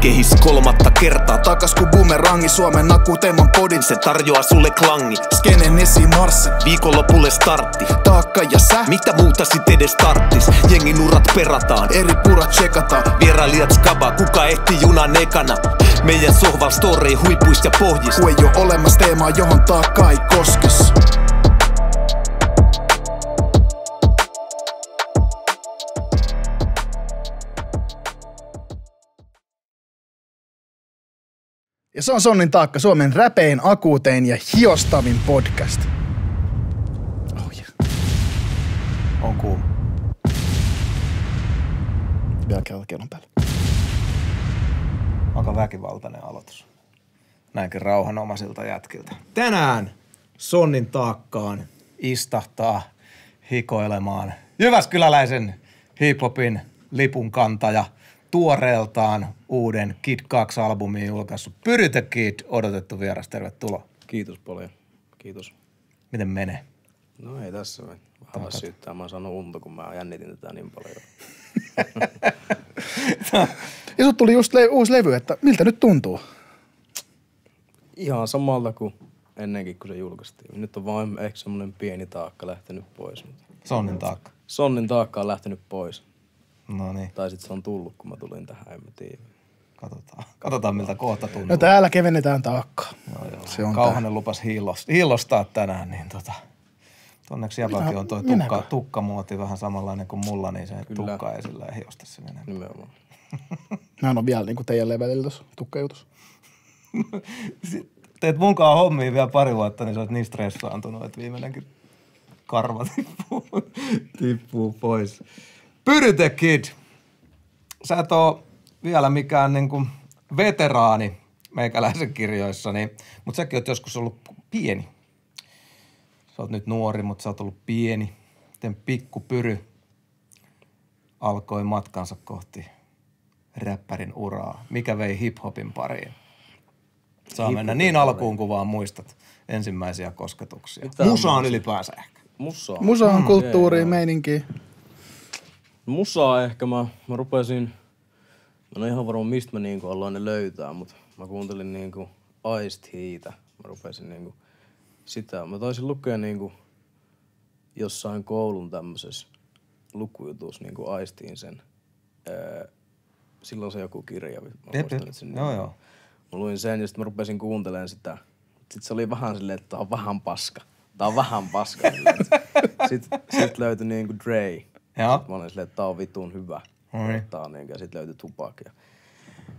Kehis kolmatta kertaa. Takas ku bumerangi Suomen naku teeman podin Se tarjoaa sulle klangi. Skenen esimarssi Viikonlopulle startti. Taakka ja sä Mitä muuta sit edes tarttis? Jengin urat perataan Eri purat tsekataan Vierailijat skaba, kuka ehti junan ekana? Meidän sohval story huipuis ja pohjis. Ku ei oo olemassa teemaa johon taakka ei koskes Ja se on Sonnin taakka, Suomen räpein, akuutein ja hiostavin podcast. Oh yeah. On kuuma. Vielä kerran kellon päälle. Aika väkivaltainen aloitus. Näinkin rauhanomaisilta jätkiltä. Tänään Sonnin taakkaan istahtaa hikoilemaan Jyväskyläläisen hiphopin lipun kantaja tuoreeltaan uuden Kid 2-albumin julkaissut Pyrytä Kid, odotettu vieras, tervetuloa. Kiitos paljon. Kiitos. Miten menee? No ei tässä voi vähän väsyttää. Mä oon saanut unta, kun mä jännitin tätä niin paljon. Ja sut tuli just le- uusi levy, että miltä nyt tuntuu? Ihan samalta kuin ennenkin, kun se julkaistiin. Nyt on vain ehkä semmonen pieni taakka lähtenyt pois. Mutta Sonnin taakka. Sonnin taakka on lähtenyt pois. No niin, Tai sit se on tullut, kun mä tulin tähän, en mä tiedä. katsotaan. Katsotaan miltä kohta tuntuu. No täällä kevennetään taakkaa. Se on Kauhanen lupas hiilostaa, hiilostaa tänään, niin tota, onneksi jäbälläkin on toi tukka, tukkamuoti vähän samanlainen kuin mulla, niin se Kyllä. tukka ei sillä hiosta sen enemmän. Nimenomaan. Mä en ole vielä niinku teidän levelillä tossa tukkajutus. Teet munkaan hommia vielä pari vuotta, niin sä oot niin stressaantunut, että viimeinenkin karva tippuu, tippuu pois. Pyryte Kid. Sä et oo vielä mikään niinku veteraani meikäläisen kirjoissa, niin, mutta säkin oot joskus ollut pieni. Sä oot nyt nuori, mutta sä oot ollut pieni. Miten pikku pyry alkoi matkansa kohti räppärin uraa. Mikä vei hiphopin pariin? Saa mennä niin alkuun, kun vaan muistat ensimmäisiä kosketuksia. Musaan ylipäänsä ehkä. Musa. Musa kulttuuri, meininki. Musaa ehkä mä, mä rupesin, mä en ole ihan varma mistä mä niinku aloin ne löytää, mutta mä kuuntelin niinku Iced Heitä. Mä rupesin niinku sitä. Mä taisin lukea niinku jossain koulun tämmöisessä lukujutussa niinku Aistiin sen. Öö, silloin se joku kirja. Mä Jep, jep. sen Joo, joo. Mä luin sen ja sitten mä rupesin kuuntelemaan sitä. Sitten se oli vähän silleen, että tää on vähän paska. Tää on vähän paska. Sitten sit löytyi niinku Dre. Joo. Mä olin silleen, että tää on vitun hyvä. Oi. Tää on niinku, ja sit löytyi Tupac. Ja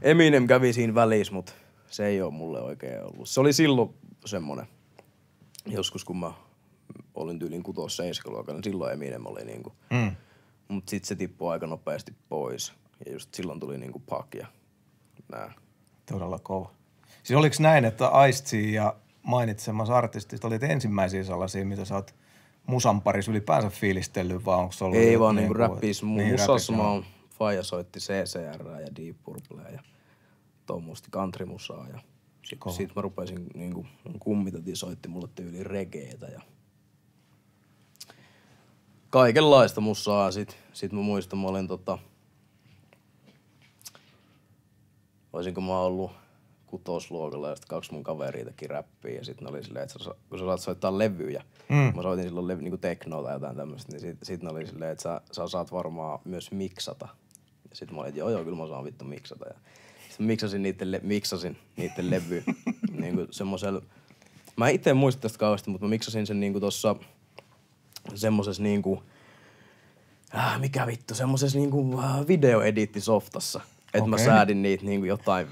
Eminem kävi siinä välissä, mut se ei ole mulle oikein ollut. Se oli silloin semmonen, joskus kun mä olin tyylin kutos seiskaluokalla, niin silloin Eminem oli niinku. Mm. Mut sit se tippui aika nopeasti pois. Ja just silloin tuli niinku Pac ja nää. Todella kova. Siis oliko näin, että ice ja mainitsemassa artistista olit ensimmäisiä sellaisia, mitä sä oot musan parissa ylipäänsä fiilistellyt, vai onko se ollut... Ei vaan niinku niinku- räppiis. Mun niin, musassa mä oon, Faija soitti CCR ja Deep Purplea ja tuommoista countrymusaa ja sit, Kova. sit mä rupesin niinku, mun kummitati soitti mulle tyyli regeetä ja kaikenlaista musaa. Sit, sit mä muistan, mä olin tota, olisinko mä ollut kutosluokalla ja sit kaksi mun kaveria teki räppiä ja sitten ne oli silleen, että sä, kun sä saat soittaa levyjä, Mm. mä soitin silloin levy, niinku teknoa tai jotain tämmöistä, niin sit, sit ne oli silleen, että sä, sä osaat varmaan myös miksata. Ja sit mä olin, että joo joo, kyllä mä osaan vittu miksata. Ja sitten miksasin niitten, le- miksasin niitten levy niinku semmosel, mä en itse muista tästä kauheasti, mutta mä miksasin sen niinku tossa semmosessa niinku, äh, mikä vittu, semmosessa niinku äh, videoediittisoftassa. Että mä Okei. säädin niitä niinku jotain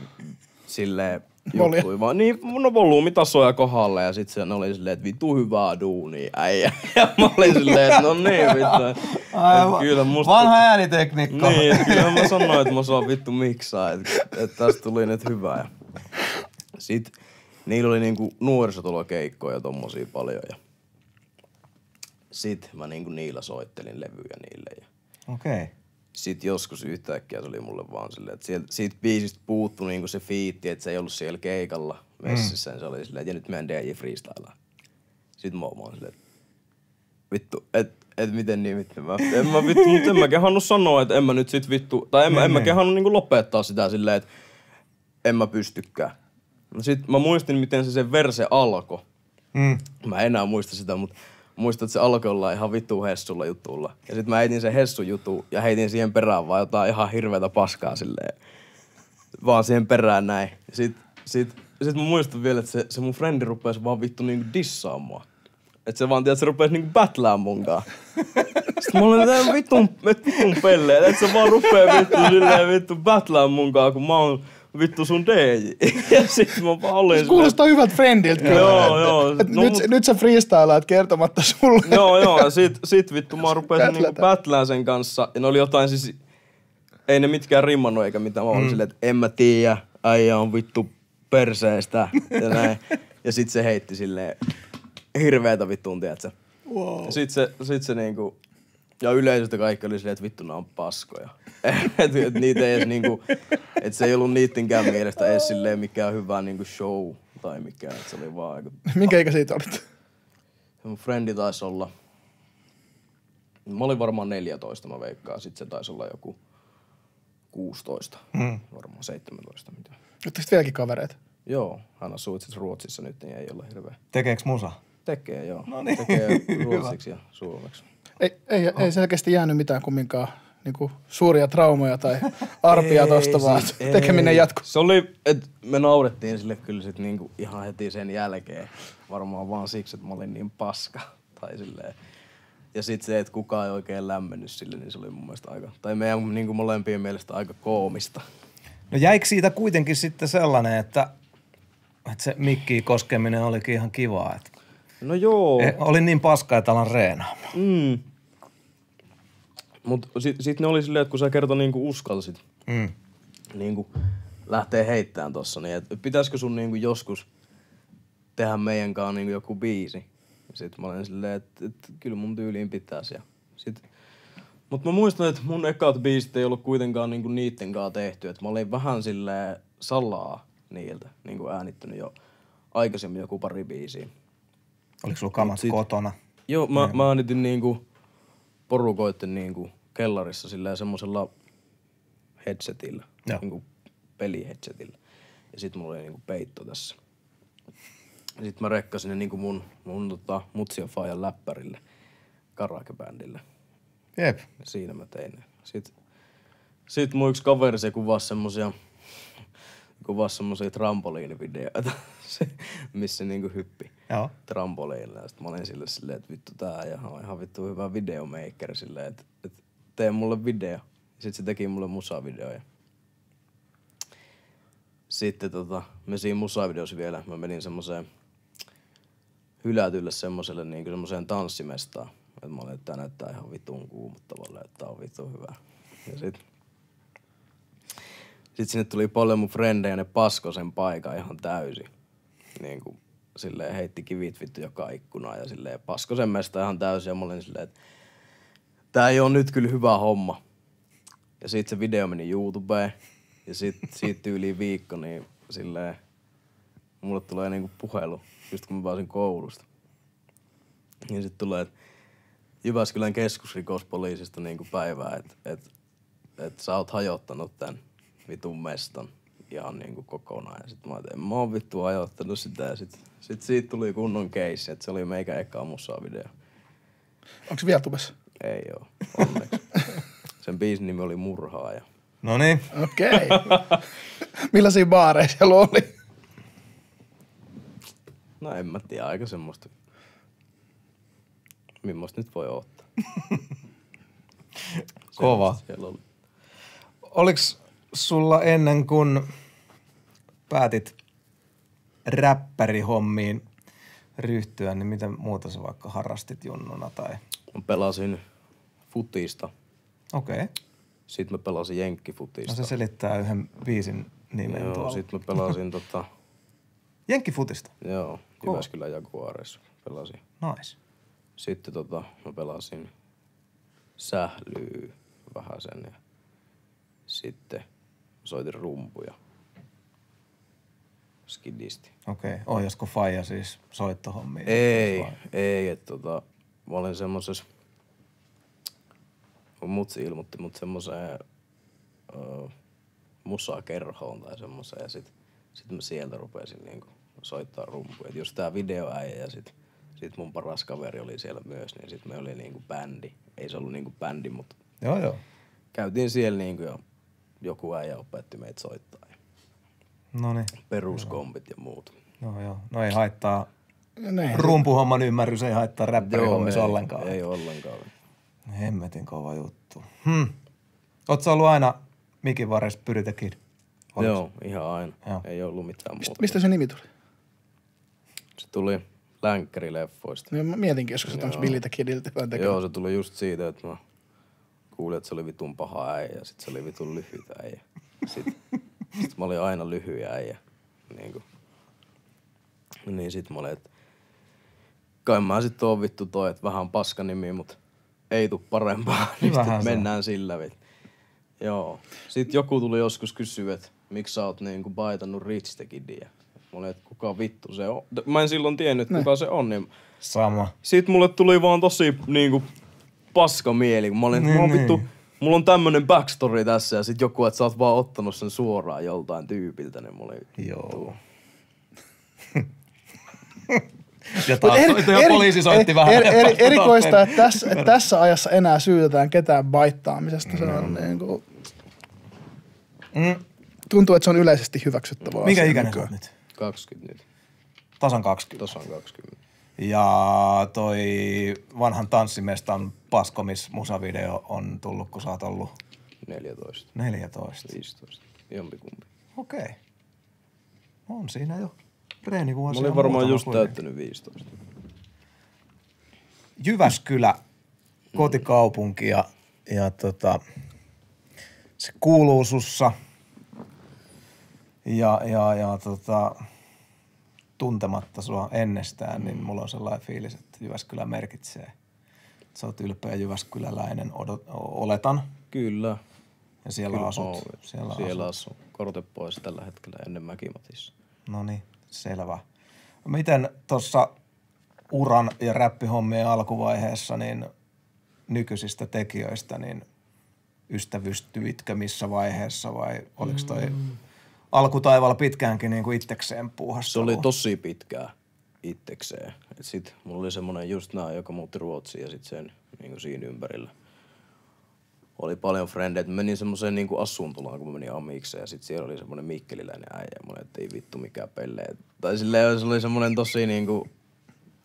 silleen juttuja vaan. Niin, no volyymitasoja kohdalle ja sit se ne oli silleen, että vittu hyvää duunia äijä. Ja mä olin silleen, että no niin vittu. Aivan. Kyllä musta... Vanha äänitekniikka. Niin, kyllä mä sanoin, että mä osaan vittu miksaa, että et tästä tuli nyt hyvää. Ja sit niillä oli niinku nuorisotulokeikkoja ja tommosia paljon ja sit mä niinku niillä soittelin levyjä niille ja Okei. Okay. Sit joskus yhtäkkiä se oli mulle vaan silleen, että sieltä, siitä biisistä puuttui niinku se fiitti, että se ei ollut siellä keikalla messissä, mm. se oli silleen, että nyt meidän DJ freestylaa. Sitten mä oon vaan silleen, että vittu, et, et miten niin vittu, mä, en mä vittu, mutta en mä kehannut sanoa, että en mä nyt sit vittu, tai en, mä, en mä niin. kehannut niinku lopettaa sitä silleen, että en mä pystykään. No sit mä muistin, miten se se verse alkoi. Mm. Mä en enää muista sitä, mutta muistan, että se alkoi olla ihan vittu hessulla jutulla. Ja sit mä heitin sen hessu jutu ja heitin siihen perään vaan jotain ihan hirveätä paskaa silleen. Vaan siihen perään näin. Ja sit, sit, mä muistan vielä, että se, se mun frendi rupesi vaan vittu niinku dissaamaan. Että se vaan, tiedät, se rupesi niinku battlään munkaan. Sitten mä olin, et vittun pelleet, että se vaan rupee vittu silleen vittu battlään munkaan, kun mä oon vittu sun DJ. Ja sit mä vaan olin Kuulostaa hyvältä friendiltä kyllä. Joo, joo. Et No, nyt, mut- nyt sä freestylaat kertomatta sulle. Joo, joo, ja sit, sit vittu mä rupesin niinku battlään sen kanssa, ja ne oli jotain siis, ei ne mitkään rimmannut eikä mitään, mä olin mm. silleen, että en mä tiedä, äijä on vittu perseestä, ja näin. Ja sit se heitti silleen hirveetä vittuun, tiedätkö? Wow. Ja sit se, sit se niinku, ja yleisöstä kaikki oli silleen, että vittu nää on paskoja. et, et niitä ei edes niinku, et se ei ollut niittenkään mielestä edes silleen mikään hyvä niinku show tai mikään, et se oli vaan aika Minkä ikä siitä olit? se mun frendi taisi olla, mä olin varmaan 14 mä veikkaan, sit se taisi olla joku 16, mm. varmaan 17 mitä. Oletteko te vieläkin kavereita? Joo, hän asuu itse Ruotsissa nyt, niin ei ole hirveä. Tekeeks musa? Tekee joo, No niin. tekee ruotsiksi ja suomeksi. Ei, ei, ei selkeästi jäänyt mitään kumminkaan niinku suuria traumoja tai arpia tosta, vaan siis tekeminen jatkuu. Se oli, että me naurettiin sille kyllä sit niinku ihan heti sen jälkeen. Varmaan vaan siksi, että mä olin niin paska. Tai silleen. Ja sit se, että kukaan ei oikein lämmennyt sille, niin se oli mun mielestä aika, tai meidän niinku molempien mielestä aika koomista. No jäikö siitä kuitenkin sitten sellainen, että, että se mikkiin koskeminen olikin ihan kivaa? Että No joo. Eh, oli niin paska, että alan reenaamaan. Mm. Mut sit, sit ne oli silleen, että kun sä kerta niinku uskalsit Mm. niinku lähtee heittämään tossa, niin et pitäisikö sun niinku joskus tehdä meidän kanssa niinku joku biisi? Sitten mä olin silleen, että, että kyllä mun tyyliin pitäisi. Ja sit, mut mä muistan, että mun ekat biisit ei ollut kuitenkaan niinku niitten kanssa tehty. Et mä olin vähän silleen salaa niiltä niinku äänittänyt jo aikaisemmin joku pari biisiä. Oliko sulla kamat sit- kotona? Joo, mä, mä äänitin niinku porukoitten niinku kellarissa sillä semmosella headsetillä, Joo. niinku peliheadsetillä. Ja sit mulla oli niinku peitto tässä. Ja sit mä rekkasin ne niinku mun, mun tota, Mutsia Fajan läppärille, karaokebändille. Jep. Ja siinä mä tein ne. Sit, sit mun yksi kaveri se kuvasi semmosia, kuvasi semmosia trampoliinivideoita, se, missä niinku hyppi Joo. trampoliinilla. Ja sit mä olin sille silleen, että vittu tää ihan, on ihan vittu hyvä videomaker silleen, että, että tee mulle video. Ja sit se teki mulle musavideoja. Sitten tota, me siinä musavideossa vielä, mä menin semmoseen hylätylle semmoselle niinku semmoseen tanssimestaan. Että mä olin, että tää näyttää ihan vitun kuumottavalle, että tää on vittu hyvä. Ja sit, sit sinne tuli paljon mun frendejä, ne pasko sen paikan ihan täysin. Niin kuin, silleen heitti kivit vittu joka ikkunaan ja silleen pasko sen mesta ihan täysin. Ja mä olin silleen, että tää ei oo nyt kyllä hyvä homma. Ja sit se video meni YouTubeen. Ja sit siitä yli viikko, niin silleen mulle tulee niinku puhelu, just kun mä pääsin koulusta. Niin sit tulee, että Jyväskylän keskusrikospoliisista niinku päivää, että et, et sä oot hajottanut tän vitun mestan ihan niinku kokonaan. Ja sit mä ajattelin, mä oon vittu hajottanut sitä ja sit, sit siitä tuli kunnon case, että se oli meikä eka musaa video. Onko se vielä tubessa? Ei oo, onneksi. Sen biisin nimi oli Murhaaja. No niin. Okei. Okay. Millaisia baareja siellä oli? No en mä tiedä, aika semmoista. Mimmoista nyt voi ottaa. Kova. Siellä oli. Oliks sulla ennen kuin päätit räppärihommiin ryhtyä, niin mitä muuta sä vaikka harrastit junnuna tai... Mä pelasin futista. Okei. Okay. Sitten mä pelasin jenkkifutista. No se selittää yhden biisin nimen Joo, tuolla. sit mä pelasin tota, Jenkkifutista. joo, Kova. Jyväskylän Jaguarissa pelasin. Nice. Sitten tota, mä pelasin sählyä vähän sen ja sitten soitin rumpuja. Skidisti. Okei. Okay. Ohjasko Faija siis soittohommia? Ei, Vai? ei, että tota, mä olin semmosessa, mun mutsi ilmoitti mut semmoseen, öö, musakerhoon tai semmoiseen. Ja sit, sit mä sieltä rupesin niinku soittaa rumpuja. Et just tää videoäijä ja sit, sit mun paras kaveri oli siellä myös, niin sit me oli niinku bändi. Ei se ollut niinku bändi, mutta Joo, joo. käytiin siellä niinku ja joku äijä opetti meitä soittaa. Ja No niin. peruskompit ja muut. No joo. No ei haittaa. Näin. Rumpuhomman ymmärrys ei haittaa räppärihommissa ollenkaan. Ei ollenkaan. Hemmetin kova juttu. Hmm. Oot sä ollut aina mikin varressa Pyrytä Kid? Oliks? Joo, ihan aina. Joo. Ei ollut mitään muuta. Mistä se nimi tuli? Se tuli länkkärileffoista. Mä mietinkin joskus, että onko Billitä Kidiltä vai. Joo, se tuli just siitä, että mä kuulin, että se oli vitun paha äijä ja sit se oli vitun lyhyt äijä. Sitten sit mä olin aina lyhy äijä. Niin, kuin. niin sit mä olin, että kai mä sit oon vittu toi, että vähän paska nimi, mut ei tuu parempaa. Niin sit mennään sillä vit. Joo. Sitten joku tuli joskus kysyä, että miksi sä oot niinku baitannut Rich the Kidia. Mä olin, että kuka vittu se on. Mä en silloin tiennyt, että kuka se on, niin Sama. Sitten mulle tuli vaan tosi niinku paska mieli, kun mä olin, Niin, mä oon niin. vittu, mulla on tämmönen backstory tässä ja sit joku, että sä oot vaan ottanut sen suoraan joltain tyypiltä, niin mulla oli Joo. ja taas Eri- eri, poliisi soitti eri- vähän. eri- eri- erikoista, että tässä, että tässä ajassa enää syytetään ketään baittaamisesta. Se on niin kuin, Mm. tuntuu, että se on yleisesti hyväksyttävää. Mikä ikäinen sä nyt? 20 nyt. Tasan 20. Tossa on 20. Ja toi vanhan tanssimestan Paskomis musavideo on tullut, kun sä oot ollut 14, 14. 15, jompikumpi. Okei. Okay. On siinä jo Mä treenivuosia. olin varmaan just kuitenkin. täyttänyt 15. Jyväskylä, kotikaupunki ja, ja tota, se kuuluu sussa. Ja, ja, ja tota, tuntematta sua ennestään, niin mulla on sellainen fiilis, että Jyväskylä merkitsee. Sä oot ylpeä jyväskyläläinen, odot, oletan. Kyllä. Ja siellä Kyllä asut. oon. Siellä, Siellä asut. asun. Korte pois tällä hetkellä ennen Mäkimatissa. No niin, selvä. Miten tuossa uran ja räppihommien alkuvaiheessa niin nykyisistä tekijöistä, niin ystävystyitkö missä vaiheessa vai oliko toi Mm. alkutaivaalla pitkäänkin niin kuin itsekseen Se puuhastelua? oli tosi pitkää itsekseen. Et sit mulla oli semmonen just nää, joka muutti Ruotsiin ja sit sen niinku siinä ympärillä. Oli paljon frendeitä. Mä menin semmoiseen niinku asuntolaan, kun mä menin Amikseen ja sit siellä oli semmonen mikkeliläinen äijä. Mä olin, ei vittu mikään pelle. Tai silleen se oli semmonen tosi niinku,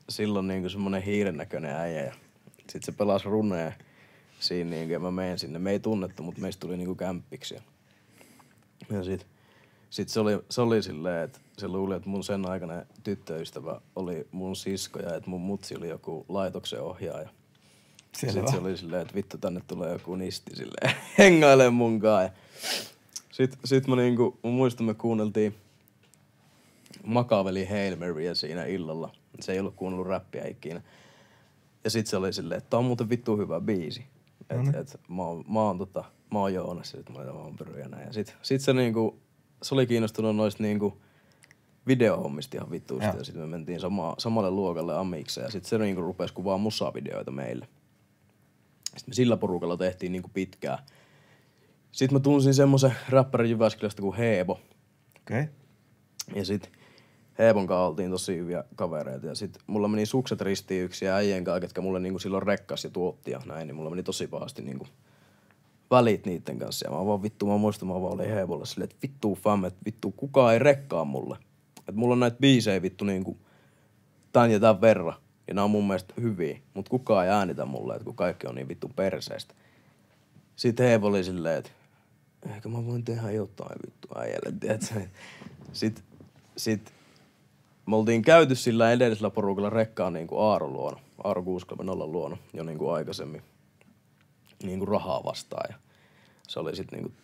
silloin niinku semmonen hiiren näköinen äijä. Ja sit se pelasi runea siinä niinku, ja mä menen sinne. Me ei tunnettu, mutta meistä tuli niinku kämppiksi. Ja, sit sitten se oli, se oli silleen, että se luuli, että mun sen aikana tyttöystävä oli mun sisko ja että mun mutsi oli joku laitoksen ohjaaja. Sitten se oli silleen, että vittu tänne tulee joku nisti silleen hengailee munkaan. Ja sit, sit mä niinku, mä muistan me kuunneltiin Makaveli Hail Maryä siinä illalla. Se ei ollut kuunnellut räppiä ikinä. Ja sit se oli silleen, että tää on muuten vittu hyvä biisi. Et, et, mä, oon, mä, oon, tota, mä oon Joonas ja sit mä vaan Pyry ja näin. Ja sit, sit se niinku, se oli kiinnostunut noista niinku videohommista ihan vittuista. Joo. Ja sitten me mentiin sama, samalle luokalle Amikseen ja sitten se niinku rupesi kuvaa musavideoita meille. Sitten me sillä porukalla tehtiin niinku pitkään. Sitten mä tunsin semmoisen räppärin Jyväskylästä kuin Heebo. Okei. Okay. Ja sit Heebon kanssa oltiin tosi hyviä kavereita. Ja sit mulla meni sukset ristiin yksi ja äijien kanssa, ketkä mulle niinku silloin rekkas ja tuotti ja näin, niin mulla meni tosi pahasti niinku välit niiden kanssa. Ja mä vaan vittu, mä muistan, mä vaan olin Heebolle silleen, että vittu fam, että vittu kukaan ei rekkaa mulle. Että mulla on näitä biisejä vittu niinku tän ja tän verran. Ja nämä on mun mielestä hyviä, mutta kukaan ei äänitä mulle, että kun kaikki on niin vittu perseestä. Sitten Heevo oli silleen, että ehkä mä voin tehdä jotain vittu äijälle, tiedätkö? Sitten sit me oltiin käyty sillä edellisellä porukalla rekkaan niin kuin Aaro luona, Aaro 630 luona jo niin kuin aikaisemmin niin kuin rahaa vastaan. Ja se oli sitten niin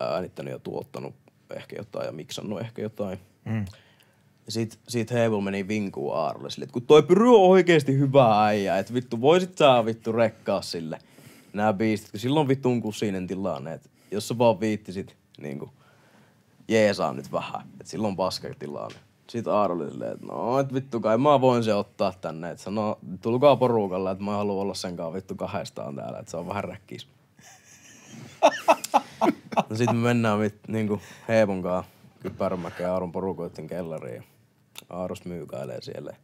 äänittänyt ja tuottanut ehkä jotain ja miksannut ehkä jotain. Mm. Ja sit, Heivul meni vinkuun Aarolle sille, että kun toi Pyry on oikeesti hyvä äijä, että vittu voisit sä vittu rekkaa sille nää biisit, kun silloin vittu on kusinen tilanne, että jos sä vaan viittisit niinku jeesaa nyt vähän, että silloin paska tilanne. Sitten Aaro oli silleen, että no, et vittu kai mä voin se ottaa tänne, että sano, tulkaa porukalla, että mä haluan olla sen kanssa vittu kahdestaan täällä, että se on vähän räkkis. No sit me mennään mit, niinku Heepon kaa Kypärmäkeen Aaron porukoitten kellariin. ja Aaros myykailee siellä.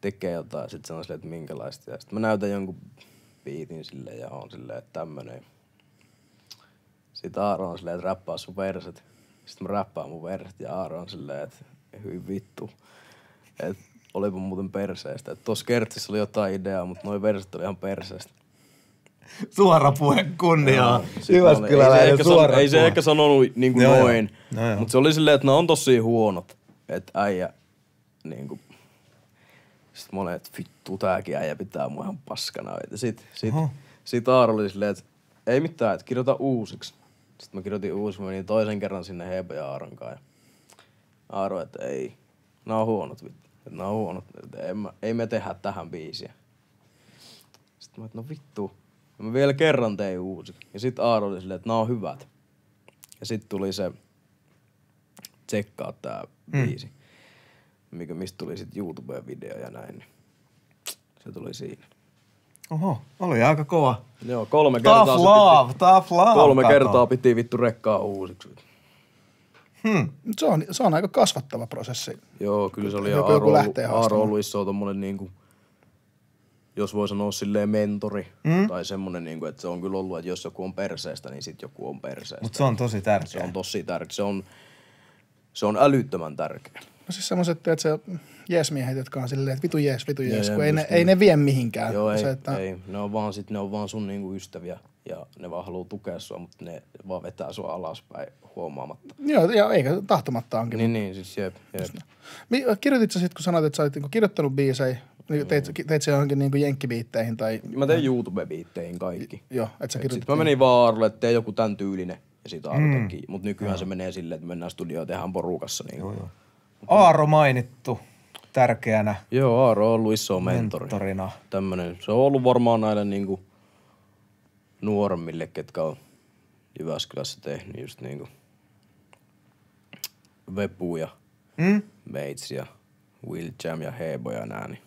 Tekee jotain, sit sanoo silleen, että minkälaista. Ja sit mä näytän jonkun biitin sille ja on silleen, että tämmönen. Sitten Aaro on silleen, että räppää sun verset. Sitten mä räppään mun verset ja Aaro on silleen, että hyi vittu. Et olipa muuten perseestä. Et tossa kertsissä oli jotain ideaa, mutta noin verset oli ihan perseestä. Suora puhe kunniaa. Jyväskyläläinen suora sano- Ei se puhe. ehkä sanonut niinku Joo, joo. noin, Joo, joo. mutta se oli silleen, että ne on tosi huonot. Että äijä niinku... Sitten mä olin, että vittu tääkin äijä pitää mua ihan paskana. Ja sit, sit, Oho. sit Aaro oli silleen, että ei mitään, että kirjoita uusiksi. Sitten mä kirjoitin uusiksi, mä menin toisen kerran sinne Hebe ja Aaron kanssa. Aaro, että ei, nää on huonot vittu. Että nää on huonot, että ei, mä, ei me tehdä tähän biisiä. Sitten mä, että no vittu. Ja mä vielä kerran tein uusiksi. Ja sit Aaro oli silleen, että nää on hyvät. Ja sit tuli se tsekkaa tää biisi. Mikä, mistä tuli sit YouTube-video ja näin. niin Se tuli siinä. Oho, oli aika kova. Joo, kolme kertaa Tough se love, piti, tough love. Kolme kato. kertaa piti vittu rekkaa uusiksi. Hmm. Se on, se on aika kasvattava prosessi. Joo, kyllä se oli. Joku- Ja joku Aaro, lähtee Aaro ollut iso tommonen niinku, jos voi sanoa silleen mentori. Mm. Tai semmonen niinku, että se on kyllä ollut, että jos joku on perseestä, niin sit joku on perseestä. Mut se on tosi tärkeä. se on tosi tärkeä. Se on, se on älyttömän tärkeä. No siis semmoiset, että se jeesmiehet, jotka on silleen, että vitu jees, vitu jees, kun ei ne, ei niin. ne vie mihinkään. Joo, ei, se, että, ei. Ne on vaan, sit, ne on vaan sun niinku ystäviä ja ne vaan haluaa tukea sua, mutta ne vaan vetää sua alaspäin huomaamatta. Joo, ja eikä tahtomatta onkin. Niin, niin, siis jep, jep. Mi- Kirjoitit sä sit, kun sanoit, että sä olit niinku kirjoittanut biisejä, niin teit, teit sä johonkin niinku jenkkibiitteihin tai... Mä tein YouTube-biitteihin kaikki. Joo, että sä kirjoitit... Sitten mä menin vaan Aarolle, että joku tän tyylinen. Ja sit Aaro mm. Mut nykyään se menee silleen, että mennään studioon ja tehdään porukassa. Niin. Joo, joo. Aaro mainittu tärkeänä Joo, Aaro on ollut iso mentori. mentorina. Tämmönen, se on ollut varmaan näille niinku nuoremmille, ketkä on Jyväskylässä tehnyt just niinku Vepu ja Mm? Mates ja Will Jam ja Hebo ja nää, niin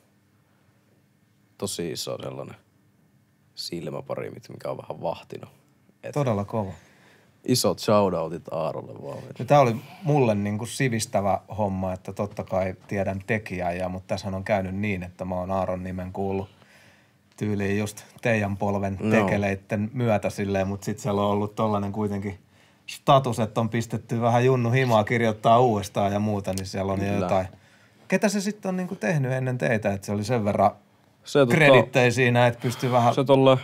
tosi iso sellainen silmäpari, mikä on vähän vahtinut. Et Todella kova. isot shoutoutit Aarolle vaan. Ja tämä oli mulle niinku sivistävä homma, että totta kai tiedän tekijää, ja, mutta tässä on käynyt niin, että mä oon Aaron nimen kuullut tyyliin just teidän polven No. tekeleitten myötä silleen, mutta sitten siellä on ollut tollanen kuitenkin status, että on pistetty vähän junnu himaa kirjoittaa uudestaan ja muuta, niin siellä on Kyllä. jotain. Ketä se sitten on niinku tehnyt ennen teitä, että se oli sen verran Se, tota, kredittejä siinä, että pystyy vähän... se tolle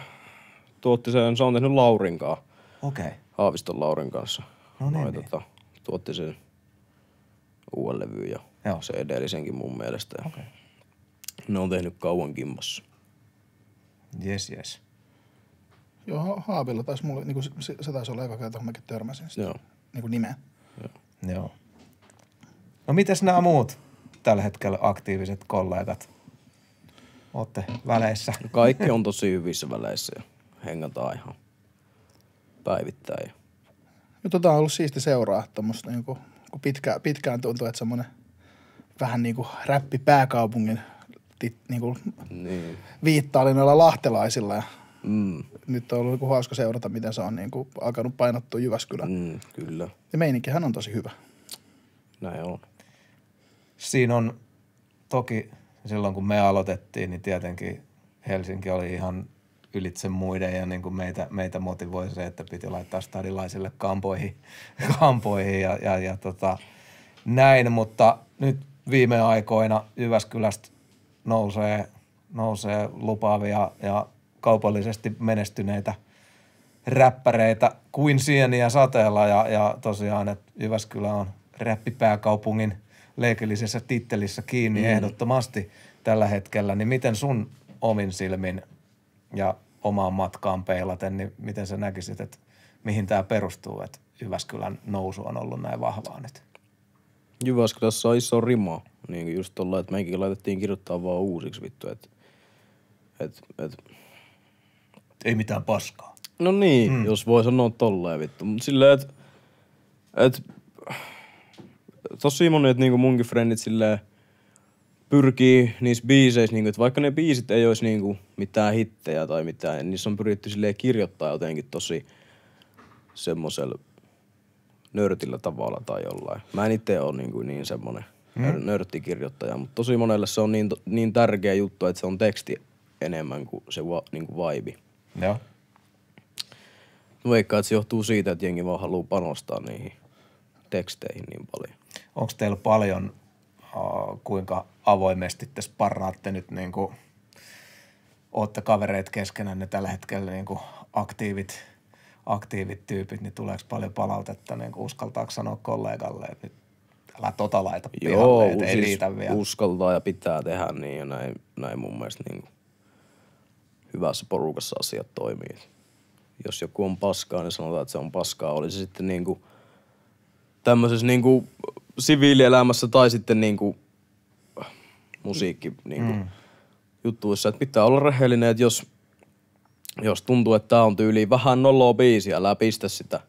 tuotti sen, se on tehnyt Laurinkaa, Okei. Okay. Haaviston Laurin kanssa. No niin, Noi, niin. Tota, tuotti sen uuden levyn ja Joo. se edellisenkin mun mielestä. Okei. Ne on tehnyt kauan kimmassa. Jes, jes. Joo, Ha- Haavilla taisi mulle, niinku se, se, se taisi olla eka kerta, kun mäkin törmäsin sitä. Joo. Niinku nimeä. Joo. No mites nämä muut tällä hetkellä aktiiviset kollegat? Ootte väleissä. Kaikki on tosi hyvissä väleissä ja hengataan ihan päivittäin. Ja tota on ollut siisti seuraa tommosta niinku, kun pitkään, pitkään tuntuu, että semmonen vähän niinku räppi pääkaupungin tit, niinku Niin. viittaili noilla lahtelaisilla ja Mm, nyt on ollut niinku hauska seurata, miten se on niinku alkanut painottua Jyväskylän. Mm. mm, kyllä, Ja meininkihän on tosi hyvä. näin on. Siinä on toki silloin kun me aloitettiin, niin tietenkin Helsinki oli ihan ylitse muiden ja niin kuin meitä, meitä motivoi se, että piti laittaa stadilaisille kampoihin, kampoihin ja, ja, ja tota, näin, mutta nyt viime aikoina Jyväskylästä nousee, nousee lupaavia ja kaupallisesti menestyneitä räppäreitä kuin sieniä sateella. Ja, ja tosiaan, että Jyväskylä on räppipääkaupungin leikillisessä tittelissä kiinni mm. ehdottomasti tällä hetkellä, niin miten sun omin silmin ja omaan matkaan peilaten, niin miten sä näkisit, että mihin tämä perustuu, että Jyväskylän nousu on ollut näin vahvaa nyt? Jyväskylässä on iso rima. Niin kuin just tolla, että meikin laitettiin kirjoittaa vaan uusiksi vittu. Et, et, et. Ei mitään paskaa. No niin, mm. jos voi sanoa tolleen vittu. Mut silleen, että et, tosi monet niinku munkin frendit silleen pyrkii niissä biiseissä, niinku, että vaikka ne biisit ei olisi niinku mitään hittejä tai mitään, niin niissä on pyritty silleen kirjoittaa jotenkin tosi semmoisella nörtillä tavalla tai jollain. Mä en itse ole niin, kuin niin semmoinen mm. nörttikirjoittaja, mutta tosi monelle se on niin, niin tärkeä juttu, että se on teksti enemmän kuin se va, niin kuin vibe. Joo. Veikkaan, että se johtuu siitä, että jengi vaan haluaa panostaa niihin teksteihin niin paljon. Onko teillä paljon, uh, kuinka avoimesti te sparraatte nyt niin kuin, ootte kavereet keskenään tällä hetkellä niin kuin aktiivit, aktiivit tyypit, niin tuleeko paljon palautetta, niin kuin uskaltaako sanoa kollegalle, että nyt älä tota laita pihalle, Joo, että ei siis riitä vielä. uskaltaa ja pitää tehdä niin ja näin, näin mun mielestä niin kuin hyvässä porukassa asiat toimii. Jos joku on paskaa, niin sanotaan, että se on paskaa. Oli se sitten niin kuin tämmöisessä niin kuin siviilielämässä tai sitten niin kuin musiikki niin kuin mm. juttuissa, että pitää olla rehellinen, että jos, jos tuntuu, että tää on tyyli vähän noloa biisi, älä pistä sitä.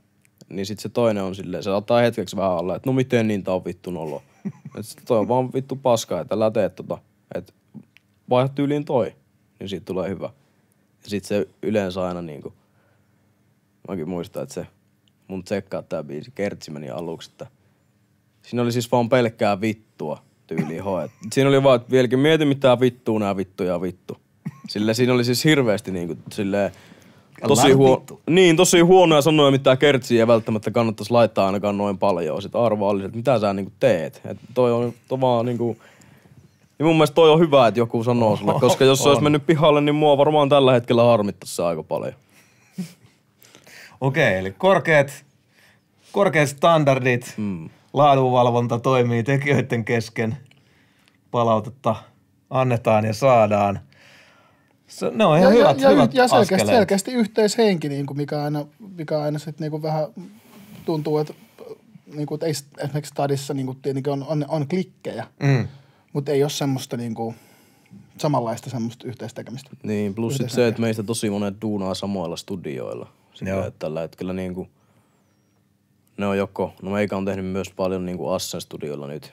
Niin sit se toinen on silleen, se ottaa hetkeksi vähän alle, että no miten niin tää on vittu nolo. että toi on vaan vittu paskaa, että älä tee tota. Että vaihda tyyliin toi, niin siitä tulee hyvä. Ja sit se yleensä aina niinku, mäkin muistan, että se mun tsekkaa tää biisi, Kertsi meni aluksi, että siinä oli siis vaan pelkkää vittua tyyliin hoet. Siinä oli vaan, että vieläkin mieti mitä vittua nää vittu ja vittu. Sille siinä oli siis hirveästi niinku silleen, tosi, huo- niin, tosi huonoja sanoja, mitä kertsiä ei välttämättä kannattaisi laittaa ainakaan noin paljon. Sitten arvoa oli, että mitä sä niinku teet. Et toi on to vaan niinku... Ja mun mielestä toi on hyvä, että joku sanoo sulle, koska jos se olisi mennyt pihalle, niin mua varmaan tällä hetkellä harmittaisi se aika paljon. Okei, eli korkeat, korkeat standardit, mm. Laadunvalvonta toimii tekijöiden kesken, palautetta annetaan ja saadaan. Se, ne on ihan ja, hyvät, ja, hyvät ja selkeästi, askeleet. selkeästi yhteishenki, niin kuin mikä aina, mikä aina sit niin kuin vähän tuntuu, että, niin kuin, että ei, esimerkiksi stadissa niin kuin tietenkin on, on, on klikkejä, Mm. mutta ei ole semmoista niin kuin, samanlaista semmoista yhteistekemistä. Niin, plus sit se, että meistä tosi monet duunaa samoilla studioilla. Sitä, että tällä hetkellä niinku, ne on joko, no meikä on tehnyt myös paljon niinku Assen studioilla nyt,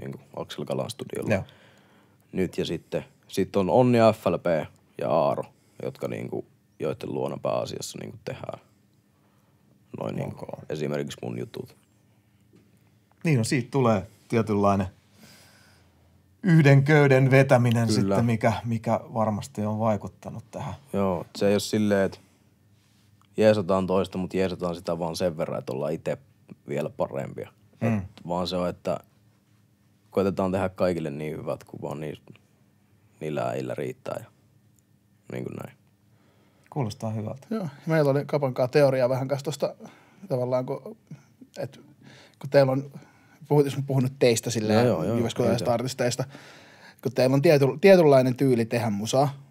niinku Aksel Kalan studiolla. Joo. Nyt ja sitten, sitten on Onni FLP ja Aaro, jotka niinku, joiden luona pääasiassa niinku tehdään noin niinku, Ok. esimerkiksi mun jutut. Niin, no siitä tulee tietynlainen yhden köyden vetäminen Kyllä. sitten, mikä, mikä varmasti on vaikuttanut tähän. Joo, se ei ole silleen, että jeesataan toista, mutta jeesataan sitä vaan sen verran, että ollaan itse vielä parempia. Mm. Et vaan se on, että koitetaan tehdä kaikille niin hyvät kuin vaan niin, niillä äillä riittää ja niin kuin näin. Kuulostaa hyvältä. Joo, meillä oli Kapankaa teoria vähän kanssa tuosta tavallaan, kun, et, kun teillä on, puhut, jos mä puhun nyt teistä silleen, Joo, joo, joo, artisteista, kun teillä on tiety, tietynlainen tyyli tehdä musaa,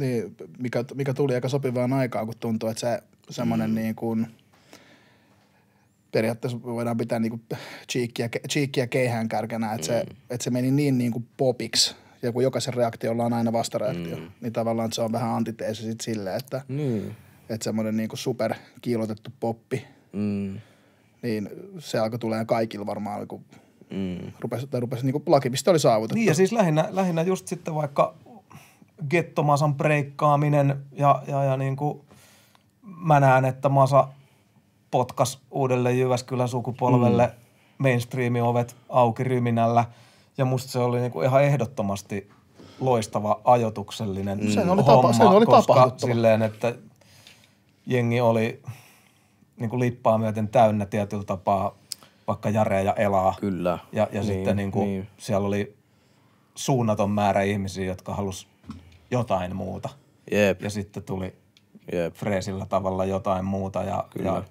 niin mikä, mikä tuli aika sopivaan aikaan, kun tuntuu, että se semmoinen mm. niin kuin, periaatteessa voidaan pitää niin kuin cheekkiä, cheekkiä keihään kärkenä, että, mm. se, että se meni niin, niin kuin popiksi, ja kun jokaisen reaktiolla on aina vastareaktio, mm. niin tavallaan se on vähän antiteesi sit silleen, että Niin. että semmoinen niinku super kiilotettu poppi, Mm. niin se alkoi tulee kaikilla varmaan, kun Mm. rupesi, tai rupesi niinku lakipiste oli saavutettu. Niin ja siis lähinnä, lähinnä just sitten vaikka gettomasan breikkaaminen ja, ja, ja niin kuin mä näen, että Masa potkas uudelle Jyväskylän sukupolvelle mm. mainstreamin ovet auki ryminällä ja musta se oli niin kuin ihan ehdottomasti loistava ajotuksellinen Sen oli homma, tapa- sen oli koska silleen, että jengi oli niin kuin lippaa myöten täynnä tietyllä tapaa vaikka Jarea ja Elaa. Kyllä. Ja, ja Niin, sitten niin kuin, niin. siellä oli suunnaton määrä ihmisiä, jotka halus jotain muuta. Jep, Ja sitten tuli jep. freesillä tavalla jotain muuta ja, Kyllä. ja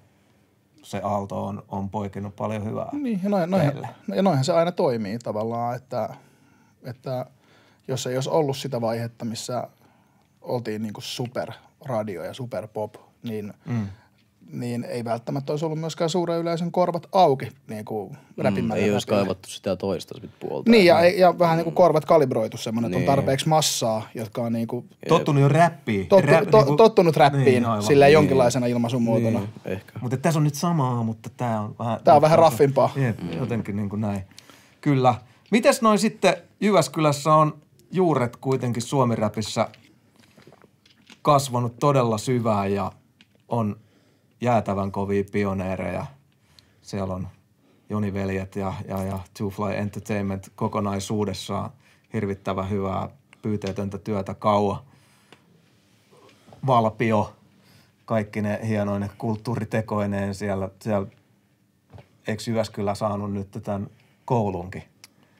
se aalto on, on poikinut paljon hyvää. Niin, ja, noin, noin, ja noinhan se aina toimii tavallaan, että, että jos ei olisi ollut sitä vaihetta, missä oltiin niinku superradio ja superpop, niin, mm. Niin ei välttämättä olisi ollut myöskään suuren yleisön korvat auki niin kuin Mm, ei olisi kaivattu sitä toista sit puolta. Niin, ja, ja vähän niin kuin korvat kalibroitu semmoinen, että Niin. on tarpeeksi massaa, jotka on niin kuin Tottunut jo räppiin. tottu, Rap- to, niinku- tottunut räppiin Niin, aivan. silleen jonkinlaisena ilmaisumuotona. Niin, ehkä. Mutta tässä on nyt samaa, mutta tämä on vähän... Tää on vähän raffimpaa. Jep, jotenkin niin kuin näin. Kyllä. Mites noin sitten Jyväskylässä on juuret kuitenkin Suomiräpissä kasvanut todella syvään ja on jäätävän kovia pioneereja. Siellä on Joni Veljet ja, ja, ja Two Fly Entertainment kokonaisuudessaan hirvittävän hyvää pyyteetöntä työtä kauan. Valpio, kaikki ne hienoine kulttuuritekoineen siellä, siellä eikö Jyväskylä saanut nyt tämän koulunkin?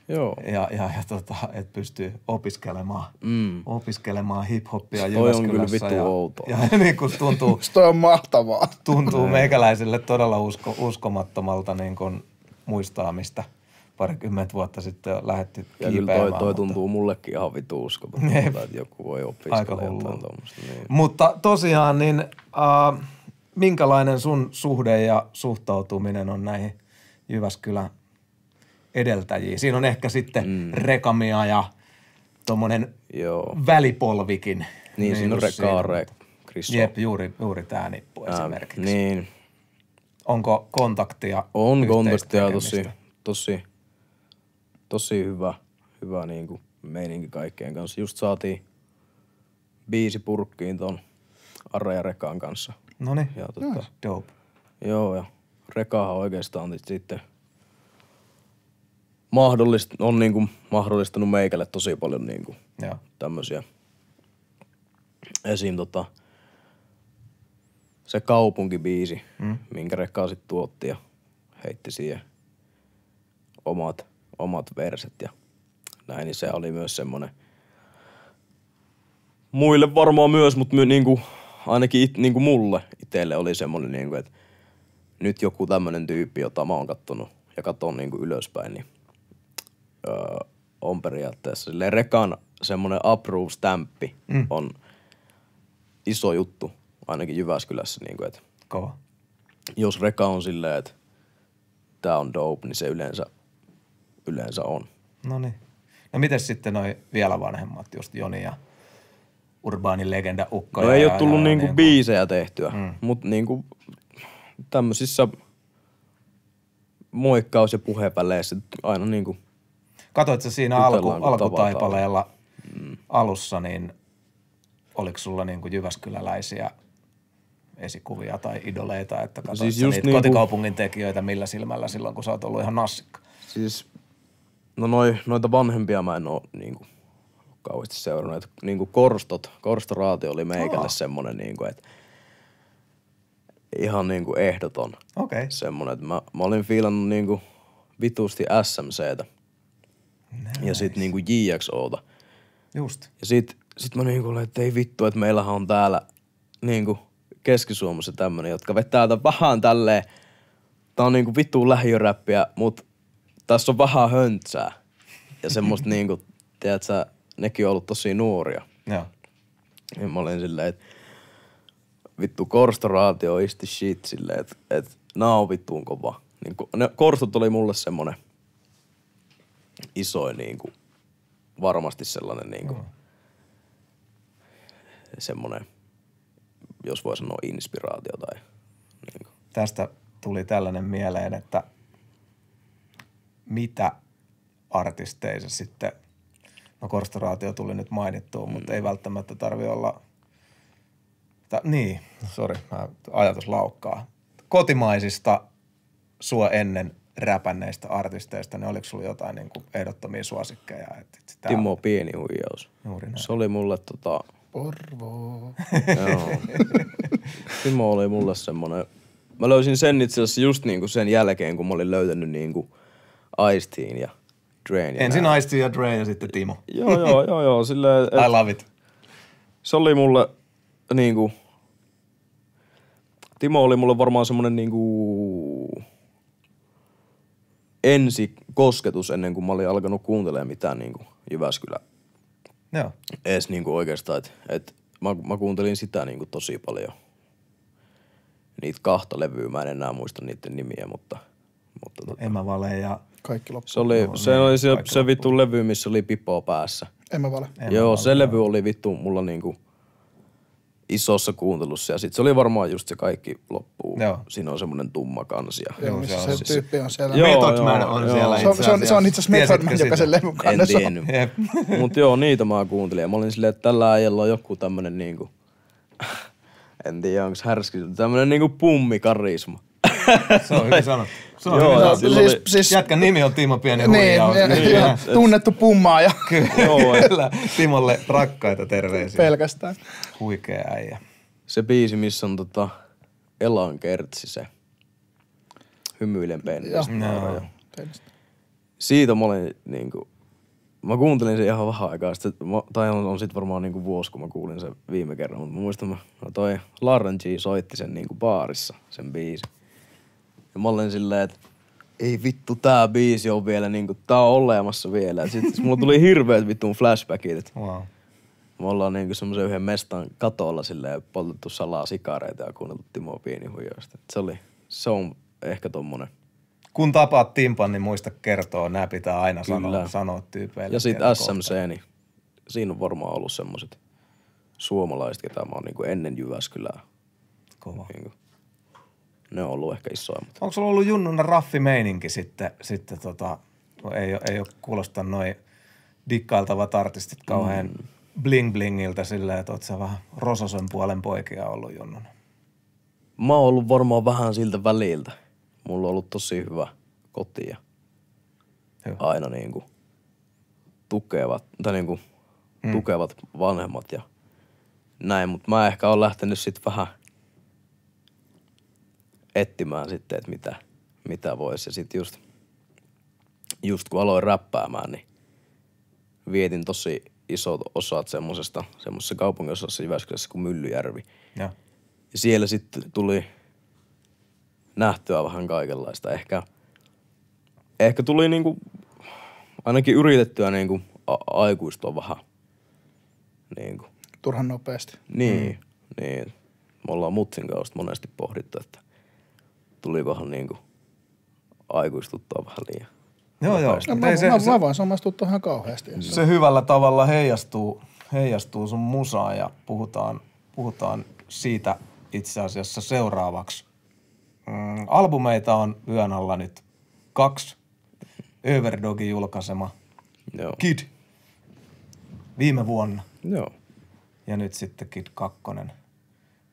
Joo. Ja, ja, ja tota, että pystyy opiskelemaan, Mm. opiskelemaan hip-hoppia Toi on Jyväskylässä. kyllä vittu ja, outoa. Ja niin kuin tuntuu, Toi on mahtavaa. tuntuu meikäläisille todella usko, uskomattomalta niin kuin muistaa, mistä parikymmentä vuotta sitten lähdetty Ja kyllä toi, toi tuntuu mullekin ihan vitu uskomattomalta, että joku voi opiskella jotain tommoista. Niin. Mutta tosiaan, niin äh, minkälainen sun suhde ja suhtautuminen on näihin Jyväskylän edeltäjiin? Siinä on ehkä sitten mm. rekamia ja tuommoinen välipolvikin. Niin, siinä on kuin Rekaare, Chris Jep, juuri, juuri tämä nippu esimerkiksi. Niin. Onko kontaktia? On kontaktia tosi, tosi, tosi hyvä, hyvä niinku meininki kaikkien kanssa. Just saatiin biisi purkkiin ton Arra ja Rekan kanssa. Noniin, Ja tota, dope. Joo, ja Rekahan oikeastaan sit sitten mahdollist, on niinku mahdollistanut meikälle tosi paljon niinku Joo. tämmösiä esim. Tota, se kaupunkibiisi, mm. minkä Reka sit tuotti ja heitti siihen omat, omat verset ja näin, niin se oli myös semmonen muille varmaan myös, mutta my, niinku, ainakin it, niinku mulle itselle oli semmonen, niinku, että nyt joku tämmönen tyyppi, jota mä oon kattonut ja katon niinku ylöspäin, niin öö, on periaatteessa silleen Rekan semmonen approve-stämppi mm. on iso juttu, ainakin Jyväskylässä, niinku, että Kova. jos Reka on silleen, että tää on dope, niin se yleensä, yleensä on. No niin. No miten sitten noi vielä vanhemmat, just Joni ja urbaanin legenda Ukko? No ja, ei ja, ole tullut ja, niinku niinku- biisejä tehtyä, mm. mutta niinku tämmöisissä moikkaus- ja puheväleissä aina niinku, Katoit sä siinä alku, alkutaipaleella mm. alussa, niin oliko sulla niinku Jyväskyläläisiä esikuvia tai idoleita, että katsoit Siis just niitä niinku- kotikaupungin tekijöitä millä silmällä silloin, kun sä oot ollut ihan nassikka? siis no noi, noita vanhempia mä en oo niinku kauheasti seurannut. Et niinku korstot, korstoraatio oli meikälle Aa. semmonen niinku, että ihan niinku ehdoton. Okei. Okay. semmonen, että mä, mä olin fiilannut niinku vitusti SMCtä ja sit niinku JXOta. Just. Ja sit, sit mä niinku olin, että ei vittu, että meillähän on täällä niinku Keski-Suomessa tämmönen, jotka vetää tätä vähän tälleen, tää on niinku vittu lähiöräppiä, mut tässä on vähän höntsää. Ja semmoista niinku, tiedät sä, nekin on ollut tosi nuoria. Joo. Ja mä olin silleen, että vittu korstoraatio is the shit silleen, että et, nää on vittuun kova. Niin, ne korstot oli mulle semmonen isoin niinku, varmasti sellainen niinku, semmonen, jos voi sanoa inspiraatio tai niinku. Tästä tuli tällainen mieleen, että mitä artisteissa sitten, no korstoraatio tuli nyt mainittua, mm. mutta ei välttämättä tarvi olla, ta, niin, sori, ajatus laukkaa. Kotimaisista sua ennen räpänneistä artisteista, niin oliko sulla jotain niin kuin ehdottomia suosikkeja? Että, että tää- Timo Pieni huijaus. Juuri näin. Se oli mulle tota, Porvoo. Joo. Timo oli mulle semmonen... Mä löysin sen itse asiassa just niinku sen jälkeen, kun mä olin löytänyt niinku Ice ja Drain. Ja Ensin. Ice ja Dre ja sitten Timo. Joo, joo, joo, joo. Silleen, et, I love it. se oli mulle niinku... Timo oli mulle varmaan semmonen niinku... Ensi kosketus ennen kuin mä olin alkanut kuuntelemaan mitään niinku Jyväskylä Joo. ees niinku oikeastaan, että et mä, mä kuuntelin sitä niinku tosi paljon. Niitä kahta levyä, mä en enää muista niiden nimiä, mutta, mutta tota, Emma Vale ja Kaikki loppu. se oli, no se, niin, oli se, kaikki se vittu levy, missä oli pipo päässä. En mä vale. Emma Joo, Vale, se levy oli vittu mulla niinku isossa kuuntelussa ja sit se oli varmaan just se kaikki loppuu. Joo. Siinä on semmonen tumma kansi. Ja, Joo, se missä on se, siis- tyyppi on siellä. Joo, Method Man joo, on joo. siellä Se on, itse se on, se on itse asiassa Method Man, joka sen levyn en kannessa on. tiennyt. Jep. Mut joo, niitä mä kuuntelin ja mä olin silleen, että tällä äijällä on joku tämmönen niinku, En tiedä, onko härski. Tämmönen niinku pummikarisma. Se on hyvin sanottu. Se on Joo, sanottu. sillä oli- siis, siis, Jätkän nimi on Timo Pieni niin, huijaus. ja, Niin, ja, tunnettu pummaa ja Joo, et Kyllä. Timolle rakkaita terveisiä. pelkästään. Huikea äijä. se biisi, missä on tota Elan Kertsi se. Hymyilen pennistä. Joo. Siitä mä olin niinku, mä kuuntelin sen ihan vähän aikaa sitten, mä- tai on, on sit varmaan niinku vuosi, kun mä kuulin sen viime kerran, mutta mä muistan, mä, no toi Lauren G soitti sen niinku baarissa, sen biisin. Ja mä olin silleen, että ei vittu, tää biisi on vielä niinku, tää on olemassa vielä. Ja sit mulla tuli hirveet vittuun flashbackit, Wow. me ollaan niinku semmoisen yhden mestan katolla silleen poltettu salaa sikareita ja kuunneltu Timo Piinihuijausta. Se oli, se on ehkä tommonen. Kun tapaat Timpan, niin muista kertoa. Nämä pitää aina sanoa, Kyllä. sanoa tyypeille. Ja sitten SMC, niin siinä on varmaan ollut semmoset suomalaiset, ketä mä oon niinku ennen Jyväskylää. Kova. Niinku, ne on ollut ehkä isoimmat. Onko sulla ollut junnuna raffimeininki sitten, sitten tota, ei, ei ole kuulostanut noin dikkailtavat artistit kauhean mm. bling blingiltä silleen, että oot sä vähän Rososen puolen poikia ollut junnuna. Mä oon ollut varmaan vähän siltä väliltä. Mulla on ollut tosi hyvä koti ja Hyvä. aina niinku tukevat, tai niinku mm. tukevat vanhemmat ja näin, mutta mä ehkä oon lähtenyt sit vähän etsimään sitten, että mitä, mitä voisi. Ja sit just, just kun aloin räppäämään, niin vietin tosi isot osat semmosesta, semmosessa kaupunginosassa Jyväskylässä kuin Myllyjärvi. Ja. Ja siellä sitten tuli nähtyä vähän kaikenlaista. Ehkä, ehkä tuli niinku, ainakin yritettyä niinku a- aikuistua vähän. Niinku. Turhan nopeasti. Niin, mm. niin. Me ollaan mutsin kanssa monesti pohdittu, että tulikohan niinku aikuistuttaa vähän liian. Joo, joo. No, mä, se, mä, se, mä tuohon ihan kauheasti. jos- se hyvällä tavalla heijastuu, heijastuu sun musaan ja puhutaan, puhutaan siitä itse asiassa seuraavaksi. Mm, albumeita on yön alla nyt kaksi. Overdogin julkaisema Joo. Kid viime vuonna Joo. ja nyt sitten Kid kakkonen,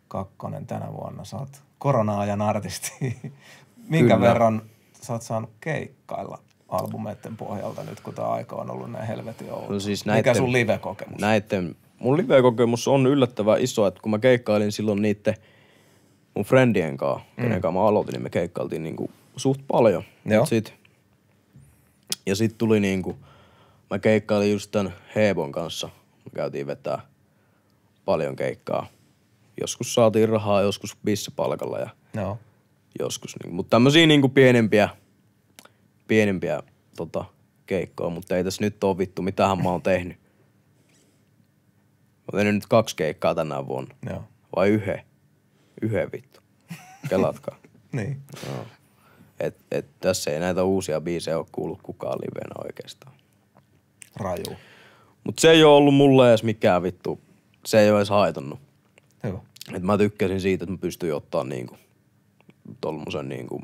kakkonen tänä vuonna. Sä oot korona-ajan artisti. Minkä Kyllä. verran sä oot saanut keikkailla albumeiden pohjalta nyt, kun tää aika on ollut näin helvetin outo? No siis Mikä näitten- sun live-kokemus? Näitten, mun live-kokemus on yllättävän iso, että kun mä keikkailin silloin niitten mun friendien kanssa, mm. kenen kanssa mä aloitin, niin me keikkailtiin niinku suht paljon. Joo. Sit, ja sit tuli niinku, mä keikkailin just tän Hebon kanssa. Me käytiin vetää paljon keikkaa. Joskus saatiin rahaa, joskus bissepalkalla ja Joo. joskus. Niin, mutta tämmöisiä niinku pienempiä, pienempiä tota, keikkoja, mutta ei tässä nyt ole vittu, mitähän mä oon tehnyt. Mä oon tehnyt nyt kaksi keikkaa tänä vuonna. Joo. Vai yhden? Yhden vittu. Kelatkaa. Niin. Joo. Et, et tässä ei näitä uusia biisejä ole kuullut kukaan livenä oikeastaan. Raju. Mut se ei ole ollut mulle edes mikään vittu. Se ei ole edes haitannut. Et mä tykkäsin siitä, että mä pystyin ottaa niinku tolmosen niinku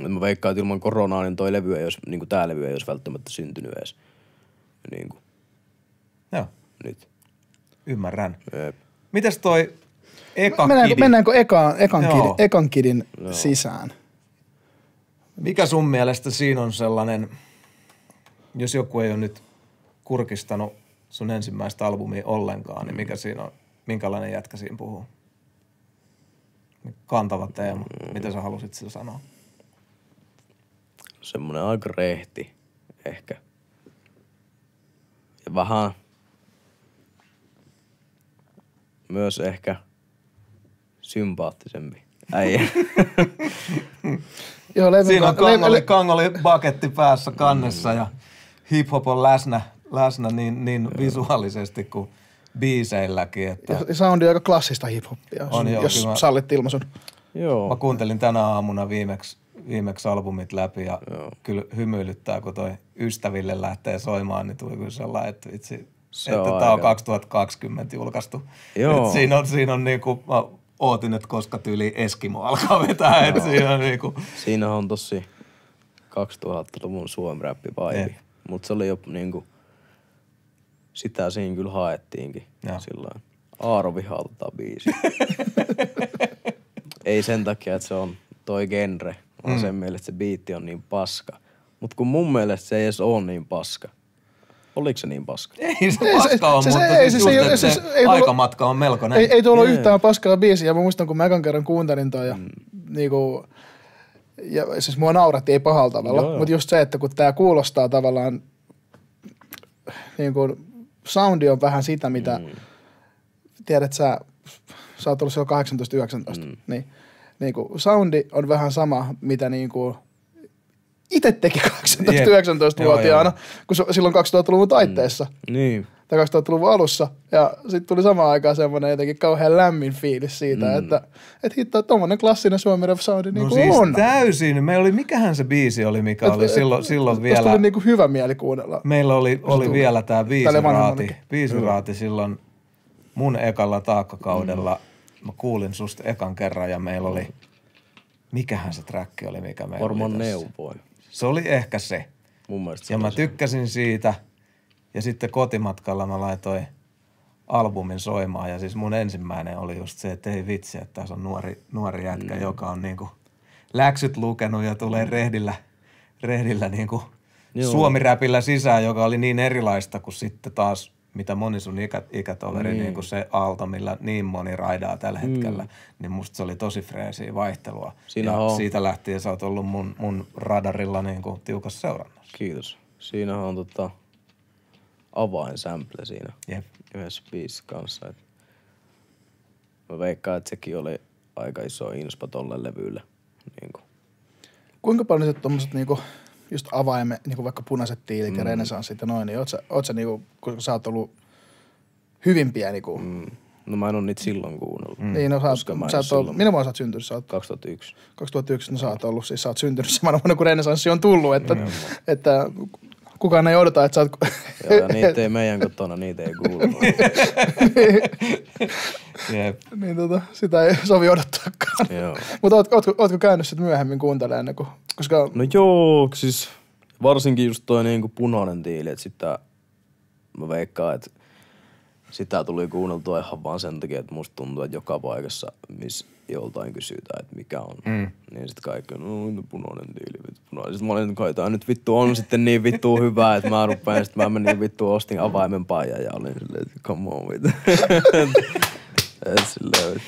et mä veikkaan, että ilman koronaa niin toi levy ei olisi, niinku tää levy ei olisi välttämättä syntynyt edes. Niinku Joo. nyt. Ymmärrän. Jep. Mites toi eka Mennäänkö, kidi? mennäänkö ekaan, ekan, Joo. kidin, ekan kidin sisään? Mikä sun mielestä siinä on sellainen, jos joku ei ole nyt kurkistanut sun ensimmäistä albumia ollenkaan, niin mikä siinä on, minkälainen jätkä siinä puhuu? Kantava teema. Mitä sä halusit sillä sanoa? Semmonen aika rehti ehkä. Ja vähän myös ehkä sympaattisempi äijä. Joo, Siinä on kangoli, kangoli baketti päässä kannessa ja hip-hop on läsnä, läsnä niin, niin visuaalisesti kuin biiseilläkin. Että ja soundi on aika klassista hiphoppia, On joo, jos kyllä mä- sallit ilmaisun. Joo. Mä kuuntelin tänä aamuna viimeksi, viimeksi albumit läpi ja Joo. kyllä hymyilyttää, kun toi ystäville lähtee soimaan, niin tuli kyllä sellainen, että vitsi, Se että on tää on aika- 2020 julkaistu. Joo. Et siinä on, siinä on niinku, mä ootin, että koska tyyli Eskimo alkaa vetää, että siinä on niinku, Siinä on tosi 2000-luvun suomi-räppi vibe. Mutta se oli jo niinku, sitä siinä kyllä haettiinkin Joo. silloin Aaro vihaa tota biisiä. Ei sen takia, että se on toi genre, vaan sen mielestä, että se biitti on niin paska. Mut kun mun mielestä se ei edes oo niin paska. Oliko se niin paska? Ei se Ei, se- paska on, se- se- mutta ei, siis se- just, se- se- se, se- aikamatka on melkoinen. Ei, ei tuolla Jee. yhtään paskaa biisiä. Mä muistan, kun mä ekan kerran kuuntelin toi ja mm. niinku, ja siis mua nauratti, ei pahalla tavalla, mutta just se, että kun tää kuulostaa tavallaan, niin kuin, soundi on vähän sitä, mitä, mm. tiedät sä, sä oot ollut silloin 18-19, mm. niin, niin kuin, soundi on vähän sama, mitä niin kuin, itse teki 18-19-vuotiaana, Joo, kun se, silloin 2000-luvun taitteessa Niin. tai 2000-luvun alussa. Ja sitten tuli samaan aikaan semmoinen jotenkin kauhean lämmin fiilis siitä, mm. että et hitto, tommonen klassinen suomi rap soundi No niinku siis on. täysin. Meillä oli, mikähän se biisi oli, mikä Et- oli et- silloin, silloin Tosta vielä. tuli niinku hyvä mieli kuunnella. Meillä oli, oli tuli. vielä tämä biisiraati, biisiraati silloin mun ekalla taakkakaudella. Mä kuulin susta ekan kerran ja meillä oli, mikähän se track oli, mikä meillä Varmaan oli neuvoin. Se oli ehkä se. Mun mielestä se Ja mä se. tykkäsin siitä. Ja sitten kotimatkalla mä laitoin albumin soimaan. Ja siis mun ensimmäinen oli just se, että ei vitsi, että tässä on nuori, nuori jätkä, mm. joka on niinku läksyt lukenut ja tulee rehdillä, rehdillä niinku Joo. suomiräpillä sisään, joka oli niin erilaista kuin sitten taas mitä moni sun ikä, ikätoveri, niin. niin kuin se aalto, millä niin moni raidaa tällä hetkellä, niin musta se oli tosi freesiä vaihtelua. Siinä ja on. siitä lähtien sä oot ollut mun, mun radarilla niin kuin tiukassa seurannassa. Kiitos. Siinähän on tota avainsample siinä Jep. yhdessä biisissä kanssa. Et mä veikkaan, että sekin oli aika iso inspa tolle levylle. Niin kuin. Kuinka paljon sitten tommoset niinku, just avaimet, niinku vaikka punaiset tiilit mm. ja renesanssit ja noin, niin oot sä, oot sä niinku, kun sä oot ollut hyvin pieni, kun, mm. Mm. No mä en ole niitä silloin kuunnellut. Mm. niin no sä Koska oot, mä sä oot ollut, minä vuonna sä oot syntynyt? Sä oot 2001. 2001, no sä oot ollut, siis sä oot syntynyt samana vuonna kuin renesanssi on tullut, että, että kukaan ei odota, että sä oot... Joo, ja niitä ei meidän kotona, niitä ei kuulu. Jep. niin tota, sitä ei sovi odottaakaan. Joo. Mutta ootko, ootko, ootko käynyt sit myöhemmin kuuntelemaan ennen kuin, koska No joo, siis varsinkin just toi niinku punainen tiili, että sitä mä veikkaan, että sitä tuli kuunneltua ihan vaan sen takia, että musta tuntuu, että joka paikassa, missä joltain kysytään, että mikä on, mm. niin sit kaikki on, no vittu punainen tiili, vittu punainen. Sitten mä olin, kai tää nyt vittu on sitten niin vittu hyvä, että mä rupean, sit mä menin vittu ostin avaimen paijan ja olin silleen, että come on vittu. Et silleen,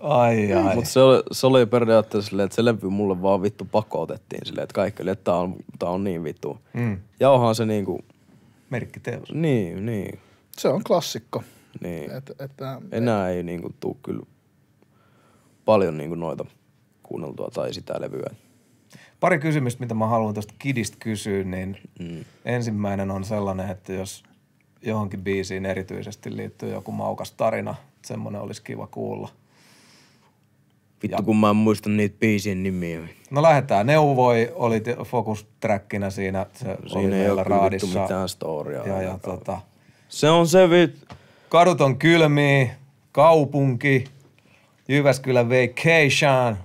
Ai ai. mutta se oli, se oli periaatteessa silleen, että se levy mulle vaan vittu pakotettiin silleen, että kaikki oli, että tää on, tää on niin vittu. Mm. Ja onhan se niinku, Merkkiteos. niin, niin, se on klassikko. niin. Et, että, Enää ei niinku tuu kyllä paljon niinku noita kuunneltua tai sitä levyä. Pari kysymystä, mitä mä haluan tuosta Kidistä kysyä, niin Mm. ensimmäinen on sellainen, että jos johonkin biisiin erityisesti liittyy joku maukas tarina, semmoinen olisi kiva kuulla. Vittu kun mä en muista niitä biisien nimiä. No lähdetään. Neuvoi oli focus trackina siinä, se oli Siinä ei meillä oo kyllä vittu raadissa. mitään storyaa. Ja, ja tota, Se on se vit... kadut on kylmiä, kaupunki, Jyväskylän vacation,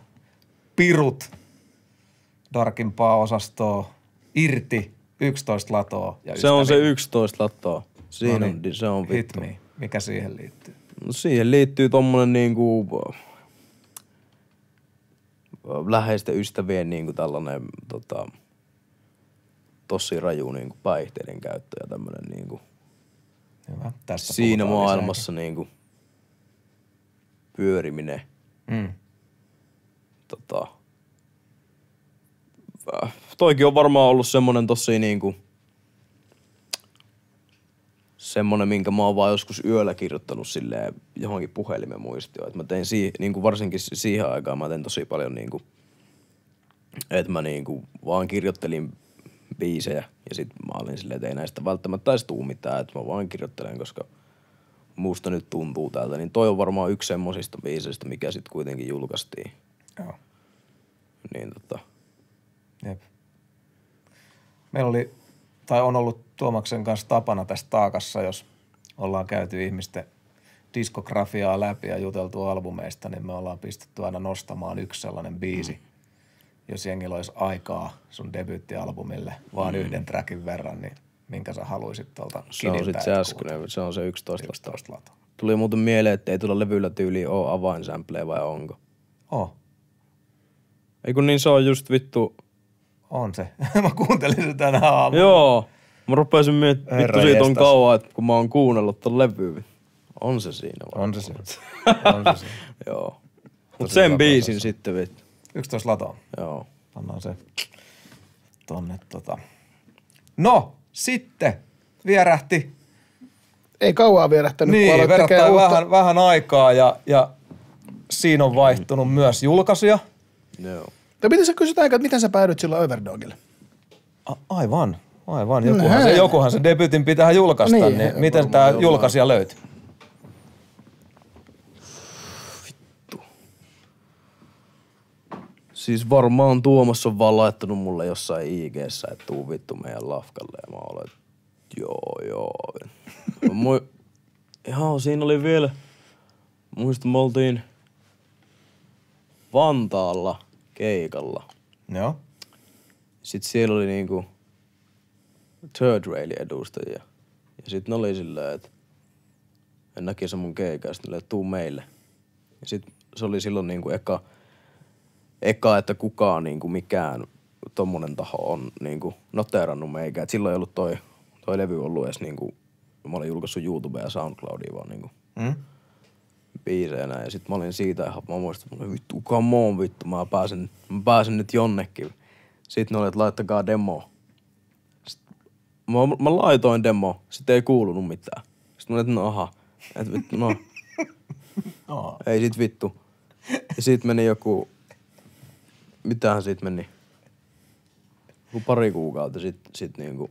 pirut, darkimpaa osastoa, irti, 11 latoa ja Se on se ystäviä. 11 lattoa. Siinä No on, se on vittu. me. Mikä siihen liittyy? No siihen liittyy tommonen niinku äh, läheisten ystävien niinku tällainen tota, tosi raju niinku päihteiden käyttö ja tämmönen niinku Hyvä. Tästä siinä maailmassa niinku pyöriminen. Mm. Tota, äh, toikin on varmaan ollut semmonen tosi niinku semmonen, minkä mä oon vaan joskus yöllä kirjoittanut silleen johonkin puhelimen muistioon. Et mä tein si- niinku varsinkin si- siihen aikaan mä tein tosi paljon niinku, että mä niinku vaan kirjoittelin biisejä ja sit mä olin silleen, että ei näistä välttämättä edes tuu mitään, että mä vaan kirjoittelen, koska musta nyt tuntuu tältä. Niin toi on varmaan yksi semmosista biiseistä, mikä sit kuitenkin julkaistiin. Joo. Niin tota, Jep. Meillä oli, tai on ollut Tuomaksen kanssa tapana tässä taakassa, jos ollaan käyty ihmisten diskografiaa läpi ja juteltu albumeista, niin me ollaan pistetty aina nostamaan yksi sellainen biisi, mm. jos jengillä olisi aikaa sun debyyttialbumille vaan mm. yhden trackin verran, niin minkä sä haluaisit tuolta se on sit se päältä äskeinen, se on se 11 lasta. 11 lato. Tuli muuten mieleen, että ei tulla levyllä tyyli oo avainsämpleä vai onko. Oh, Ei kun niin se on just vittu. on se. mä kuuntelin sitä tänä aamulla. Joo. Mä rupesin miettimään, vittu siitä on kauan, että kun mä oon kuunnellut ton levy. On se siinä vai? On se se. On se se. Joo. Mut sen biisin prosessi. sitten vittu. 11 latoa. Joo. Pannaan se tonne tota. No, sitten vierähti. Ei kauaa vierähtänyt, Niin, tekee verrattain uutta. vähän, vähän aikaa ja, ja siinä on vaihtunut myös julkaisuja. Joo. Ja miten sä kysyt aikaa, että miten sä päädyit silloin Overdogille? A- aivan, aivan. Jokuhan, se, hei. jokuhan se debytin pitää julkaista, niin, Niin, niin miten tämä julkaisija löytyi? Siis varmaan Tuomas on vaan laittanut mulle jossain IG-ssä, että tuu vittu meidän lafkalle. Ja mä olen, joo, joo. Mä mu- Joo, siinä oli vielä, muistan me oltiin Vantaalla keikalla. Joo. Sitten siellä oli niinku Third Railin edustajia. Ja sitten ne oli silleen, että ne näki sen mun keikan, ja sitten tuu meille. Ja sitten se oli silloin niinku eka, eka, että kukaan niinku mikään tommonen taho on niinku noteerannut meikä. Et silloin ei ollut toi, toi levy ollut edes niinku, mä olin julkaissut YouTubeen ja SoundCloudiin vaan niinku Mm? biisejä näin. Ja sit mä olin siitä ihan, mä muistan, että vittu, come on vittu, mä pääsen, mä pääsen nyt jonnekin. Sitten ne oli, että laittakaa demo. Sitten mä, mä laitoin demo, sitten ei kuulunut mitään. Sitten mä olin, että no aha, että vittu, no. Oh. Ei sit vittu. Ja sit meni joku, mitähän sit meni? Joku pari kuukautta sit, sit niinku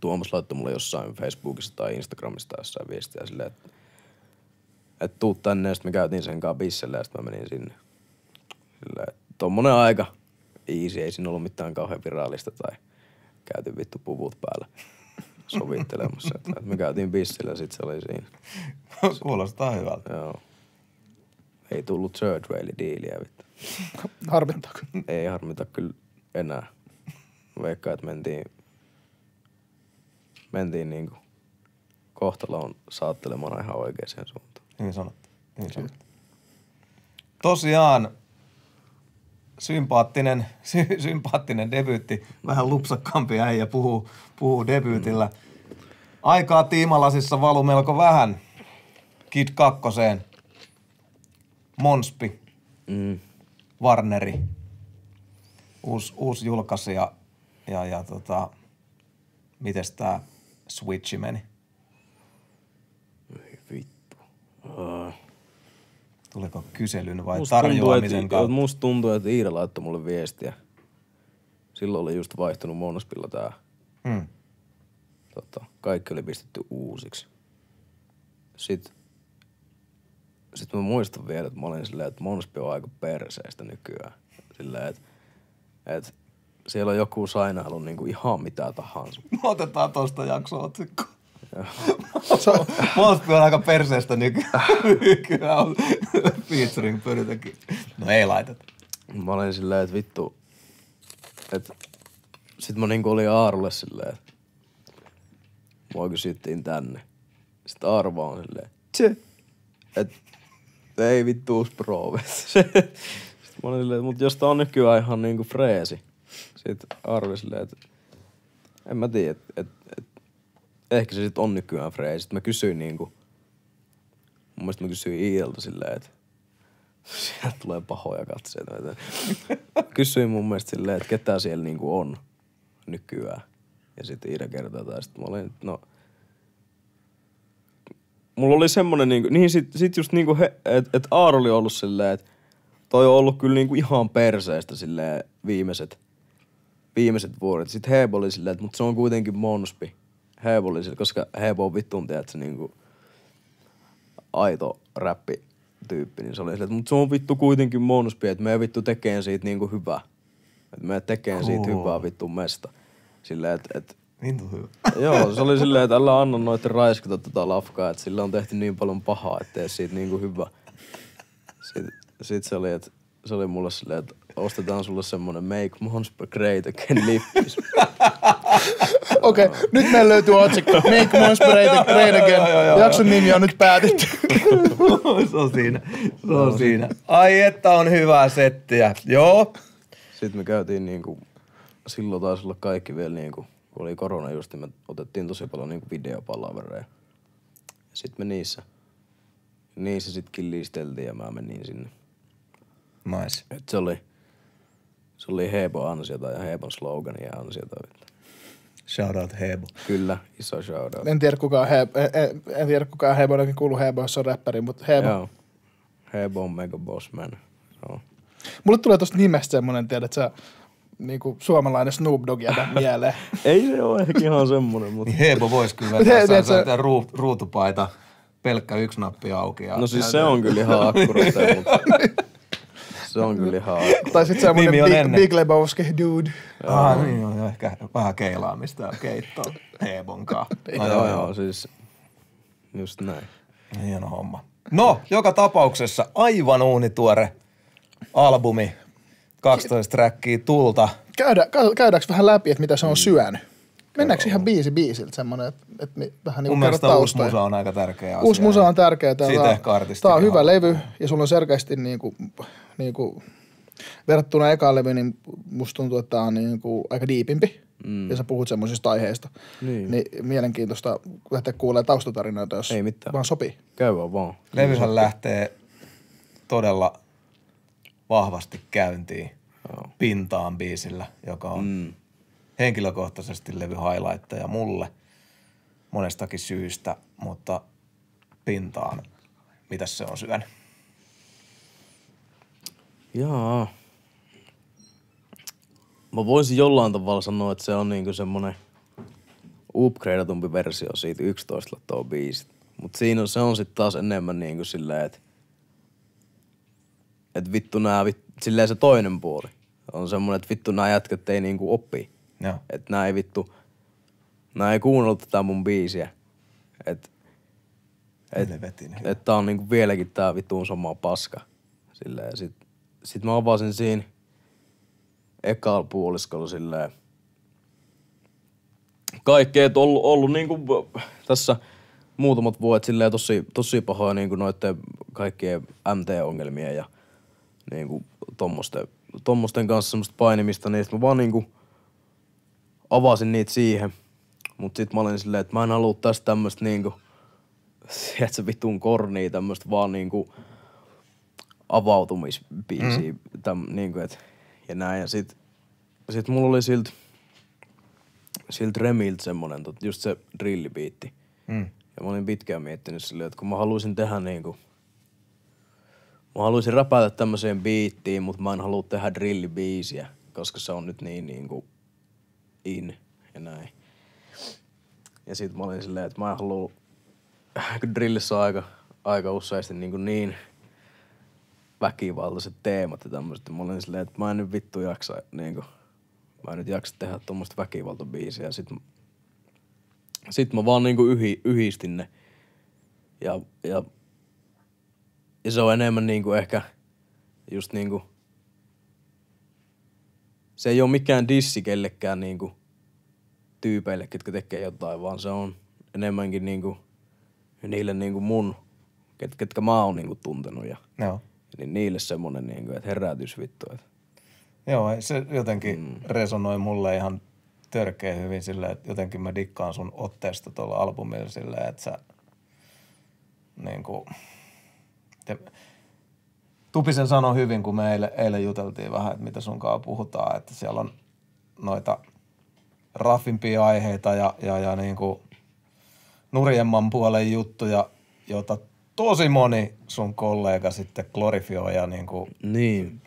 Tuomas laittoi mulle jossain Facebookissa tai Instagramissa tai jossain viestiä silleen, että et tuu tänne ja sit me käytiin sen kanssa bisselle ja sit mä menin sinne. Silleen, että tommonen aika easy, ei siinä ollut mitään kauhean virallista tai käyty vittu puvut päällä sovittelemassa. että, me käytiin bisselle ja sit se oli siinä. Kuulostaa hyvältä. Joo. Ei tullut third raili diiliä vittu. Harmittaako? Ei harmita kyllä enää. Veikkaan, että mentiin, mentiin niinku kohtaloon saattelemaan ihan oikeaan suuntaan. Niin sanottu. Niin sanottu. Tosiaan sympaattinen, sy- sympaattinen debyytti. Vähän lupsakkaampi äijä puhuu, puhuu debyytillä. Aikaa tiimalasissa valu melko vähän. Kid kakkoseen. Monspi, Mm. Warneri. Uusi, uusi julkaisija. Ja, ja tota, mites tää Switchi meni? Ei vittu. Uh, Tuliko kyselyn vai musta, tuntuu, tarjoamisen että, kautta? musta tuntuu, että Iida laittoi mulle viestiä. Silloin oli just vaihtunut Monspilla tää. Mm. Tota, kaikki oli pistetty uusiksi. Sitten sit mä muistan vielä, että mä olin silleen, että Monspi on aika perseestä nykyään. Silleen, että, että siellä on joku sainailu niinku ihan mitä tahansa. Me otetaan tosta jakso otsikko. Joo. Mospi on aika perseestä nykyään. featuring pölytäkin. No ei laiteta. Mä olin silleen, että vittu, että sit mä niinku olin Aarulle silleen, että mua kysyttiin tänne. Sitten Aaru vaan on silleen, tse, että ei vittu uusi pro. Sitten mä olin silleen, mut jos tää on nykyään ihan niinku freesi. Sitten oli silleen, että en mä tiedä, että et, et, ehkä se sit on nykyään freesi. Sitten mä kysyin niinku, mun mielestä mä kysyin Iilta silleen, että Sieltä tulee pahoja katseita. Kysyin mun mielestä silleen, että ketä siellä niinku on nykyään. Ja sitten Iida kertoo tai sitten mä olin, että no... Mulla oli semmonen niinku, niin sit, sit just niinku, että et Aaro oli ollut silleen, että toi on ollut kyllä niinku ihan perseestä silleen viimeiset, viimeiset vuodet. Sitten Hebo oli silleen, että mut se on kuitenkin Monspi. Hebo oli silleen, koska Hebo on vittuun, tiedät, se niinku, aito räppi tyyppi, niin se oli silleen, että mut se on vittu kuitenkin Monspi, että me vittu tekee siitä niinku hyvä. Että me tekee siitä Cool. hyvää vittu mesta. Silleen, että et, Vintu hyvä. joo, se oli silleen, että älä anna noitten raiskata tota lafkaa, että sillä on tehty niin paljon pahaa, ettei siitä niinku hyvä. Sitten sit se oli, että se oli mulle silleen, että ostetaan sulle semmonen Make Monsper Great Again lippis. Okei, okay, nyt meillä löytyy otsikko. Make Monster Great Again. Jakson nimi on nyt päätetty. se on siinä. Se on siinä. Ai että on hyvää settiä. Joo. Sitten me käytiin niinku, silloin taisi olla kaikki vielä niinku, kun oli korona just, niin me otettiin tosi paljon niinku videopalavereja. Sitten me niissä, niissä sit killisteltiin ja mä menin sinne. Nice. Et se oli, se oli Hebo ansiota ja Hebon slogania ansiota. Shout out Hebo. Kyllä, iso shoutout. En tiedä kuka on Hebo, en, en, en tiedä kuka on Hebo, ainakin kuuluu Hebo, jos on räppäri, mutta Hebo. Joo. Hebo on mega boss man. Joo. Mulle tulee tosta nimestä semmonen, tiedät sä, niinku suomalainen Snoop Dogg jätä mieleen. Ei se ole ehkä ihan semmonen, mutta... Niin Hebo vois kyllä vetää. Se, se- se, se, ruu, ruutupaita, pelkkä yksi nappi auki. Ja, No siis ja- se on kyllä ihan akkuratteja, mutta... Se on kyllä ihan tai sit semmonen Nimi on Big, ennen. Big Lebowski dude. Ah, niin on ehkä vähän keilaamista ja keittoa Hebonkaan. No, Joo, joo, siis just näin. Hieno homma. No, joka tapauksessa aivan uunituore albumi. 12 trackia tulta. Käydä, kä- käydäänkö vähän läpi, että mitä se on syönyt? Mennäänkö ihan biisi biisiltä semmonen, että, että mi- vähän niinku kerro mielestä uusi taustoja? musa on aika tärkeä asia. Uusi musa on tärkeä. Tää, Siitä ehkä artisti Tää on hyvä levy ja sulla on selkeästi niinku, niinku, verrattuna ekaan levyyn, niin musta tuntuu, että tää on niinku aika diipimpi. Mm. Ja sä puhut semmoisista aiheista. Niin. niin mielenkiintoista lähteä kuulemaan taustatarinoita, jos Ei mitään. vaan sopii. Käy vaan vaan. Levyhän lähtee todella vahvasti käyntiin pintaan biisillä, joka on mm. henkilökohtaisesti levy highlightteja mulle monestakin syystä, mutta pintaan, mitä se on syönyt? Jaa. Mä voisin jollain tavalla sanoa, että se on niinku semmonen upgradeatumpi versio siitä 11 lattoa biisit. Mut siinä on, se on sit taas enemmän niinku silleen, että et vittu nää, vit, silleen se toinen puoli. On semmonen, että vittu nää jätkät ei niinku oppii. Joo. Että nää ei vittu, nää ei kuunnellut tätä mun biisiä. Et, et, Helvetin että tää on niinku vieläkin tää vittuun sama paska. Silleen, sit, sit mä avasin siinä ekalla puoliskolla silleen kaikkea, että ollut, ollut niinku tässä muutamat vuodet silleen tosi, tosi pahoja niinku noitten kaikkien MT-ongelmien ja niinku tommosten, tommosten kanssa semmoista painimista, niin sit mä vaan niinku avasin niitä siihen. Mut sit mä olin silleen, että mä en halua tästä tämmöstä niinku, tiedätkö, vittuun kornia tämmöstä vaan niinku avautumisbiisiä, mm. täm, niinku, et, ja näin. Ja sit, sit mulla oli siltä silt Remiltä semmonen, just se drillibiitti. Mm. Ja mä olin pitkään miettinyt silleen, että kun mä haluaisin tehdä niinku, mä haluaisin räpätä tämmöiseen biittiin, mutta mä en halua tehdä drillibiisiä, koska se on nyt niin niinku in ja näin. Ja sit mä olin silleen, että mä en halua, kun drillissä on aika, aika useasti niin, kuin niin väkivaltaiset teemat ja tämmöiset. Mä olin silleen, että mä en nyt vittu jaksa, niin kuin, mä en nyt jaksa tehdä tuommoista väkivaltabiisiä. Ja sit, sit mä vaan niin kuin yhi, yhdistin ne. Ja, ja, ja se on enemmän niin kuin ehkä just niin kuin, se ei ole mikään dissi kellekään niin kuin tyypeille, ketkä tekee jotain, vaan se on enemmänkin niinku niille niinku mun, ket, ketkä mä oon niinku tuntenut ja Joo. niin niille semmonen niinku, että herätys vittu. Et. Joo, se jotenkin mm. resonoi mulle ihan törkeä hyvin silleen, että jotenkin mä dikkaan sun otteesta tuolla albumilla silleen, että sä niin kuin, te, Tupisen sanoi hyvin, kun me eilen, eilen juteltiin vähän, että mitä sunkaan puhutaan, että siellä on noita raffimpia aiheita ja, ja, ja niin kuin nurjemman puolen juttuja, jota tosi moni sun kollega sitten glorifioi ja niin kuin Niin.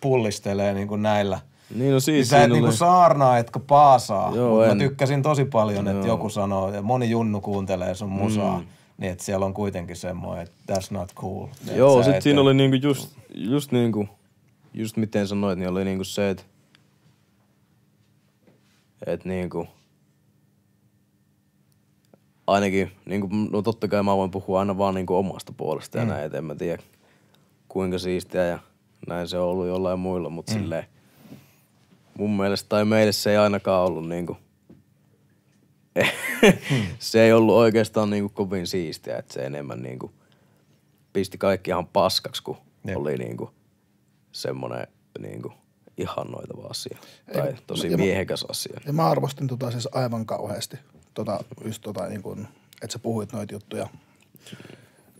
pullistelee niin kuin näillä. Niin no Niin siis sä et niinku saarnaa, etkä paasaa, Joo, mutta mä en. tykkäsin tosi paljon, että joku sanoo, ja moni junnu kuuntelee sun musaa, mm. Niin että siellä on kuitenkin semmoinen, että that's not cool. Et joo, sit et- siinä oli niinku just, just niinku, just miten sanoit, niin oli niinku se, että et niinku, ainakin, niinku, no totta kai mä voin puhua aina vaan niinku omasta puolesta ja näin, et en mä tiedä kuinka siistiä ja näin se on ollut jollain muilla, mutta mm. silleen mun mielestä tai meille se ei ainakaan ollut niinku se ei ollut oikeastaan niinku kovin siistiä, että se enemmän niinku pisti kaikki ihan paskaksi, kun Jep. oli niinku semmoinen niinku ihannoitava asia. Tai Ei, tosi ja miehekäs asia. Ja mä arvostin tota siis aivan kauheasti. Tota, just tota niin kuin, että sä puhuit noita juttuja.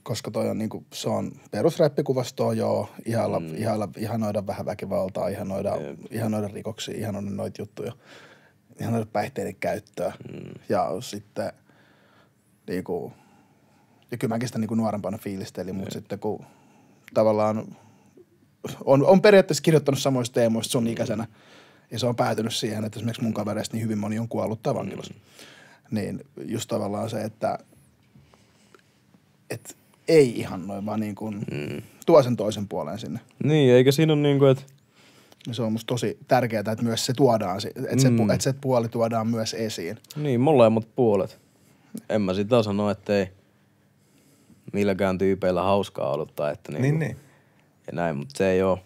Koska toi on niinku, se on perusräppikuvastoa, joo, ihailla, mm. ihailla, ihanoida vähän väkivaltaa, ihanoida, ihanoida rikoksia, ihanoida noita juttuja, ihanoida päihteiden käyttöä. Mm. Ja sitten niinku, ja kyllä mäkin sitä niinku nuorempana fiilistelin, mutta sitten kun tavallaan on, on periaatteessa kirjoittanut samoista teemoista sun ikäisenä, ja se on päätynyt siihen, että esimerkiksi mun kavereista niin hyvin moni on kuollut tai vankilassa. Niin just tavallaan se, että et ei ihan noin, vaan niin kuin mm. tuo sen toisen puolen sinne. Niin, eikä siinä ole niinku, että Ja se on musta tosi tärkeää, että myös se tuodaan, että se, pu- että se puoli tuodaan myös esiin. Niin, molemmat puolet. En mä sitä sano, että ei milläkään tyypeillä hauskaa ollut tai että niinku, Niin, niin. ja näin, mutta se ei oo,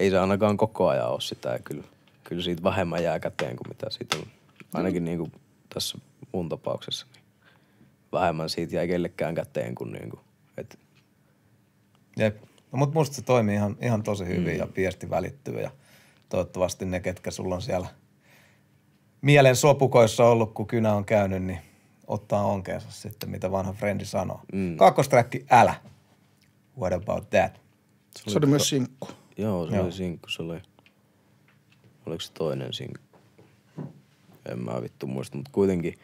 ei se ainakaan koko ajan ole sitä ja kyllä, kyllä siitä vähemmän jää käteen kuin mitä siitä on. Ainakin niinku tässä mun tapauksessa, niin vähemmän siitä jäi kellekään käteen kuin niinku, et Jep. No, mutta musta se toimii ihan, ihan tosi hyvin mm. ja viesti välittyy ja toivottavasti ne, ketkä sulla on siellä mielen sopukoissa ollut, kun kynä on käynyt, niin ottaa onkeensa sitten, mitä vanha frendi sanoo. Mm. Kakkosträkki, älä. What about that? Se oli myös sinkku. Joo, se Joo. oli sinkku, se oli, oliko se toinen sinkku? En mä vittu muista, mutta kuitenkin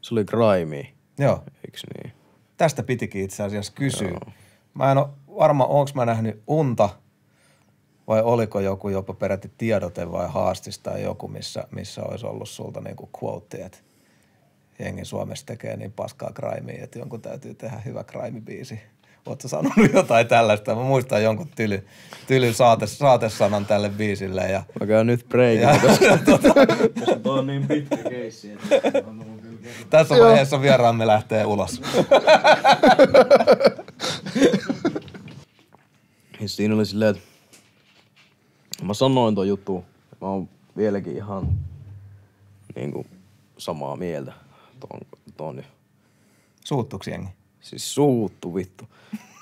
se oli grimy, Joo, eiks niin? tästä pitikin itse asiassa kysyä. Joo. Mä en ole varma, onko mä nähnyt unta vai oliko joku jopa peräti tiedote vai haastis tai joku, missä, missä olisi ollut sulta niinku quote, että jengi Suomessa tekee niin paskaa crimea, että jonkun täytyy tehdä hyvä crime-biisi. Oletko sanonut jotain tällaista? Mä muistan jonkun tyly, tyly saate, saatesanan tälle biisille. Ja, Mä käyn nyt breikin, ja, tota, Tuo on niin pitkä keissi, että on tässä vaiheessa vieraamme lähtee ulos. Ja siinä oli silleen, että mä sanoin ton juttu, mä oon vieläkin ihan niinku samaa mieltä ton, ton Suuttuks jengi? Siis suuttu vittu.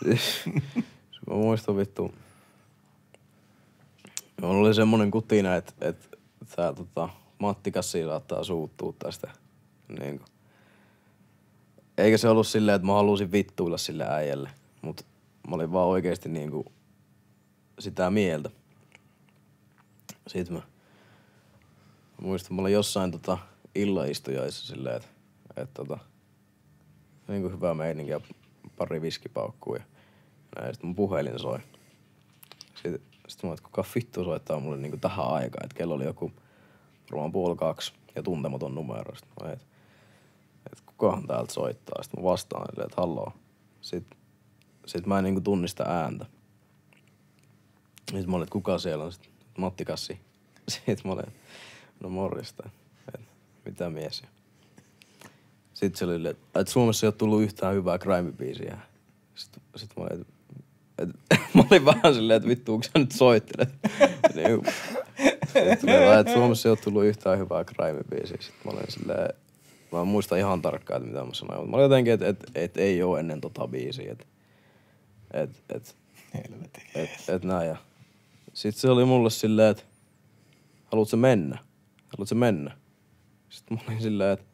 Mä muistan vittu. Mulla oli semmonen kutina, että et, tää tota, Matti Kassi saattaa suuttua tästä. Niin kuin. Eikä se ollut silleen, että mä halusin vittuilla sille äijälle. Mut mä olin vaan oikeesti niinku sitä mieltä. Sitten mä, mä muistan, olin jossain tota illaistujaissa silleen, että et, tota, niin kuin hyvä meininki ja pari viskipaukkua ja näin. Sitten mun puhelin soi. Sitten, sitten mä että kuka vittu soittaa mulle niin kuin tähän aikaan. Että kello oli joku varmaan puoli kaksi ja tuntematon numero. Sitten mä että et kukahan täältä soittaa. Sitten mä vastaan silleen, että halloo. Sitten, sitten mä en niin kuin tunnista ääntä. Sitten mä olin, että kuka siellä on? Sitten Matti Kassi. Sitten mä olin, no morjesta. Mitä mies? Sitten se oli, että Suomessa ei ole tullut yhtään hyvää crime-biisiä. Sitten, sitten mä olin, että, mä olin vähän silleen, että vittu, onko sä nyt soittelet? niin, vaan, että Suomessa ei ole tullut yhtään hyvää crime-biisiä. Sitten mä olin silleen, mä en muista ihan tarkkaan, että mitä mä sanoin. Mutta mä olin jotenkin, että, että, että ei ole ennen tota biisiä. Että, että, että, Helvetin. että, että näin. Ja sitten se oli mulle silleen, että haluatko mennä? Haluatko mennä? Sitten mä olin silleen, että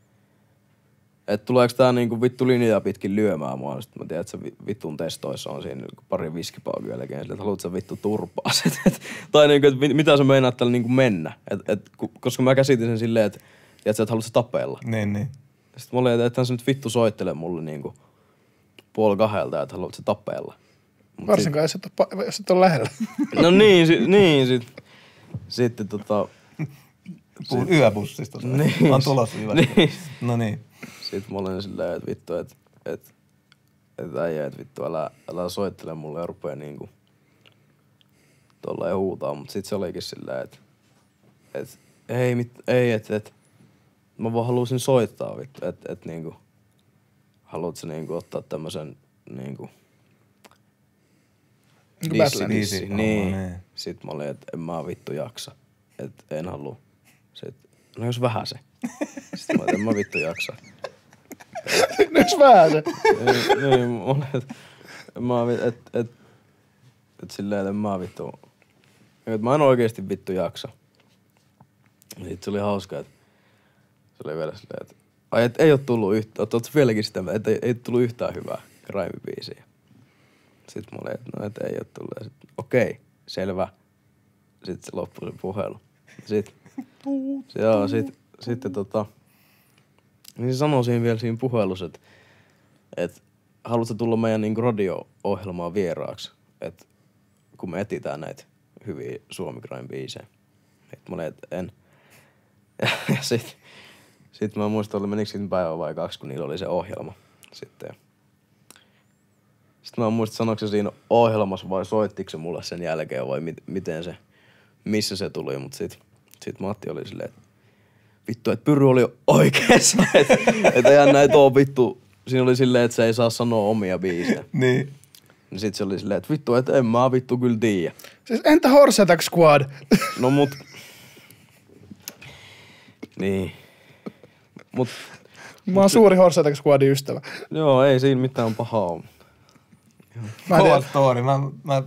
että tuleeko tää niinku vittu linjaa pitkin lyömään mua. Sitten mä tiedän, että se vi- vittun testoissa on siinä niinku pari viskipaukin jälkeen. Silleen, että haluat sä vittu turpaa sit. Et, tai niinku, että mit- mitä sä meinaat tällä niinku mennä. Et, et, ku- koska mä käsitin sen silleen, että tiedät, että haluat sä tapella. Niin, niin. Sitten mä olin, että ethän sä nyt vittu soittele mulle niinku puoli kahdelta, että haluat sä tapella. Varsinkaan, jos et ole, pa- jos et ole lähellä. Sit, no niin, si, niin sit, sitten tota, Puhun yöbussista. Niin. Niin. Mä oon tulossa Jyväskylään. Niin. No niin. Sitten mä olin silleen, että vittu, että et, et äijä, että vittu, älä, älä soittele mulle ja rupee niinku tolleen huutaa. Mut sit se olikin silleen, että et, ei, mit, ei, että et, mä vaan halusin soittaa vittu, että et, niinku, haluat sä niinku ottaa tämmösen Niinku dissi, dissi. Dissi, Niin. homma, niin. Sitten mä olin, että en mä vittu jaksa. Että en halua. Sitten no jos vähän se. Sitten mä olin, en mä vittu jaksa. Nyt vähän se. niin, niin, mulle, et, mä, vi- et, et, et silleen, että en mä vittu, että mä en oikeesti vittu jaksa. Ja Sitten se oli hauska, että se oli vielä silleen, että ai, et ei oo tullut yhtään, oot, oot vieläkin sitä, että ei, ei tullut yhtään hyvää grime-biisiä. Sitten mä olin, että no, et ei oo tullut. Okei, selvä. Sitten se loppui se puhelu. Sitten, joo, sit, sitten tota, niin se sanoi siinä vielä siinä puhelussa, että, että haluatko tulla meidän niin radio-ohjelmaan vieraaksi, että kun me etsitään näitä hyviä Suomi Crime biisejä. Sitten mä olin, että en. Ja, ja sit, sit mä muistan, oli menikö päivä vai kaksi, kun niillä oli se ohjelma sitten. Sitten mä en muista, sanoiko se siinä ohjelmassa vai soittiko se mulle sen jälkeen vai mit, miten se, missä se tuli, mutta sit, sit Matti oli silleen, että vittu, että Pyry oli oikeassa, että et eihän näitä oo vittu. Siinä oli silleen, että se ei saa sanoa omia biisejä. Niin. Niin sit se oli silleen, että vittu, että en mä vittu kyllä tiedä. Siis entä Horse Attack Squad? No mut... Niin. Mut Mä oon suuri Horse Attack Squadin ystävä. joo, ei siinä mitään pahaa ole. Kova story. Mä, mä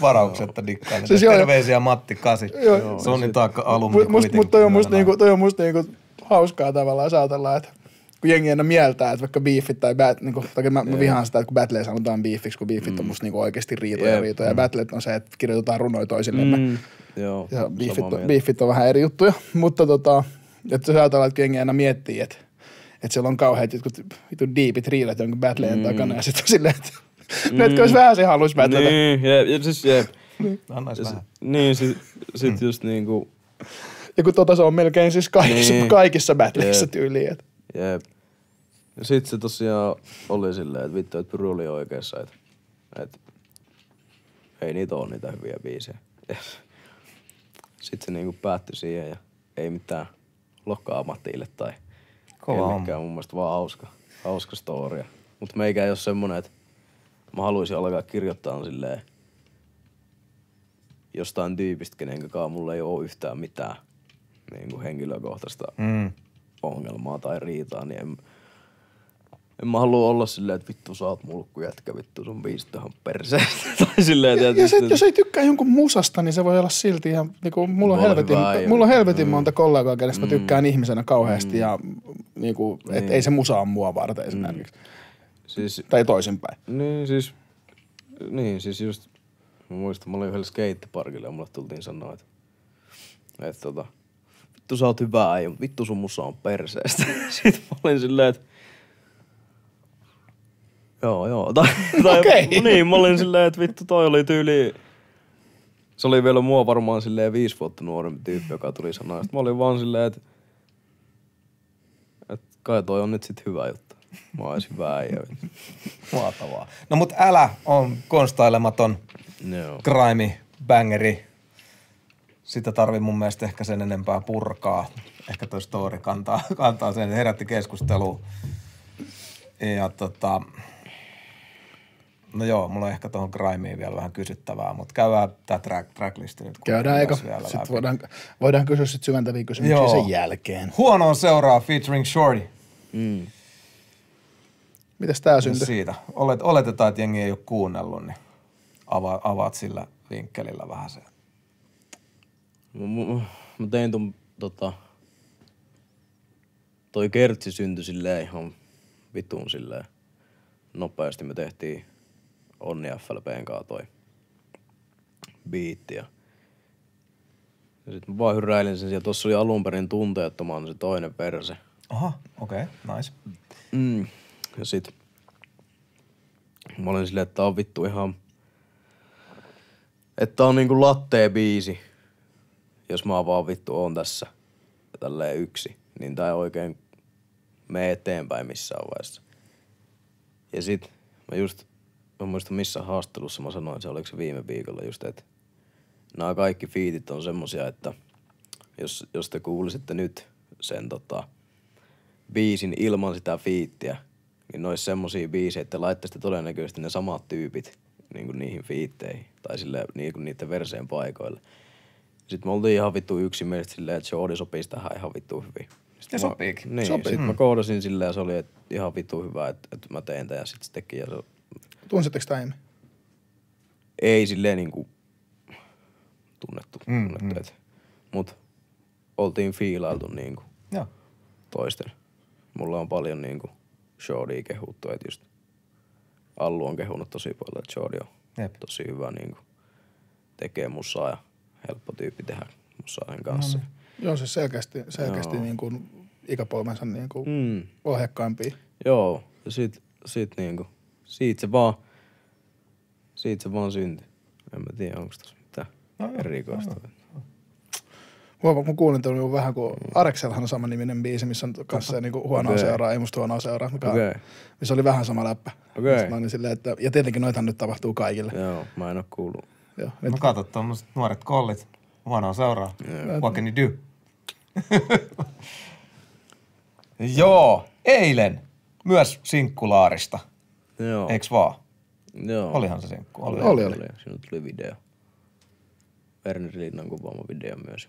varauksetta dikkaan. Siis Siis joo, Terveisiä Matti Kasi. Joo. Sonni taakka alumni Mut, mut, toi on musta, niinku, toi on musta niinku hauskaa tavallaan, jos ajatellaan, että kun jengi aina mieltää, että vaikka beefit tai bat, niinku, tai mä, mä vihaan sitä, että kun battleja sanotaan beefiksi, kun beefit mm. on musta niinku oikeasti riitoja Jep. riitoja. Ja battlet on se, että kirjoitetaan runoja toisillemme. Mm, joo, Ja beefit, on, beefit on vähän eri juttuja, mutta tota, että jos ajatellaan, että kun jengi aina miettii, että, että siellä on kauheat jotkut deepit riidat jonkun battleen mm. takana ja sitten on silleen, että mm. netkö olisi vähän se halus battleta. Niin, jep, ja siis jep. Annais Ja vähän. Niin, sit, sit just niinku, Ja kun tota se on melkein siis kaikissa, Niin. kaikissa battleissa Jep. tyyliin. Että. jep. Ja sit se tosiaan oli silleen, että vittu, että Pyry oli oikeassa, että, että ei niitä oo niitä hyviä biisejä. Ja Sitten se niinku päättyi siihen ja ei mitään lokkaa Matille tai Kova kellekään. Mun mielestä vaan hauska, hauska storia. Mutta meikä ei ole semmonen, että mä haluaisin alkaa kirjoittaa silleen jostain tyypistä, kenen kanssa mulla ei ole yhtään mitään niin kuin henkilökohtaista Mm. ongelmaa tai riitaa, niin en, en mä halua olla silleen, että vittu sä oot mulkku jätkä, vittu sun biisit on perseestä. tai silleen, Ja, ja tietysti, sit, jos ei tykkää jonkun musasta, niin se voi olla silti ihan, niinku, mulla, on helvetin, hyvä mulla on helvetin Mm. monta kollegaa, kenestä mä tykkään ihmisenä kauheasti ja niinku, et Niin. ei se musa on mua varten esimerkiksi. Siis, Tai toisinpäin. niin siis, niin siis just, mä muistan, mä olin yhdellä skeittiparkilla ja mulle tultiin sanoa, että, että tota, vittu sä oot hyvä äijä, vittu sun musa on perseestä. Sitten mä olin silleen, että Joo, joo. Tai, tai Okei. Niin, mä olin silleen, että vittu toi oli tyyli... Se oli vielä mua varmaan silleen viisi vuotta nuorempi tyyppi, joka tuli sanoa. Sitten mä olin vaan silleen, että... Että kai toi on nyt sit hyvä juttu. Mä edes hyvä äijä. Mahtavaa. No mut älä on konstailematon Joo. grime bangeri. Sitä tarvii mun mielestä ehkä sen enempää purkaa. Ehkä toi story kantaa, kantaa sen, herätti keskustelua. Ja tota, no joo, mulla on ehkä tuohon grimeen vielä vähän kysyttävää, mutta käydään tää track, tracklisti nyt. Käydään vielä Sitten läpi. voidaan, voidaan kysyä sit syventäviä kysymyksiä Joo. sen jälkeen. Huono on seuraa featuring Shorty. Mm. Mitäs tää syntyi? siitä. Olet, oletetaan, että jengi ei ole kuunnellut, niin ava, avaat sillä vinkkelillä vähän se. Mä, mä, mä tein ton tota... Toi kertsi syntyi silleen ihan vitun silleen nopeasti. Me tehtiin Onni FLPn kanssa toi biitti ja ja sit mä vaan hyräilin sen ja tossa oli alun perin tunteettoman se toinen perse. Aha, okei, okay, nice. Mm. Ja sit mä olin silleen, että tää on vittu ihan... Että tää on niinku lattee biisi. Jos mä vaan vittu oon tässä tälleen yksi, niin tää ei oikein mene eteenpäin missään vaiheessa. Ja sit mä just, mä muistan missä haastattelussa mä sanoin, se oliko se viime viikolla just, että nämä kaikki fiitit on semmosia, että jos, jos te kuulisitte nyt sen tota, biisin ilman sitä fiittiä, niin ne olisi semmosia biisejä, että laittaisitte todennäköisesti ne samat tyypit niin kuin niihin fiitteihin tai sille, niin kuin niiden verseen paikoille. Sitten me oltiin ihan vittu yksimielisesti silleen, että Jordi sopisi tähän ihan vittu hyvin. Sitten Ja mä- sopiikin. Niin, Sopii. sitten mä koodasin silleen ja se oli et ihan vittu hyvä, että, että mä tein tämän ja sitten se teki. Ja se, Tunsitteko sitä aiemmin? ei silleen niinku tunnettu, Mm, tunnettu mm. Et, mut oltiin fiilailtu niinku Joo. toisten. Mulla on paljon niinku Jordia kehuttu, että just Allu on kehunut tosi paljon, että Jordi on Jep. tosi hyvä niinku tekee musaa ja helppo tyyppi tehdä musaa sen kanssa. Joo, siis selkeästi, selkeästi Joo. niin kuin ikäpolvensa niin kuin Mm. ohjekkaimpia. Joo, ja sit, sit niinku, siitä se vaan, siitä se vaan syntyi. En mä tiedä, onko tässä mitään No erikoista. Huomaa, kun kuulin tuon niin vähän kuin Areksellahan on sama niminen biisi, missä on kanssa se, niin kuin huonoa Okei. seuraa, ei musta huonoa seuraa, mikä on, missä oli vähän sama läppä. Mä olin silleen, että, ja tietenkin noitahan nyt tapahtuu kaikille. joo, mä en oo kuullut. Joo, nyt, No kato tuommoiset nuoret kollit. Huonoa seuraa. What can you do? Joo, eilen myös sinkkulaarista. Joo, Eiks vaan? joo. Olihan se sinkku. Oli. Oli, oli. Siinä tuli video. Werner Linnan kuvaama video myös.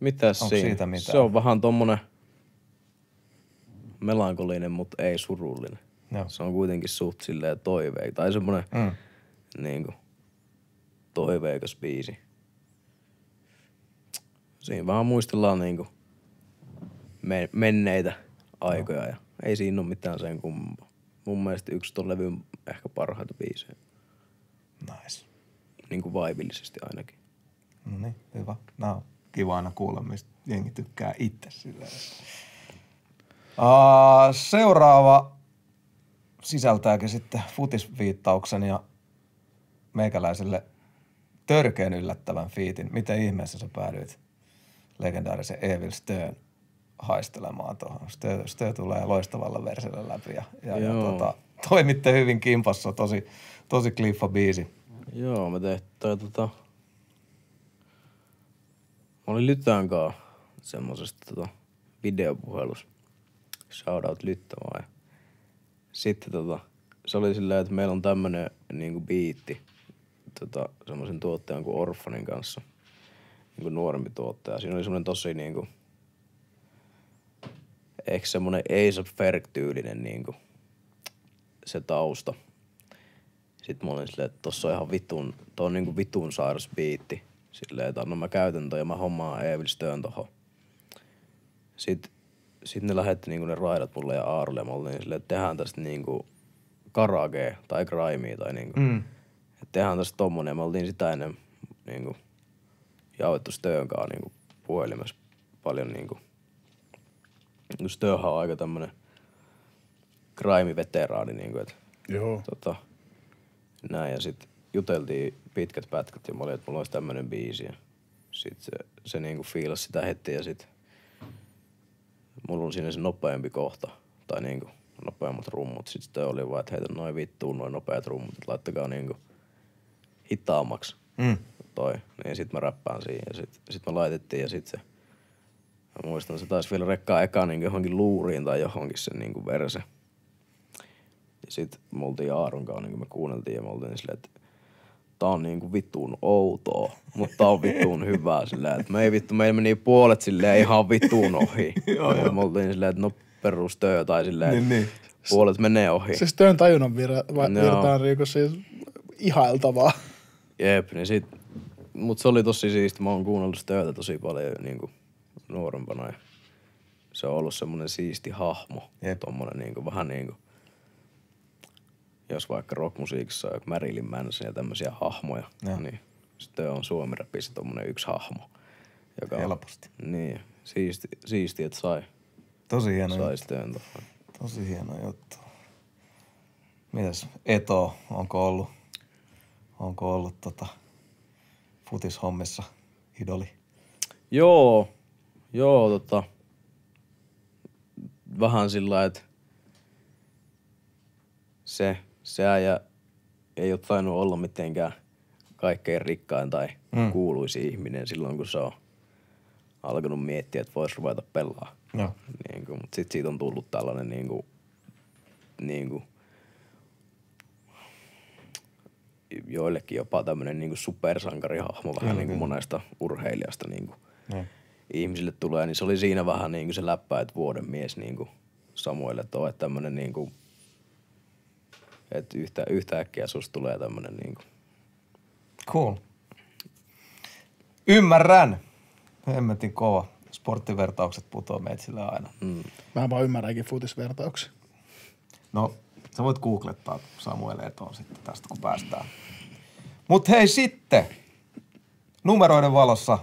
Mitäs Onks siinä? siitä mitään? Se on vähän tommonen melankolinen, mutta ei surullinen. Joo. Se on kuitenkin suht silleen toiveik. Tai semmonen Mm. niinku toiveikas biisi. Siinä vähän muistellaan niinku me- menneitä aikoja ja ei siinä ole mitään sen kummempaa. Mun mielestä yksi ton levyn ehkä parhaita biisejä. Nice. Niinku vaivillisesti ainakin. No niin, hyvä. No, kiva aina kuulla, mistä jengi tykkää itse silleen. Uh, seuraava sisältääkin sitten futisviittauksen ja meikäläiselle törkeän yllättävän fiitin. Miten ihmeessä sä päädyit legendaarisen Evil Stern haistelemaan tuohon? Stö, Stö tulee loistavalla versillä läpi ja, ja, ja tota, toimitte hyvin kimpassa, tosi, tosi kliffa biisi. Joo, me tehtiin tota... Mä olin Lytän kanssa semmosesta tota videopuhelussa. Shoutout Lyttä. Ja Sitten tota, se oli silleen, että meillä on tämmönen niinku biitti tota, semmoisen tuottajan kuin Orphanin kanssa. Niinku nuorempi tuottaja. Siinä oli semmonen tosi niinku ehkä semmonen Ace Ferg-tyylinen niinku se tausta. Sitten mä olin silleen, että tossa on ihan vitun, toi on niinku vitun sairas biitti. Silleen, että anna mä käytän toi ja mä hommaan Evil Stön tohon. Sitten sit ne lähetti niinku ne raidat mulle ja Aarolle ja mä olin silleen, että tehdään tästä niinku karagea tai grimea tai niinku. Mm. Että tehdään tästä tommonen ja me oltiin sitä ennen niinku jauhettu Stön kanssa niinku puhelimessa paljon niinku. Kun Stöhän on aika tämmönen grime-veteraani niinku, että Joo. tota, näin ja sitten juteltiin pitkät pätkät ja mä olin, että mulla olisi tämmönen biisi ja sit se, se niinku fiilasi sitä heti ja sit mulla on siinä se nopeampi kohta tai niinku nopeammat rummut. Sit sitten oli vaan, että heitä noin vittuun noin nopeat rummut, että laittakaa niinku hitaammaksi Mm. toi. Niin sit mä räppään siihen ja sit, sit me laitettiin ja sit se Mä muistan, se taisi vielä rekkaa eka niin johonkin luuriin tai johonkin se niin verse. Ja sit me oltiin Aaron kanssa, niin me kuunneltiin ja me oltiin silleen, että tää on niinku vittuun outoa, mutta tää on vittuun hyvää silleen, että me ei vittu, meillä meni puolet silleen ihan vittuun ohi. ja me oltiin silleen, että no perustöö tai silleen, Niin, niin, niin. niin. puolet menee ohi. Siis työn tajunnan va, Joo. virtaan niinku siis ihailtavaa. Jep, niin sit, mut se oli tosi siisti. Mä oon kuunnellut sitä tosi paljon niinku nuorempana ja se on ollut semmonen siisti hahmo. Jep. Tommonen niinku vähän niinku, jos vaikka rockmusiikissa on Marilyn Manson ja tämmösiä hahmoja, Joo. niin sitten on suomirapissa tommonen yksi hahmo. Joka on, Helposti. Niin, siisti, siisti että sai, Tosi hieno sai juttu. tohon. Tosi hieno juttu. Mitäs Eto, onko ollut, onko ollut tota futishommissa idoli? Joo, joo, tota, vähän sillä että se, se äijä ei ole tainnut olla mitenkään kaikkein rikkain tai Mm. mm. kuuluisi ihminen silloin, kun se on alkanut miettiä, että voisi ruveta pelaa. Joo. Niin kuin, mutta sitten siitä on tullut tällainen niin kuin, niin kuin, joillekin jopa tämmöinen niinku supersankarihahmo vähän niin kuin monesta urheilijasta Niin. ihmisille tulee, niin se oli siinä vähän niin kuin se läppä, että vuoden mies niin kuin Samuel, että olet tämmönen niin kuin, että yhtä, yhtäkkiä susta tulee tämmönen niin kuin, Cool. Ymmärrän. Hemmetin kova. Sporttivertaukset putoo meitsille aina. mm, Mä vaan ymmärränkin futisvertauksia. No, sä voit googlettaa Samuel Etoon sitten tästä, kun päästään. Mut hei sitten, numeroiden valossa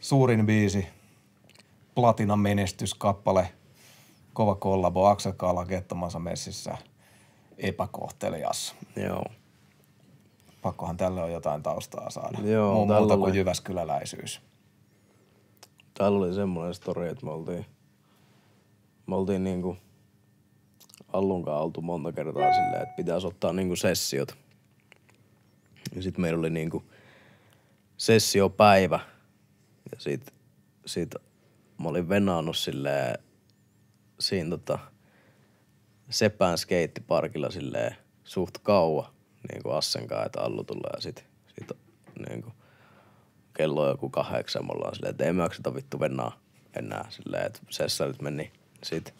suurin biisi, Platinan menestyskappale, kova kollabo, Axel Kalla Kettomansa messissä, epäkohtelias. joo. Pakkohan tälle on jotain taustaa saada. Joo, Muun muuta kuin oli- Jyväskyläläisyys. Täällä oli semmoinen story, että me oltiin, me oltiin niinku Allunkaan oltu monta kertaa silleen, että pitäisi ottaa niinku sessiot. Ja sit meillä oli niinku sessiopäivä. Ja sit, sit mä olin venaannut silleen siinä tota Sepän skeittiparkilla silleen suht kauan niinku Assen kanssa, että Allu tulee ja sit, sit niinku kello on joku kahdeksan, me ollaan silleen, että ei me jakseta vittu vennaa enää silleen, että sessarit meni. Sit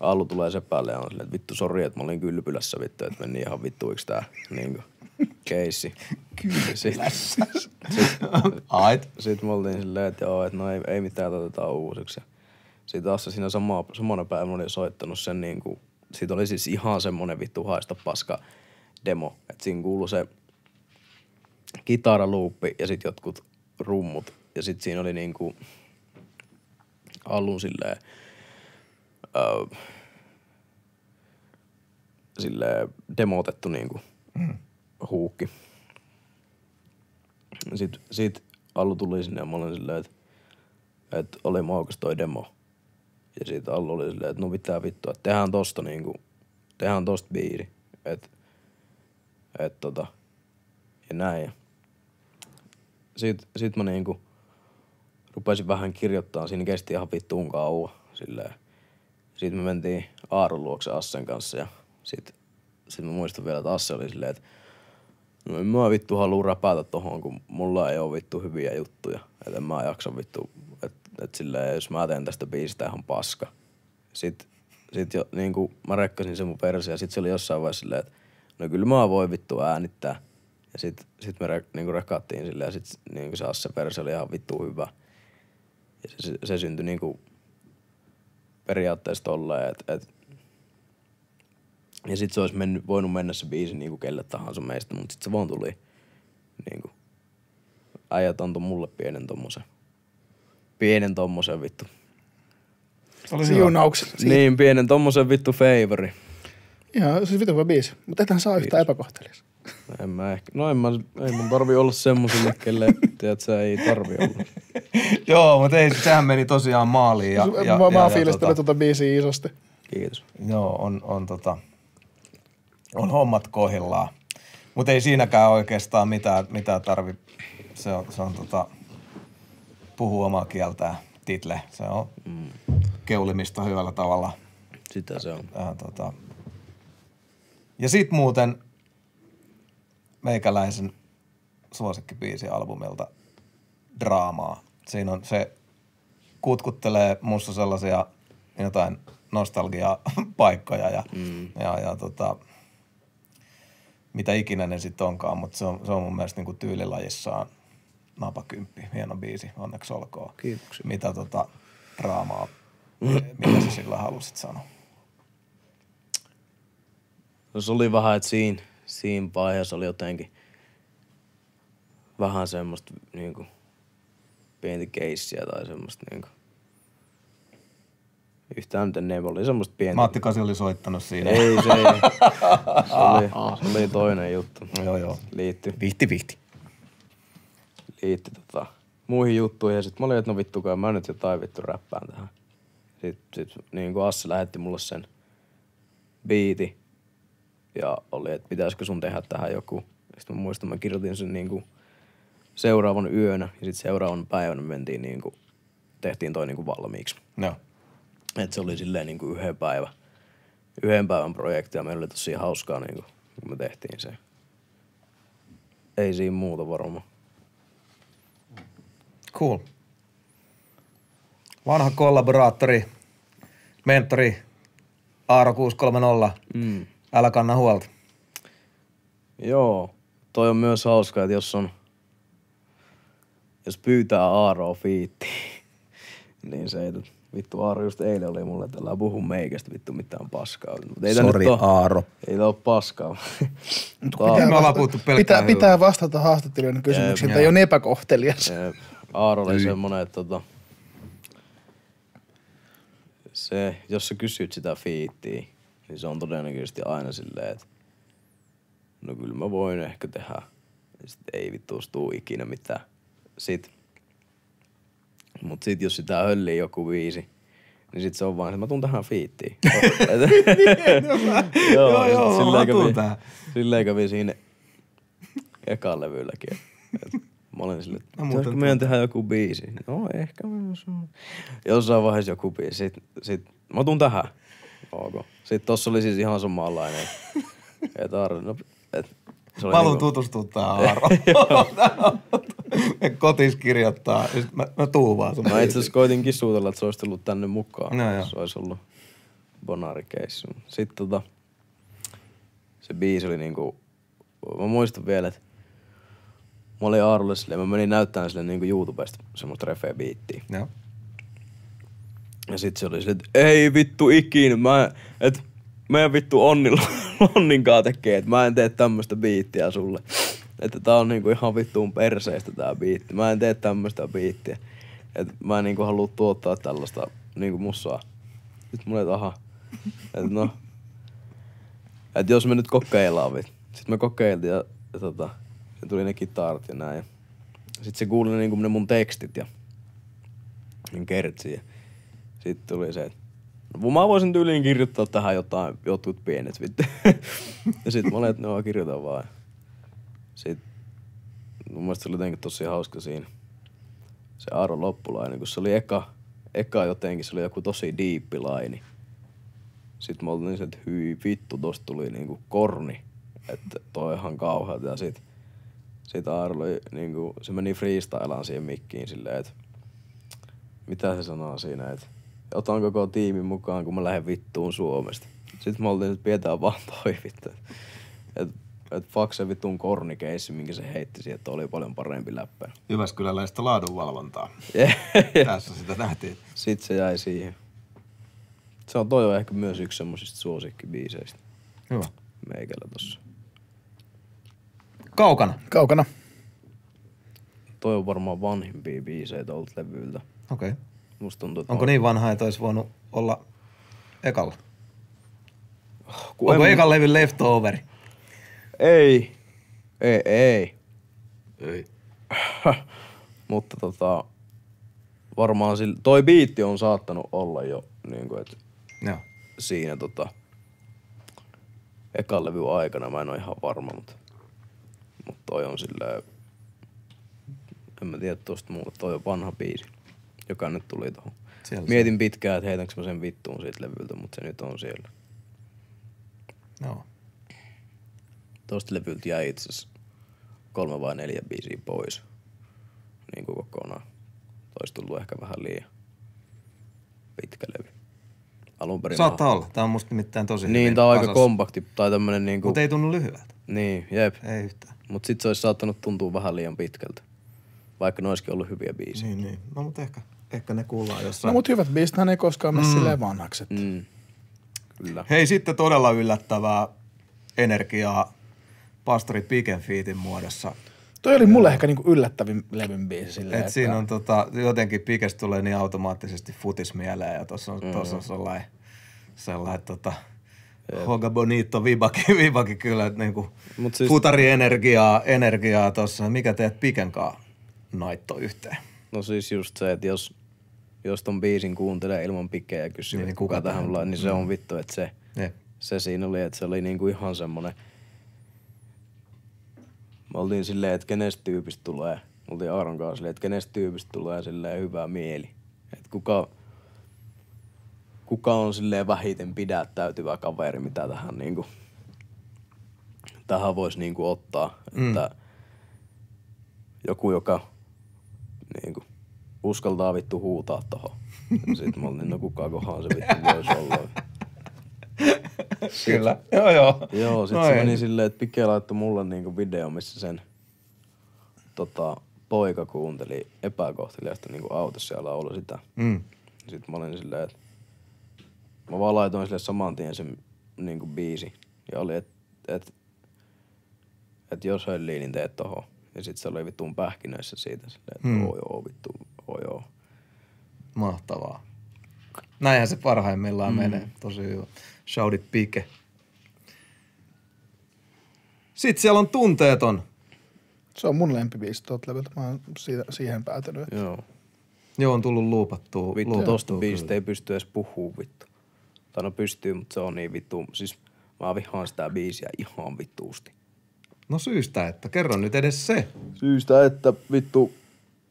Allu tulee se päälle ja on silleen, että vittu sori, että mä olin kylpylässä vittu, että meni ihan vittuiksi tää niinku keissi. Kylpylässä? Sitten me oltiin silleen, että joo, että no ei, ei mitään, otetaan uusiksi. Sitten Asse siinä sama, samana päivänä oli soittanut sen niinku, siitä oli siis ihan semmonen vittu haista paska demo. Että siinä kuului se kitaraluuppi ja sitten jotkut rummut. Ja sitten siinä oli niinku alun silleen, öö, silleen demotettu niinku huukki. Sitten sit Allu tuli sinne ja mä olin silleen, että, että oli maukas toi demo. Ja sitten Allu oli silleen, että no pitää vittua, että tehdään tosta niinku, tehdään tosta biiri. Että, et tota, ja näin. Ja sit, sit mä niinku rupesin vähän kirjoittaa, siinä kesti ihan vittuun kauan silleen. Sitten me mentiin Aaron luokse Assen kanssa ja sit, sit mä muistan vielä, että Asse oli silleen, että No en mä vittu haluu räpätä tohon, kun mulla ei oo vittu hyviä juttuja. Et en mä jaksa vittu, että et silleen, jos mä teen tästä biisistä ihan paska. Sitten sit jo niinku mä rekkasin sen mun versio ja sit se oli jossain vaiheessa silleen, että no kyllä mä voin vittu äänittää. Ja sit, sit me re, niinku rekattiin silleen ja sit niinku se Asse versio oli ihan vittu hyvä. Ja se, se, se syntyi niinku periaatteessa tolleen, että et, ja sit se olisi mennyt, voinut mennä se biisi niinku kelle tahansa meistä, mutta sit se vaan tuli niinku. Äijät antoi mulle pienen tommosen. Pienen tommosen vittu. Oli. Siitä. Niin, pienen tommosen vittu favori. Ihan siis vitun hyvä biisi. Mutta ethän saa yhtään epäkohtelias. En mä ehkä, no en mä, ei mun tarvi olla semmosille, kelle, tiedät sä, ei tarvi olla. Joo, mutta ei, sehän meni tosiaan maaliin. Ja, ja, mä, mä ja, oon ja, fiilistellyt tota, tuota biisiä isosti. Kiitos. Joo, on, on, tota, on hommat kohillaan. Mutta ei siinäkään oikeastaan mitään, mitään tarvi. Se on, se on tota, puhuu omaa kieltään, title. Se on mm. keulimista hyvällä tavalla. Sitä se on. Ja, tota. ja sit muuten meikäläisen suosikkibiisi albumilta draamaa. Siinä on se kutkuttelee musta sellaisia jotain nostalgia-paikkoja ja, mm. ja, ja tota, mitä ikinä ne sitten onkaan, mutta se on, se on mun mielestä niinku tyylilajissaan napakymppi. Hieno biisi, onneksi olkoon. Kiitoksia. Mitä tota draamaa, mitä sä sillä halusit sanoa? No se oli vähän, että siinä, siinä vaiheessa oli jotenkin vähän semmoista niinku pientä keissiä tai semmoista niinku. Yhtään nyt ennen oli semmoista pientä. Matti Kasi oli soittanut siinä. Ei se ei. Se oli, se oli toinen juttu. Joo, joo. Liitty, Vihti, vihti. Liitty tota, muihin juttuihin ja sit mä olin, että no vittukaan mä nyt jotain vittu räppään tähän. Sitten sit, niin kuin Asse lähetti mulle sen biiti ja oli, että pitäisikö sun tehdä tähän joku. Sitten mä muistan, mä kirjoitin sen niin kuin seuraavan yönä ja sitten seuraavan päivänä me mentiin niin kuin, tehtiin toi niin kuin valmiiksi. Joo. Et se oli silleen niin kuin yhden päivän, yhden päivän projekti ja meillä oli tosi hauskaa niin kuin kun me tehtiin se. Ei siinä muuta varmaan. Cool. Vanha kollaboraattori, mentori, Aaro 630, Mm. älä kanna huolta. Joo, toi on myös hauska, että jos on, jos pyytää Aaroa fiittiin, niin se ei, vittu Aaro just eilen oli mulle, että älä puhu meikästä vittu mitään paskaa. Mut ei Sori, nyt oo- Aaro. Ei tää oo paskaa. Tää- pitää, vasta- pitää, pitää vastata haastattelijoiden kysymyksiin, tai on epäkohtelias. Jep. Aaro oli semmonen, että tota, se, jos sä kysyt sitä fiittiä, niin se on todennäköisesti aina silleen, että no kyllä mä voin ehkä tehdä. Ja sit ei vittu tuu ikinä mitään. Sit, mut sit jos sitä höllii joku viisi, niin sit se on vaan, että mä tuun tähän fiittiin. Joo, joo, silleen kävi-. Silleen kävi siinä ekan levylläkin. Et mä olin silleen, että Mä muuten meidän tehdä joku biisi? No ehkä on. Jossain vaiheessa joku biisi. Sitten sit, mä tuun tähän. Ok. Sitten tossa oli siis ihan samanlainen. Et Aaro, no, et, se oli Mä haluan niinku- tutustua tähän Aaro. Kotis kirjoittaa, sit mä, mä tuun vaan sun. Mä itse asiassa koitin suutella, että se olisi tullut tänne mukaan. No joo. Se olisi ollut bonarikeissu. Sitten tota, se biisi oli niinku, mä muistan vielä, että mä olin Aarolle silleen, mä menin näyttämään sille niinku YouTubesta semmoista refe biittiä. Joo. Ja sit se oli silleen, että ei vittu ikinä, mä, et meidän vittu Onni, Onninkaan tekee, että mä en tee tämmöstä biittiä sulle. Että tää on niinku ihan vittuun perseestä tää biitti. Mä en tee tämmöstä biittiä. Et mä en niinku halua tuottaa tällaista niinku musaa. Nyt mulle, että aha. Et no. Et jos me nyt kokeillaan. Sitten me kokeiltiin ja, ja tota, se tuli ne kitarat ja näin. Ja sit se kuuli ne, niinku ne mun tekstit ja niin kertsi. Ja sitten tuli se, että no, mä voisin tyyliin kirjoittaa tähän jotain, jotkut pienet vittu. ja sitten mä olin, että no kirjoitan vaan. Sitten mun mielestä se oli jotenkin tosi hauska siinä. Se Aaro loppulainen, kun se oli eka, eka jotenkin, se oli joku tosi diippi laini. Sitten mä olin se, että hyi vittu, tosta tuli niinku korni. Että toi ihan kauheat. Ja sit, sit Aaro oli niinku, se meni freestylaan siihen mikkiin silleen, että mitä se sanoo siinä, että otan koko tiimin mukaan, kun mä lähden vittuun Suomesta. Sitten mä oltiin, että pidetään vaan toi vittu. Et, et fuck se vittuun kornikeissi, minkä se heitti siihen, että oli paljon parempi läppä. Jyväskyläläistä laadunvalvontaa. Tässä sitä nähtiin. Sitten se jäi siihen. Se on toi on ehkä myös yksi semmosista suosikkibiiseistä Hyvä. meikällä tossa. Kaukana. Kaukana. Toi on varmaan vanhimpia biisejä tuolta levyltä. Okei. Okay. Musta tuntuu, että Onko niin vanha, että olisi voinut olla ekalla? Kun Onko en- ekan levy leftoveri? Ei. Ei, ei. Ei. Mutta tota, varmaan sillä, toi biitti on saattanut olla jo niin kuin, että Joo. siinä tota, ekan levy aikana, mä en ole ihan varma, mutta, mutta toi on sillä en mä tiedä tosta muuta, toi on vanha biisi, joka nyt tuli tohon. Siellä se Mietin pitkään, että heitänkö mä sen vittuun siitä levyltä, mutta se nyt on siellä. Joo. Tosta levyltä jäi itse asiassa kolme vai neljä biisiä pois. Niin kuin kokonaan. Tois tullut ehkä vähän liian pitkä levy. Alun perin Saattaa olla. Tämä on musta nimittäin tosi Niin, tää on aika kasassa. kompakti tai tämmönen niinku... Mutta ei tunnu lyhyeltä. Niin, jep. Ei yhtään. Mut sit se olisi saattanut tuntua vähän liian pitkältä. Vaikka ne olisikin ollut hyviä biisejä. Niin, niin. No mutta ehkä, ehkä ne kuullaan No jossain. mut hyvät biisethän ei koskaan mene silleen vanhaksi. että- Mm. Kyllä. Hei, sitten todella yllättävää energiaa pastori Pikenfiitin muodossa. Toi oli mulle ehkä niinku yllättävin levyn biisi silleen, Et siinä on tota, jotenkin Pikes tulee niin automaattisesti futis mieleen ja tuossa on, Mm. tossa on sellainen, sellainen tota, Hoga Bonito vibaki, vibaki kyllä, että niinku Mut siis- futarienergiaa energiaa tuossa. Mikä teet Pikenkaan naitto yhteen? No siis just se, että jos, jos ton biisin kuuntelee ilman pikkejä ja kysyy, Niin, niin, niin kuka, kuka tähän tähän- mulla niin se on vittu, että se, Ne. se siinä oli, että se oli niinku ihan semmonen. Me oltiin silleen, että kenestä tyypistä tulee. Me oltiin Aaron kanssa silleen, että kenestä tyypistä tulee silleen hyvä mieli. Että kuka, kuka on silleen vähiten pidättäytyvä kaveri, mitä tähän niinku tähän voisi niinku ottaa, mm. että joku, joka niinku uskaltaa vittu huutaa tohon. Sitten mä olin, no kuka kohan se vittu voisi olla. Kyllä. Joo, joo. Joo, sit No se ei. meni silleen, että Pike laittoi mulle niinku video, missä sen tota, poika kuunteli epäkohteliasta niinku autossa ja lauloi sitä. Mm. Sitten mä olin silleen, että mä vaan laitoin sille saman tien sen niinku biisi. Ja oli, että et, et jos höllii, niin teet tohon. Ja sit se oli vittuun pähkinöissä siitä silleen, että Hmm. oo joo vittu, oo joo. Mahtavaa. Näinhän se parhaimmillaan mm. menee. Tosi hyvä. Shoudit pike. Sitten siellä on tunteeton. Se on mun lempibiisi tuolta levyltä. Mä oon siitä, siihen päätynyt. että- Joo. Joo, on tullut luupattua. Vittu luupattua tosta biisistä ei pysty edes puhuu vittu. Tai no pystyy, mutta se on niin vittu. Siis mä vihaan sitä biisiä ihan vittuusti. No syystä, että kerro nyt edes se. Syystä, että vittu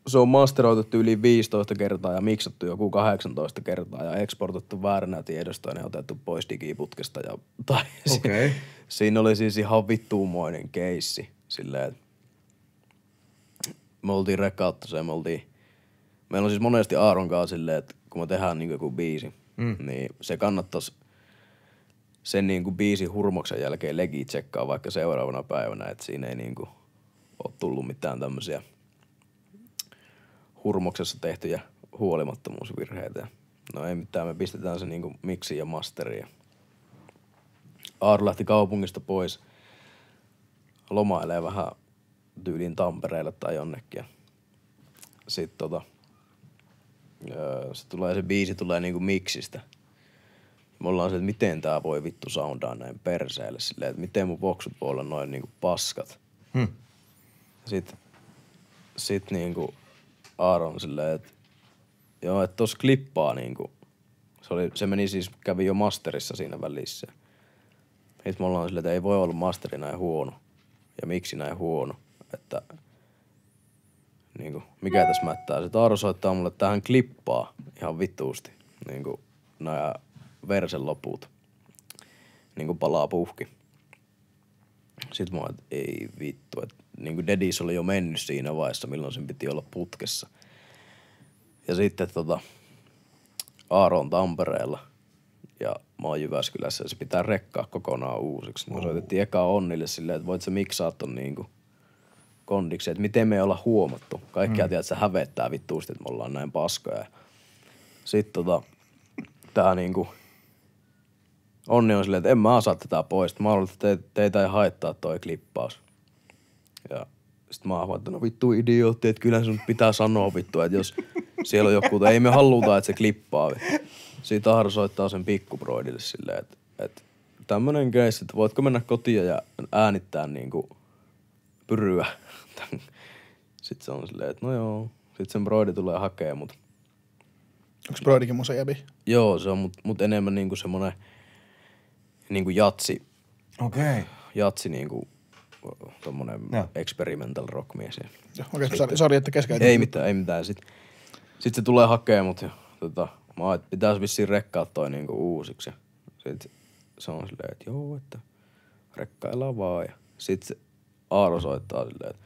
se on masteroitettu yli 15 kertaa ja miksattu joku 18 kertaa ja eksportattu vääränä tiedostoina ja otettu pois digiputkesta. Ja, tai si- Okei. siinä oli siis ihan vittuumoinen keissi. Silleen, että me oltiin rekkauttu se, me oltiin, meillä on siis monesti Aaron kanssa silleen, että kun me tehdään niin joku biisi, mm. niin se kannattaisi sen niin kuin biisin hurmoksen jälkeen legi tsekkaa vaikka seuraavana päivänä, että siinä ei niin kuin ole tullut mitään tämmöisiä hurmoksessa tehtyjä huolimattomuusvirheitä. No ei mitään, me pistetään se niin kuin miksi ja masteriin. ja Aaro lähti kaupungista pois, lomailee vähän tyyliin Tampereelle tai jonnekin. Sitten tota, se, tulee, se biisi tulee niinku miksistä. Me ollaan se, että miten tää voi vittu soundaa näin perseelle silleen, että miten mun voksut voi olla noin niinku paskat. Hmm. Sitten sit niinku Aaron silleen, että joo, että tos klippaa niinku. Se, oli, se meni siis, kävi jo masterissa siinä välissä. Sitten me ollaan silleen, että ei voi olla masteri näin huono. Ja miksi näin huono. Että niinku, mikä tässä mättää. Se Taaro soittaa mulle, että tähän klippaa ihan vittuusti. Niinku, nämä versen loput. Niinku palaa puhki. Sitten mä että ei vittu. Että niinku Dedis oli jo mennyt siinä vaiheessa, milloin sen piti olla putkessa. Ja sitten tota, Aaro on Tampereella ja mä oon Jyväskylässä ja se pitää rekkaa kokonaan uusiksi. Me soitettiin eka Onnille silleen, että voit sä miksaa ton niinku kondiksi, että miten me ei olla huomattu. Kaikkia mm. tiedät, että se hävettää vittuusti, että me ollaan näin paskoja. Sitten tota, tää niinku, Onni on silleen, että en mä saa tätä pois. Mä luulen, että te, teitä ei haittaa toi klippaus. Ja sitten mä oon että no vittu idiootti, että kyllä sun pitää sanoa vittu, että jos siellä on joku, tai ei me haluta, että se klippaa. Sitten Ahro soittaa sen pikkubroidille silleen, että, että tämmönen case, että voitko mennä kotiin ja äänittää niinku pyryä. Sitten se on silleen, että no joo. Sitten sen broidi tulee hakee mut. Onko Broidikin mun se jäbi? Joo, se on mut, mut enemmän niinku semmonen niinku jatsi, Okei. jatsi niinku tommonen Joo. experimental rock mies. Ja Joo, Okei, sori, sori, että keskeytin. Ei mitään, ei mitään. Sitten sit se tulee hakee mut ja tota, mä oon, että pitäis vissiin rekkaa toi niinku uusiksi. Ja sit se on silleen, että joo, että rekkaillaan vaan. Ja sit se Aaro soittaa silleen, että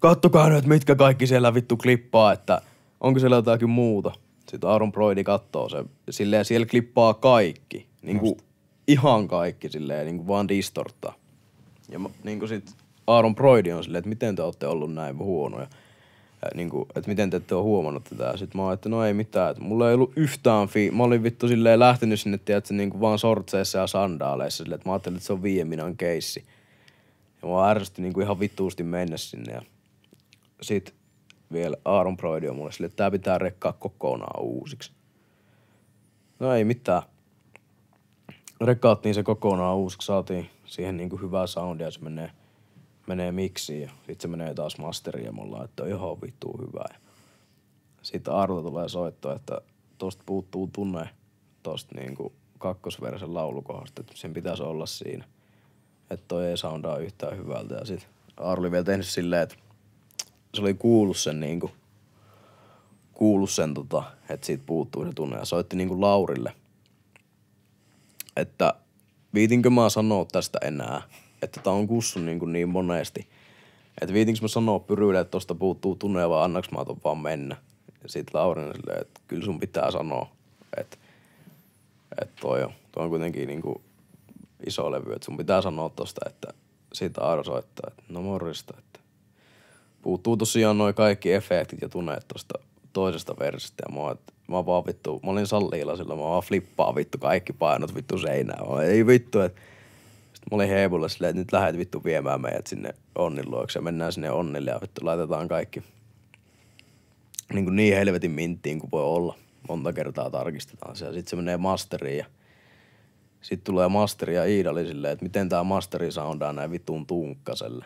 kattokaa nyt, mitkä kaikki siellä vittu klippaa, että onko siellä jotakin muuta. Sitten Aaron Broidi kattoo se, silleen siellä klippaa kaikki, niinku ihan kaikki silleen, niinku vaan distorttaa. Ja mä- niinku sit Aaron Broidi on silleen, että miten te olette ollut näin huonoja. Ja niinku, että miten te ette ole huomannut tätä. Sitten mä oon, että no ei mitään. Että mulla ei ollut yhtään fi... Mä olin vittu silleen lähtenyt sinne, tiedätkö, niinku vaan sortseissa ja sandaaleissa. Silleen, että mä ajattelin, että se on viiden minan keissi. Ja mä ärsytti niinku ihan vittuusti mennä sinne. Ja sit vielä Aaron Broidi on mulle silleen, että tää pitää rekkaa kokonaan uusiksi. No ei mitään. Rekkaattiin se kokonaan uusiksi, saatiin siihen niinku hyvää soundia, se menee, menee miksiin ja sit se menee taas masteriin ja me ollaan, että on ihan vittu hyvä. Ja sitten Arto tulee soittaa, että tosta puuttuu tunne tosta niinku kakkosversen laulukohdasta, että sen pitäisi olla siinä. Että toi ei soundaa yhtään hyvältä. Ja sit Aaro oli vielä tehnyt silleen, että se oli kuullut sen niinku, kuullut sen tota, että siitä puuttuu se tunne ja soitti niinku Laurille, että viitinkö mä sanoa tästä enää. että tää on kussun niin, kuin niin monesti. Että viitinkö mä sanoa Pyrylle, että tosta puuttuu tunne vai annaks mä ton vaan mennä. Ja sit Laurinen silleen, että kyllä sun pitää sanoa, että, että toi, on, toi on kuitenkin niin kuin iso levy, että sun pitää sanoa tosta, että siitä Aaro soittaa, että no morjesta, että puuttuu tosiaan noin kaikki efektit ja tunneet tosta toisesta versista ja oon, että mä vaan vittu, mä olin salliilla sillä, mä vaan flippaan vittu kaikki painot vittu seinään. Mä, ei vittu, että sitten mä olin Heibulla silleen, että nyt lähdet vittu viemään meidät sinne Onnin luokse ja mennään sinne Onnille ja vittu laitetaan kaikki niin, kuin niin helvetin minttiin kuin voi olla. Monta kertaa tarkistetaan se ja sitten se menee masteriin ja sitten tulee masteri ja Iida oli silleen, että miten tää masteri soundaa näin vittuun tunkkaselle.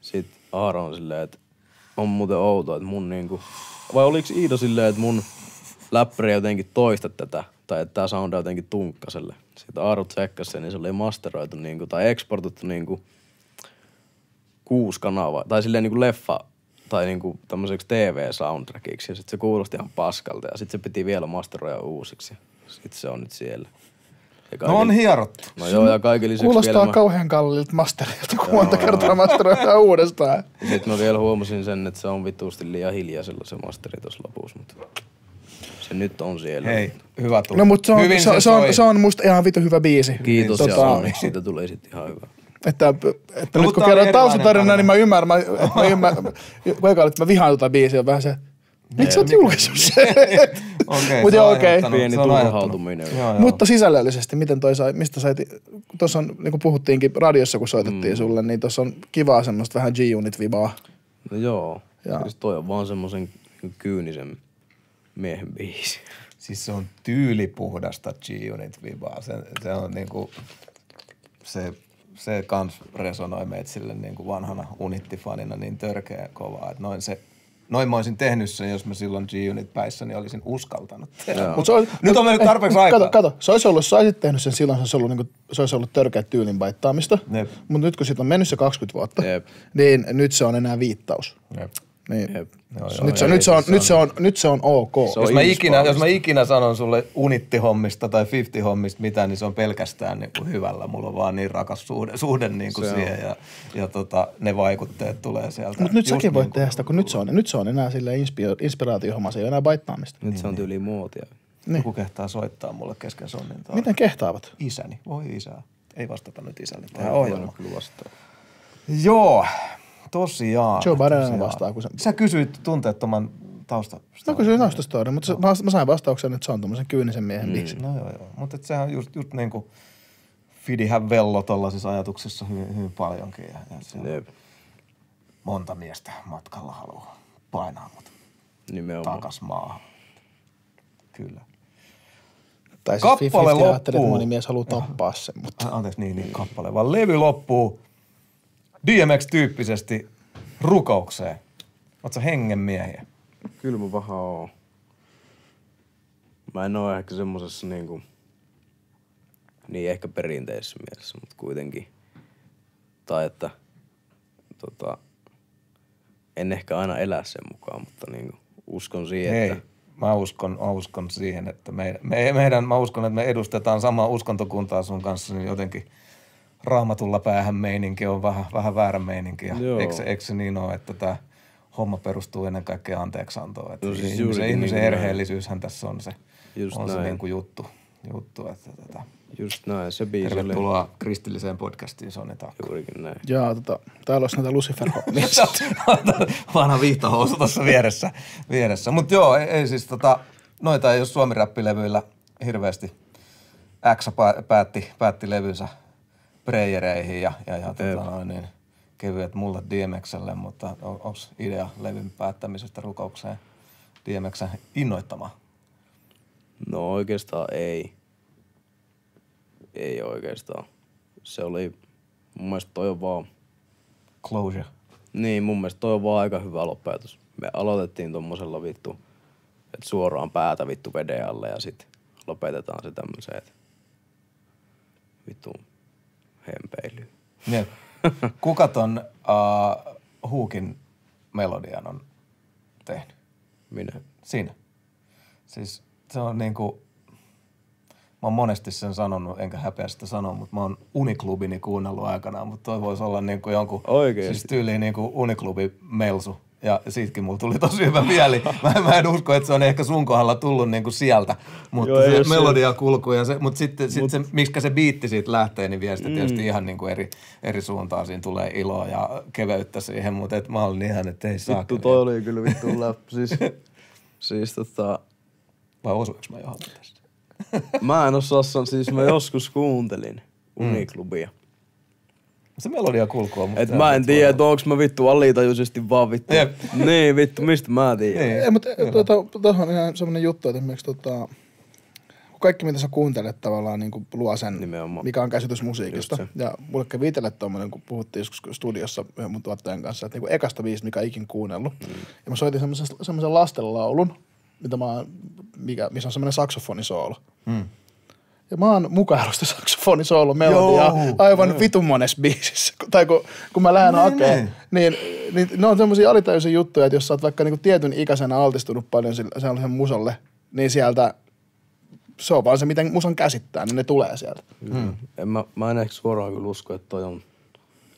Sitten Aaro on silleen, että on muuten outoa, että mun niinku... Vai oliks Iida silleen, että mun läppäri jotenkin toista tätä, tai että tää soundaa jotenkin tunkkaselle. Sitten Aaro tsekkas sen, niin se oli masteroitu niinku, tai exportattu niinku kuusi kanavaa, tai silleen niinku leffa, tai niinku tämmöiseksi TV-soundtrackiksi, ja sit se kuulosti ihan paskalta, ja sit se piti vielä masteroida uusiksi. Sit se on nyt siellä. Ja No on hierottu. No joo, ja kaiken lisäksi Kuulostaa vielä kauhean kalliilta masterilta, kun monta kertaa masteroidaan uudestaan. Sitten mä vielä huomasin sen, että se on vituusti liian hiljaisella se masteri tuossa lopussa, mutta se nyt on siellä. Hei, hyvä tuli. No mutta se on, Hyvin se, se, soi. on, se on musta ihan vitu hyvä biisi. Kiitos Tota, ja onneksi siitä tulee sitten ihan hyvä. Että, että No, nyt mutta kun erilainen taustatarina, tarina. niin mä ymmärrän, mä, että mä ymmärrän, kun eka oli, että mä vihaan tota biisiä, on vähän se, miksi sä oot julkaissut sen? Okei, Mut se on okei. aiheuttanut- Pieni se turhautuminen. Joo, joo. Mutta sisällöllisesti, miten toi sai, mistä sait, tuossa on, niin kuin puhuttiinkin radiossa, kun soitettiin mm. sulle, niin tuossa on kivaa semmoista vähän G-Unit-vibaa. No joo. Ja- Siis toi on vaan semmoisen kyynisen miehen biisi. Siis se on tyylipuhdasta G-Unit-vibaa. Se, se on niinku, se, se kans resonoi meitä sille niinku vanhana Unitti-fanina niin törkeä kovaa, että noin se, noin mä olisin tehnyt sen, jos mä silloin G-Unit päissä, niin olisin uskaltanut tehdä. Mut se oli, Nyt on mennyt tarpeeksi aikaa. Kato, kato, se olisi ollut, sä olisit tehnyt sen silloin, se olisi ollut, niin kuin, se olisi ollut törkeä tyylin baittaamista. Mutta nyt kun siitä on mennyt se 20 vuotta, Jep. niin nyt se on enää viittaus. Jep. Niin. Jep. Joo, joo, Nyt, se, nyt, se on, nyt, se on, nyt se on ok. Se on Jos mä, ikinä, jos mä ikinä sanon sulle Unitti-hommista tai 50-hommista mitään, niin se on pelkästään niin kuin hyvällä. Mulla on vaan niin rakas suhde, suhde niin kuin Se on. siihen ja, ja tota, ne vaikutteet tulee sieltä. Mutta nyt säkin voit niin kuin- tehdä sitä, kun nyt se on, nyt se on enää sille inspira- inspiraatiohomma, se ei ole enää baittaamista. Nyt se on tyyli muotia. Niin. Joku kehtaa soittaa mulle kesken sonnintaa. Miten kehtaavat? Isäni. Voi isää. Ei vastata nyt isälle. Kyllä vastaan. Joo, tosiaan. Joe Biden tosiaan. vastaa, kun se- Sä kysyit tunteettoman tausta. No kyllä se taustastory, mutta se, mä, mä sain vastauksen, että se on tommosen kyynisen miehen biisi. No joo, joo. Mutta sehän on just, just niin kuin Fidihän vello tollasissa ajatuksissa hyvin, hyvin paljonkin. Ja, ja monta miestä matkalla haluaa painaa mut Nimenomaan. takas maahan. Kyllä. Tai siis Kappale 50 ajattelin, että loppuu. moni mies haluaa tappaa sen, mutta Anteeksi, niin, niin kappale, vaan levy loppuu DMX-tyyppisesti rukoukseen. Oletko hengenmiehiä? Kyllä mä vähän oon. Mä en oo ehkä semmosessa niinku, niin ehkä perinteisessä mielessä, mutta kuitenkin. Tai että tota, en ehkä aina elä sen mukaan, mutta niinku, uskon siihen, Hei, että mä uskon, mä uskon siihen, että me, me, meidän, mä uskon, että me edustetaan samaa uskontokuntaa sun kanssa, niin jotenkin raamatulla päähän meininki on vähän, vähän väärä meininki. Ja eikö, se- eikö se niin ole, että tämä homma perustuu ennen kaikkea anteeksiantoon. Että No siis ihmisen, ihmisen niin erheellisyyshän tässä on se, Just on se niin kuin juttu, juttu että tota, just näin, se biisi oli tervetuloa kristilliseen podcastiin Soni Taakka. juurikin näin. jaa, tota, täällä olisi näitä lucifer Vanha viihtahousu tuossa vieressä. vieressä. Mutta joo, ei, ei siis tota, noita ei ole suomirappilevyillä hirveästi. X pä- päätti, päätti levynsä prayereihin ja, ja, ja tota, noin, niin, kevyet mullat DMXlle, mutta on, onko idea levyn päättämisestä rukoukseen DMXn innoittamaan? No oikeastaan ei. Ei oikeastaan. Se oli, mun mielestä toi on vaan, Closure. niin mun mielestä toi on vaan aika hyvä lopetus. Me aloitettiin tommosella vittu, että suoraan päätä vittu veden alle ja sit lopetetaan se tämmöiseen, että vittu hempeily. Jep. Kuka ton uh, Huukin melodian on tehnyt? Minä. Siinä. Siis se on niinku, oon monesti sen sanonut, enkä häpeä sitä sanoa, mutta mä oon Uniklubini kuunnellut aikanaan, mutta toi voisi olla niin kuin jonkun, Oikeesti? siis tyyliin niin kuin Uniklubi Melsu. Ja siitäkin mulla tuli tosi hyvä mieli. Mä, mä en usko, että se on ehkä sun kohdalla tullut niinku sieltä, mutta Joo, se melodia kulku ja se, mutta sitten sit se, miksi se biitti siitä lähtee, niin vie sitä tietysti Mm. ihan niinku eri, eri suuntaan. Siinä tulee iloa ja keveyttä siihen, mutta et mä olin ihan, että ei saa. Vittu, toi oli kyllä vittu läppä. Siis, siis tota, Vai osuinko mä johonkin tästä? mä en osaa sanoa, siis mä joskus kuuntelin Uniklubia. Se melodia kulku on. Et mä en tiedä, että onks mä vittu alitajuisesti vaan vittu. Jep. Niin vittu, mistä mä tiedän. Niin. Ei, mutta tuota, tuohon on ihan semmoinen juttu, että esimerkiksi tota, kaikki mitä sä kuuntelet tavallaan niin kuin luo sen, Nimenomaan. mikä on käsitys musiikista. Ja mulle kävi itselle tuommoinen, kun puhuttiin joskus studiossa yhden mun tuottajan kanssa, että niin kuin ekasta biisistä, mikä ikin kuunnellut. Mm. Ja mä soitin semmoisen, semmoisen lastenlaulun, mitä mä, mikä, missä on semmoinen saksofonisoolo. Mm. Ja mä oon mukaillut sitä saksofonisoolo melodiaa Joo. aivan vitun monessa biisissä. Tai kun, kun mä lähden Niin, hakeen, niin, niin, ne on semmoisia alitajuisia juttuja, että jos sä oot vaikka niinku tietyn ikäisenä altistunut paljon sellaisen musalle, niin sieltä se on vaan se, miten musan käsittää, niin ne tulee sieltä. Mm. En mä, mä en ehkä suoraan kyllä usko, että toi on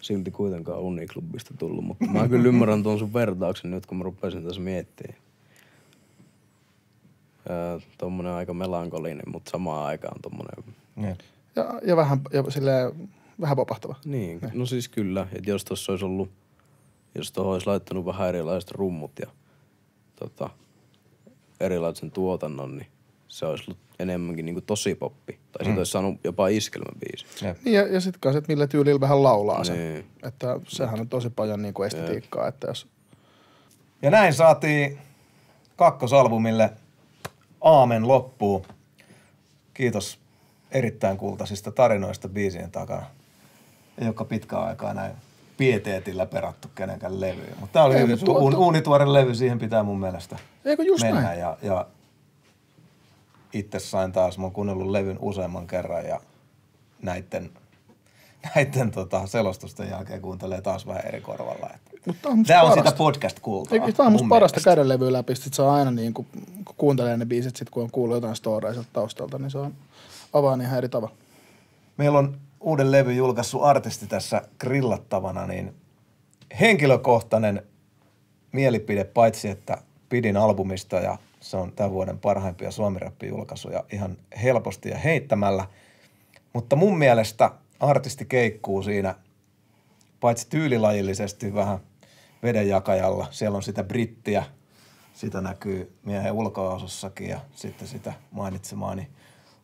silti kuitenkaan Uniklubista tullut, mutta mä kyllä ymmärrän tuon sun vertauksen nyt, kun mä rupesin tässä miettimään. Tommonen aika melankolinen, mutta samaan aikaan tommonen... Niin. Ja, ja vähän, ja silleen, vähän popahtava. Niin, no siis kyllä, että jos tossa olisi ollut, jos tuohon olisi laittanut vähän erilaiset rummut ja tota, erilaisen tuotannon, niin se olisi ollut enemmänkin niinku tosi poppi. Tai siitä olisi saanut jopa iskelmäbiisi. Jep. Niin, ja, ja sitten kanssa, että millä tyylillä vähän laulaa sen. Niin. Että sehän on tosi paljon niinku estetiikkaa, että jos Ja näin saatiin kakkosalbumille Aamen loppuu. Kiitos erittäin kultaisista tarinoista biisien takana. Ei olekaan pitkään aikaa näin pieteetillä perattu kenenkään levyä. Mutta tämä oli Ei, hyvin, uun, on- uunituore levy, siihen pitää mun mielestä Eikö just mennä. näin? Ja, ja itse sain taas, mä oon kuunnellut levyn useamman kerran ja näiden, näiden tota, selostusten jälkeen kuuntelee taas vähän eri korvalla. Että tämä on Tämä on sitä podcast-kultaa. Eikö tämä on musta parasta mielestä. käydä levyä läpi, sit se on aina niin kuin, kuuntelee ne biisit, sit kun on kuullut jotain sieltä taustalta, niin se on avaa ihan eri tavalla. Meillä on uuden levy julkaissut artisti tässä grillattavana, niin henkilökohtainen mielipide, paitsi että pidin albumista ja se on tämän vuoden parhaimpia suomirappi-julkaisuja ihan helposti ja heittämällä. Mutta mun mielestä artisti keikkuu siinä paitsi tyylilajillisesti vähän vedenjakajalla. Siellä on sitä brittiä, sitä näkyy miehen ulkoasossakin ja sitten sitä mainitsemaani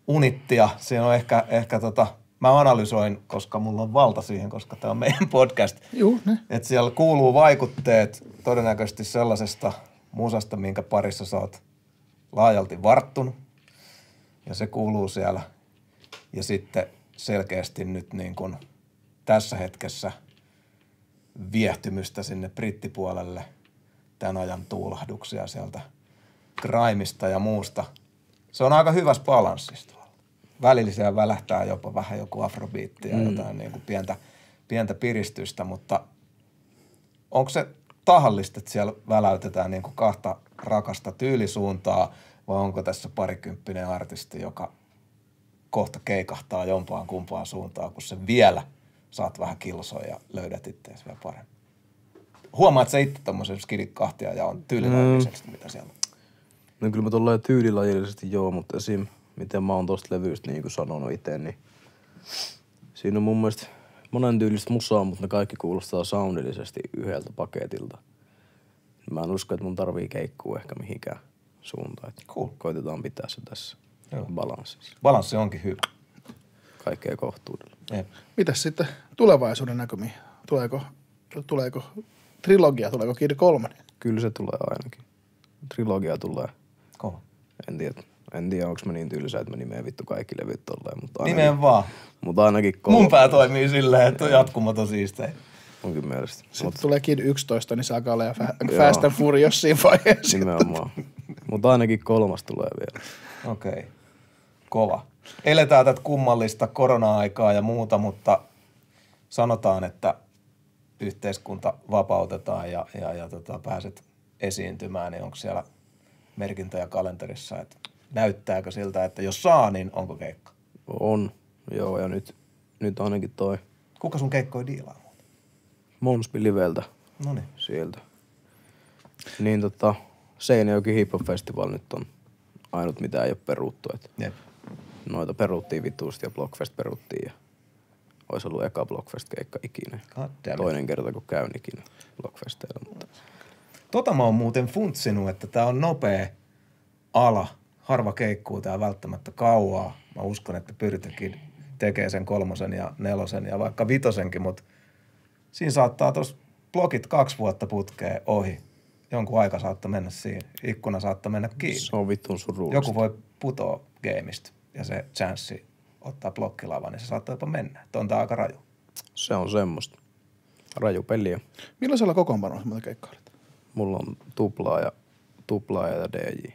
unittia. Se on ehkä, ehkä tota, mä analysoin, koska mulla on valta siihen, koska tämä on meidän podcast. Juu, ne. Että siellä kuuluu vaikutteet todennäköisesti sellaisesta musasta, minkä parissa sä oot laajalti varttunut. Ja se kuuluu siellä. Ja sitten selkeästi nyt niin kuin tässä hetkessä viehtymystä sinne brittipuolelle, tämän ajan tuulahduksia sieltä Grimista ja muusta. Se on aika hyvässä balanssissa siellä välähtää jopa vähän joku afrobiitti ja mm. jotain niin kuin pientä, pientä piristystä, mutta onko se tahallista, että siellä väläytetään niin kuin kahta rakasta tyylisuuntaa vai onko tässä parikymppinen artisti, joka kohta keikahtaa jompaan kumpaan suuntaan, kun se vielä saat vähän kilsoa ja löydät itseäsi vielä paremmin. Huomaat sä itse tommosen skidit kahtia ja on tyylilajillisesti, mitä siellä on. No kyllä mä tolleen tyylilajillisesti joo, mutta esim. miten mä oon tosta levystä niin kuin sanonut itse, niin siinä on mun mielestä monen tyylistä musaa, mutta ne kaikki kuulostaa soundillisesti yhdeltä paketilta. Mä en usko, että mun tarvii keikkua ehkä mihinkään suuntaan. Cool. Koitetaan pitää se tässä Joo. balanssissa. Balanssi onkin hyvä. Kaikkea kohtuudella. Mitäs sitten tulevaisuuden näkymiä? Tuleeko, tuleeko trilogia, tuleeko Kid 3? Kyllä se tulee ainakin. Trilogia tulee. Kova. En tiedä, en tiedä onko mä niin tylsä, että mä nimeen vittu kaikki levyt tolleen, mutta ainakin, Nimeen vaan. mutta ainakin kolme. Mun pää toimii silleen, että on jatkumaton siistejä. Onkin mielestä. Sitten Mut tulee Kid 11, niin se alkaa olla fa-. Fast and Furious siinä vaiheessa. nimenomaan. mutta ainakin kolmas tulee vielä. Okei. Okay. Kova. Eletään tätä kummallista korona-aikaa ja muuta, mutta sanotaan, että yhteiskunta vapautetaan ja, ja, ja tota, pääset esiintymään, niin onko siellä merkintöjä kalenterissa, että näyttääkö siltä, että jos saa, niin onko keikka? On, joo, ja nyt, nyt ainakin toi Kuka sun keikkoi diilaa muuten? Monspi Liveltä No niin. sieltä. Niin tota, Seinäjoki Hip Hop Festival nyt on ainut mitä ei ole peruttu. Et Jep. noita peruttiin vituusti ja Blockfest peruttiin ja olisi ollut eka Blockfest-keikka ikinä. Toinen kerta kun käyn ikinä Blockfesteilla, mutta Tota mä oon muuten funtsinut, että tää on nopea ala. Harva keikkuu tää välttämättä kauaa. Mä uskon, että Pyrtäkin tekee sen kolmosen ja nelosen ja vaikka vitosenkin, mutta siinä saattaa tos blokit kaksi vuotta putkeen ohi. Jonkun aika saattaa mennä siinä. Ikkuna saattaa mennä kiinni. se on vittun surullista. Joku voi putoa gameista ja se chanssi ottaa blokkilava, niin se saattaa jopa mennä. Että on tää aika raju. Se on semmoista. Raju peliä. Millaisella kokoonpanolla muuten keikkailit? Mulla on tuplaa ja tuplaa ja DJ.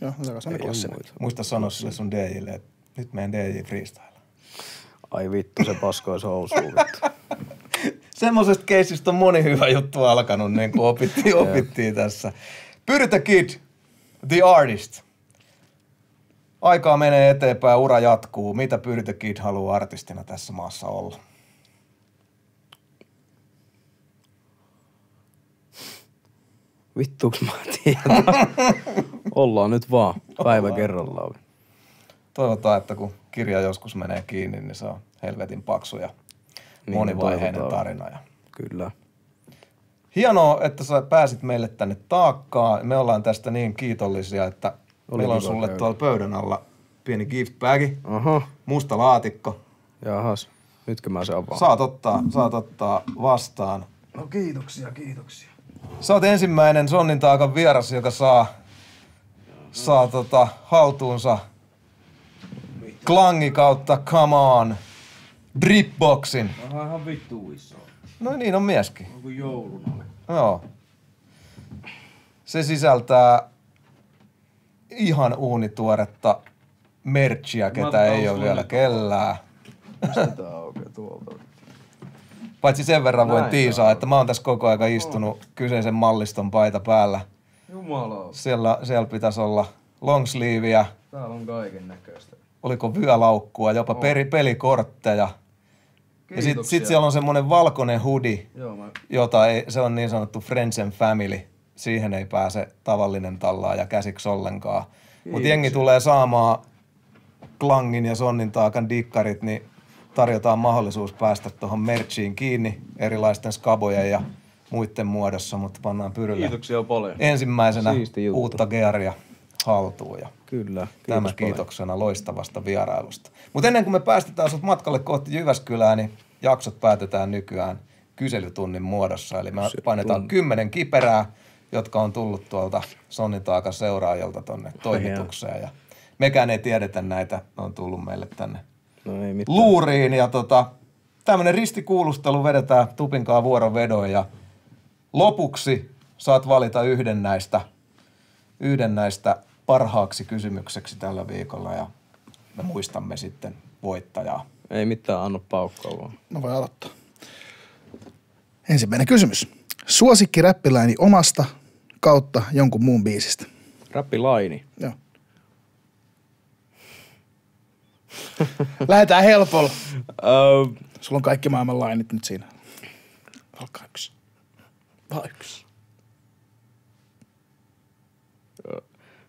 Joo, se on klassinen. Muista sanoa sille sun DJlle, että nyt meidän DJ freestyle. Ai vittu, se paskois housuun vittu. Semmoisesta keisistä on moni hyvä juttu alkanut, niin kuin opittiin, opittiin tässä. Pyritä Kid, The Artist. Aikaa menee eteenpäin, ura jatkuu. Mitä Pyritä Kid haluaa artistina tässä maassa olla? Vittuuks mä tiedän. Ollaan nyt vaan päivä kerrallaan. Toivotaan, että kun kirja joskus menee kiinni, niin se on helvetin paksu ja Niin, monivaiheinen toivotaan. tarina. Ja Kyllä. Hienoa, että sä pääsit meille tänne taakkaan. Me ollaan tästä niin kiitollisia, että Oli meillä on sulle käydä. tuolla pöydän alla pieni gift bagi, Aha. musta laatikko. Jahas. Nytkö mä se avaan? Saat ottaa, saat ottaa vastaan. No kiitoksia, kiitoksia. Sä oot ensimmäinen Sonnin taakan vieras, joka saa, saa tota, haltuunsa klangi kautta come on dripboxin. Onhan ihan vittu iso. No niin on mieskin. On kuin joulun alle. Joo. Se sisältää ihan uunituoretta merchia, ketä Mä ei ole vielä kellään. Mistä aukeaa tuolta? Paitsi sen verran voin Näin tiisaa, että mä oon tässä koko aika istunut kyseisen malliston paita päällä. Jumala. Siellä, siellä pitäisi olla longsleeveä, Täällä on kaiken näköistä. oliko vyölaukkua, jopa peri, pelikortteja. Ja sit, sit siellä on semmonen valkoinen hoodie, Joo, mä... jota ei, se on niin sanottu Friends and Family. Siihen ei pääse tavallinen tallaaja käsiksi ollenkaan. Mutta jengi tulee saamaan Klangin ja Sonnin taakan dikkarit, niin tarjotaan mahdollisuus päästä tuohon merchiin kiinni erilaisten skabojen ja muiden muodossa, mutta pannaan pyrylle Kiitoksia paljon. ensimmäisenä uutta gearia haltuun. Ja Kyllä. Tämä Kiitos paljon. kiitoksena loistavasta vierailusta. Mutta ennen kuin me päästetään sut matkalle kohti Jyväskylää, niin jaksot päätetään nykyään kyselytunnin muodossa. Eli me painetaan kymmenen kiperää, jotka on tullut tuolta Sonnin taakan seuraajilta tonne toimitukseen. Ja mekään ei tiedetä näitä, ne on tullut meille tänne No ei mitään. luuriin. Ja tota, tämmönen ristikuulustelu vedetään Tupinkaa vuorovedon ja lopuksi saat valita yhden näistä, yhden näistä parhaaksi kysymykseksi tällä viikolla ja me muistamme sitten voittajaa. Ei mitään, anna paukkaa vaan. No voi aloittaa. Ensimmäinen kysymys. Suosikki räppiläini omasta kautta jonkun muun biisistä. Räppilaini. Joo. Lähdetään helpolla. Öö, Sulla on kaikki maailman lainit nyt siinä. Alkaa yksi. Vaan yksi.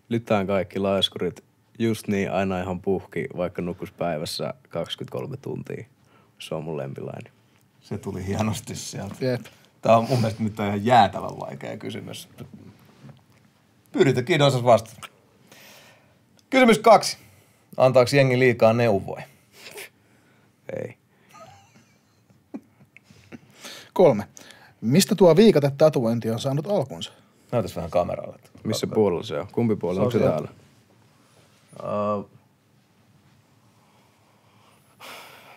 lytään kaikki laiskurit just niin aina ihan puhki, vaikka nukus päivässä 23 tuntia. Se on mun lempilaini. Se tuli hienosti sieltä. Jep. Tämä on mun mielestä nyt ihan jäätävän vaikea kysymys. Pyritä kiitos vastata. Kysymys kaksi. Antaako jengi liikaa neuvoja? Ei. Kolme. Mistä tuo viikate tatuointi on saanut alkunsa? Näytäs vähän kameralle. Missä puolella se on? Kumpi puolella? Onko se täällä? Uh,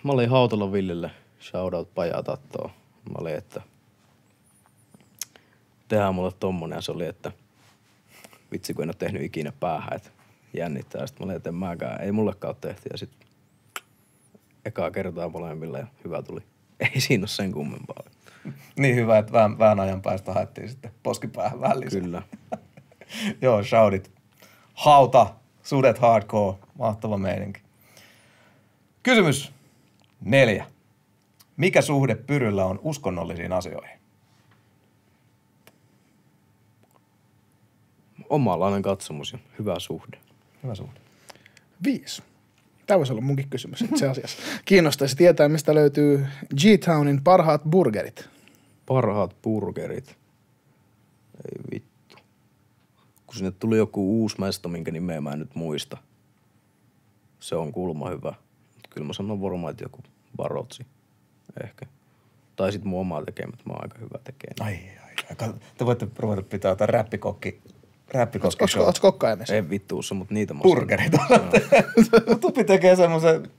mä olin Hautala Villille, shoutout Pajaa Tattoa. Mä olin, että tehdään mulle tommonen ja se oli, että vitsi kun en ole tehnyt ikinä päähän, että jännittää. Sitten mä olin, että en mäkään, ei mullekaan ole tehty ja sitten ekaa kertaa molemmille ja hyvä tuli. Ei siinä ole sen kummempaa. Niin hyvä, että vähän, vähän ajan päästä haettiin sitten poskipäähän vähän lisää. Kyllä. Joo, shoudit. Hauta, Sudet hardcore, mahtava meininki. Kysymys neljä. Mikä suhde Pyryllä on uskonnollisiin asioihin? Omanlainen katsomus ja hyvä suhde. Hyvä suhde. Viisi. Tämä voisi olla munkin kysymys itse asiassa. Kiinnostaisi tietää, mistä löytyy G-Townin parhaat burgerit. Parhaat burgerit. Ei vittu. Kun sinne tuli joku uusi mesto, minkä nimeä mä en nyt muista. Se on kulma hyvä. Mut kyllä mä sanon varmaan, että joku barotsi. Ehkä. Tai sit mun omaa tekemät, mä oon aika hyvä tekemään. Ai, ai, ai. Te voitte ruveta pitää jotain räppikokki, räppikokki Oletko, oletko kokkaimessa? Ei vittuussa, mutta niitä mä Burgerit. Tupi tekee semmoisen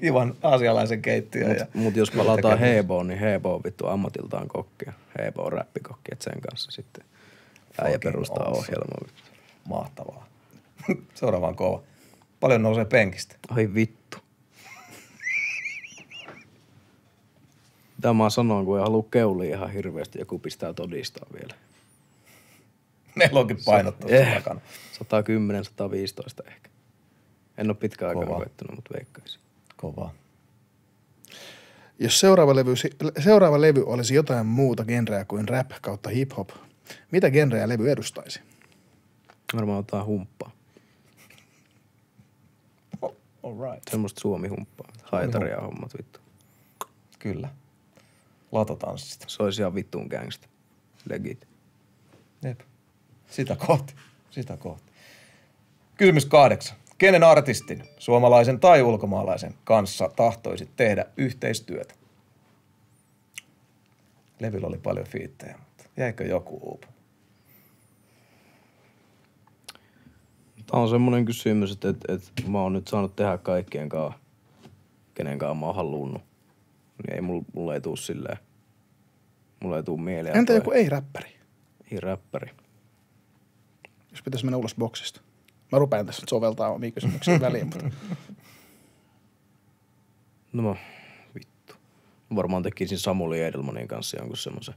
kivan aasialaisen keittiön. Ja Mut jos palataan Heboon, niin Hebo on vittu ammatiltaan kokkia. Hebo on räppikokki, et sen kanssa sitten äijä perustaa awesome. ohjelmaa. vittu. Mahtavaa. Seuraavaan kova. Paljon nousee penkistä. Ai vittu. Mitä mä sanon, kun ei halua keulia ihan hirveästi, joku pistää todistaa vielä. Meillä onkin painottu Eh. takana. 110, 115 ehkä. En ole pitkään aikaa Kova. koettanut, mutta veikkaisin. Kovaa. Jos seuraava levy, seuraava levy olisi jotain muuta genreä kuin rap kautta hip-hop, mitä genreä levy edustaisi? Varmaan jotain humppaa. All right. Semmoista suomi-humppaa. Haitaria hommat vittu. Kyllä. Latotanssista. Se olisi ihan vittuun gangsta. Legit. Jep. Sitä kohti. Sitä kohti. Kysymys kahdeksan. Kenen artistin, suomalaisen tai ulkomaalaisen, kanssa tahtoisit tehdä yhteistyötä? Levyllä oli paljon fiittejä, mutta jäikö joku uupumaan? Tämä on semmoinen kysymys, että, että, että mä oon nyt saanut tehdä kaikkien kanssa, kenen kanssa mä oon halunnut. Niin ei mulla, mulla ei tuu silleen, mulla ei tuu mieleen. Entä toi- joku ei-räppäri, Ei räppäri. Jos pitäisi mennä ulos boksista? Mä rupean tässä nyt soveltaa omia kysymyksiä väliin, mutta No mä, vittu. Mä varmaan tekisin Samuli Edelmanin kanssa jonkun semmoisen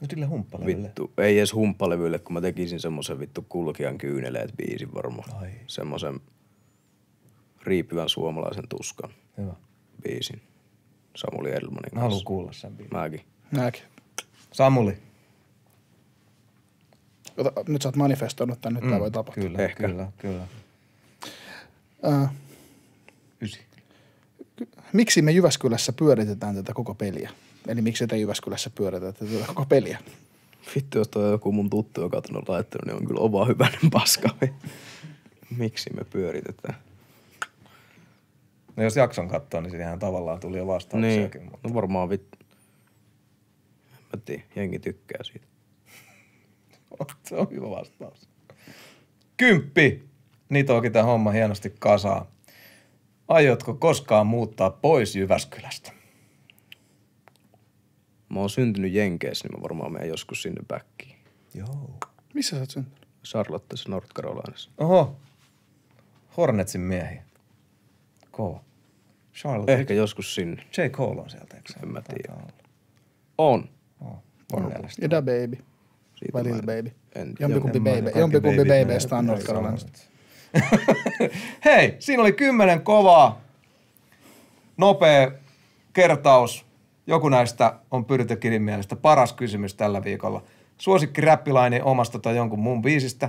No sille humppalevylle. vittu. Ei edes humppalevylle, kun mä tekisin semmoisen vittu kulkijan kyyneleet biisin varmaan. Ai. Semmoisen riipivän suomalaisen tuskan Hyvä. biisin. Samuli Edelmanin Mä kanssa. haluan kuulla sen biisin. Mäkin. nääkin. Samuli. Ota, nyt sä oot manifestoinut tän, nyt mm, tää voi tapahtua. Kyllä, Ehkä. kyllä, kyllä. Äh, Ysi. miksi me Jyväskylässä pyöritetään tätä koko peliä? Eli miksi te Jyväskylässä pyöritetään tätä koko peliä? Vittu, jos toi on joku mun tuttu, joka on laittanut, niin on kyllä oma hyvänen paska. Miksi me pyöritetään? No jos jakson katsoo, niin siihenhän tavallaan tuli jo Niin, vastauksiakin. Mutta... no varmaan vittu. Mä tiedän, jengi tykkää siitä. Se on hyvä vastaus. Kymppi. Nitoakin tämä homma hienosti kasaan. Aiotko koskaan muuttaa pois Jyväskylästä? Mä oon syntynyt Jenkeissä, niin mä varmaan menen joskus sinne backiin. Joo. Missä sä oot syntynyt? Charlottessa, North Carolinassa. Oho. Hornetsin miehiä. Kova. Charlotte. Ehkä joskus sinne. J. Cole on sieltä, eikö se? En mä tiedä. On. Oh, mielestä. Ja Da Baby. Siitä Vai en- Baby. En Jompikumpi baby. Jompikumpi menee babyista on North. Carolinasta. Hei, siinä oli kymmenen kovaa. Nopea kertaus. Joku näistä on Pyrytekidin mielestä paras kysymys tällä viikolla. Suosikki räppilaini omasta tai jonkun muun biisistä.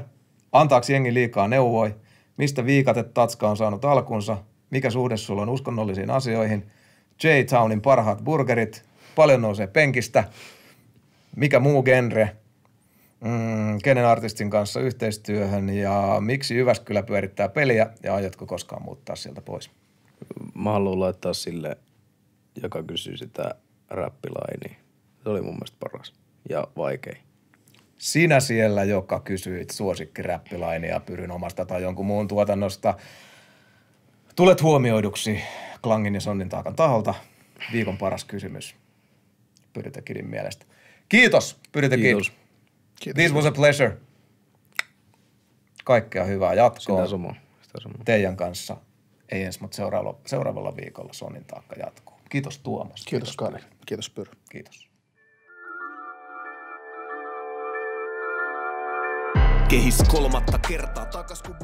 Antaako jengi liikaa neuvoi? Mistä viikate tatska on saanut alkunsa? Mikä suhde sulla on uskonnollisiin asioihin? J-Townin parhaat burgerit. Paljon nousee penkistä. Mikä muu genre? Mm, kenen artistin kanssa yhteistyöhön ja miksi Jyväskylä pyörittää peliä ja aiotko koskaan muuttaa sieltä pois? Mä haluan laittaa sille, joka kysyy sitä räppilainia. Se oli mun mielestä paras. Ja vaikein. Sinä siellä, joka kysyit suosikkiräppilainia Pyryn omasta tai jonkun muun tuotannosta, tulet huomioiduksi Klangin ja Sonnin taakan taholta. Viikon paras kysymys Pyrytekidin mielestä. Kiitos Pyrytekid. Kiitos. Kiitos. This was a pleasure. Kaikkea hyvää jatkoa. Sitä samaa. Sitä samaa. teidän kanssa. Ei ensi, mutta seuraavalla, seuraavalla viikolla Sonin taakka jatkuu. Kiitos Tuomas. Kiitos Kari. Pyry. Kiitos Pyry. Kiitos. Kehis kolmatta kertaa takas kun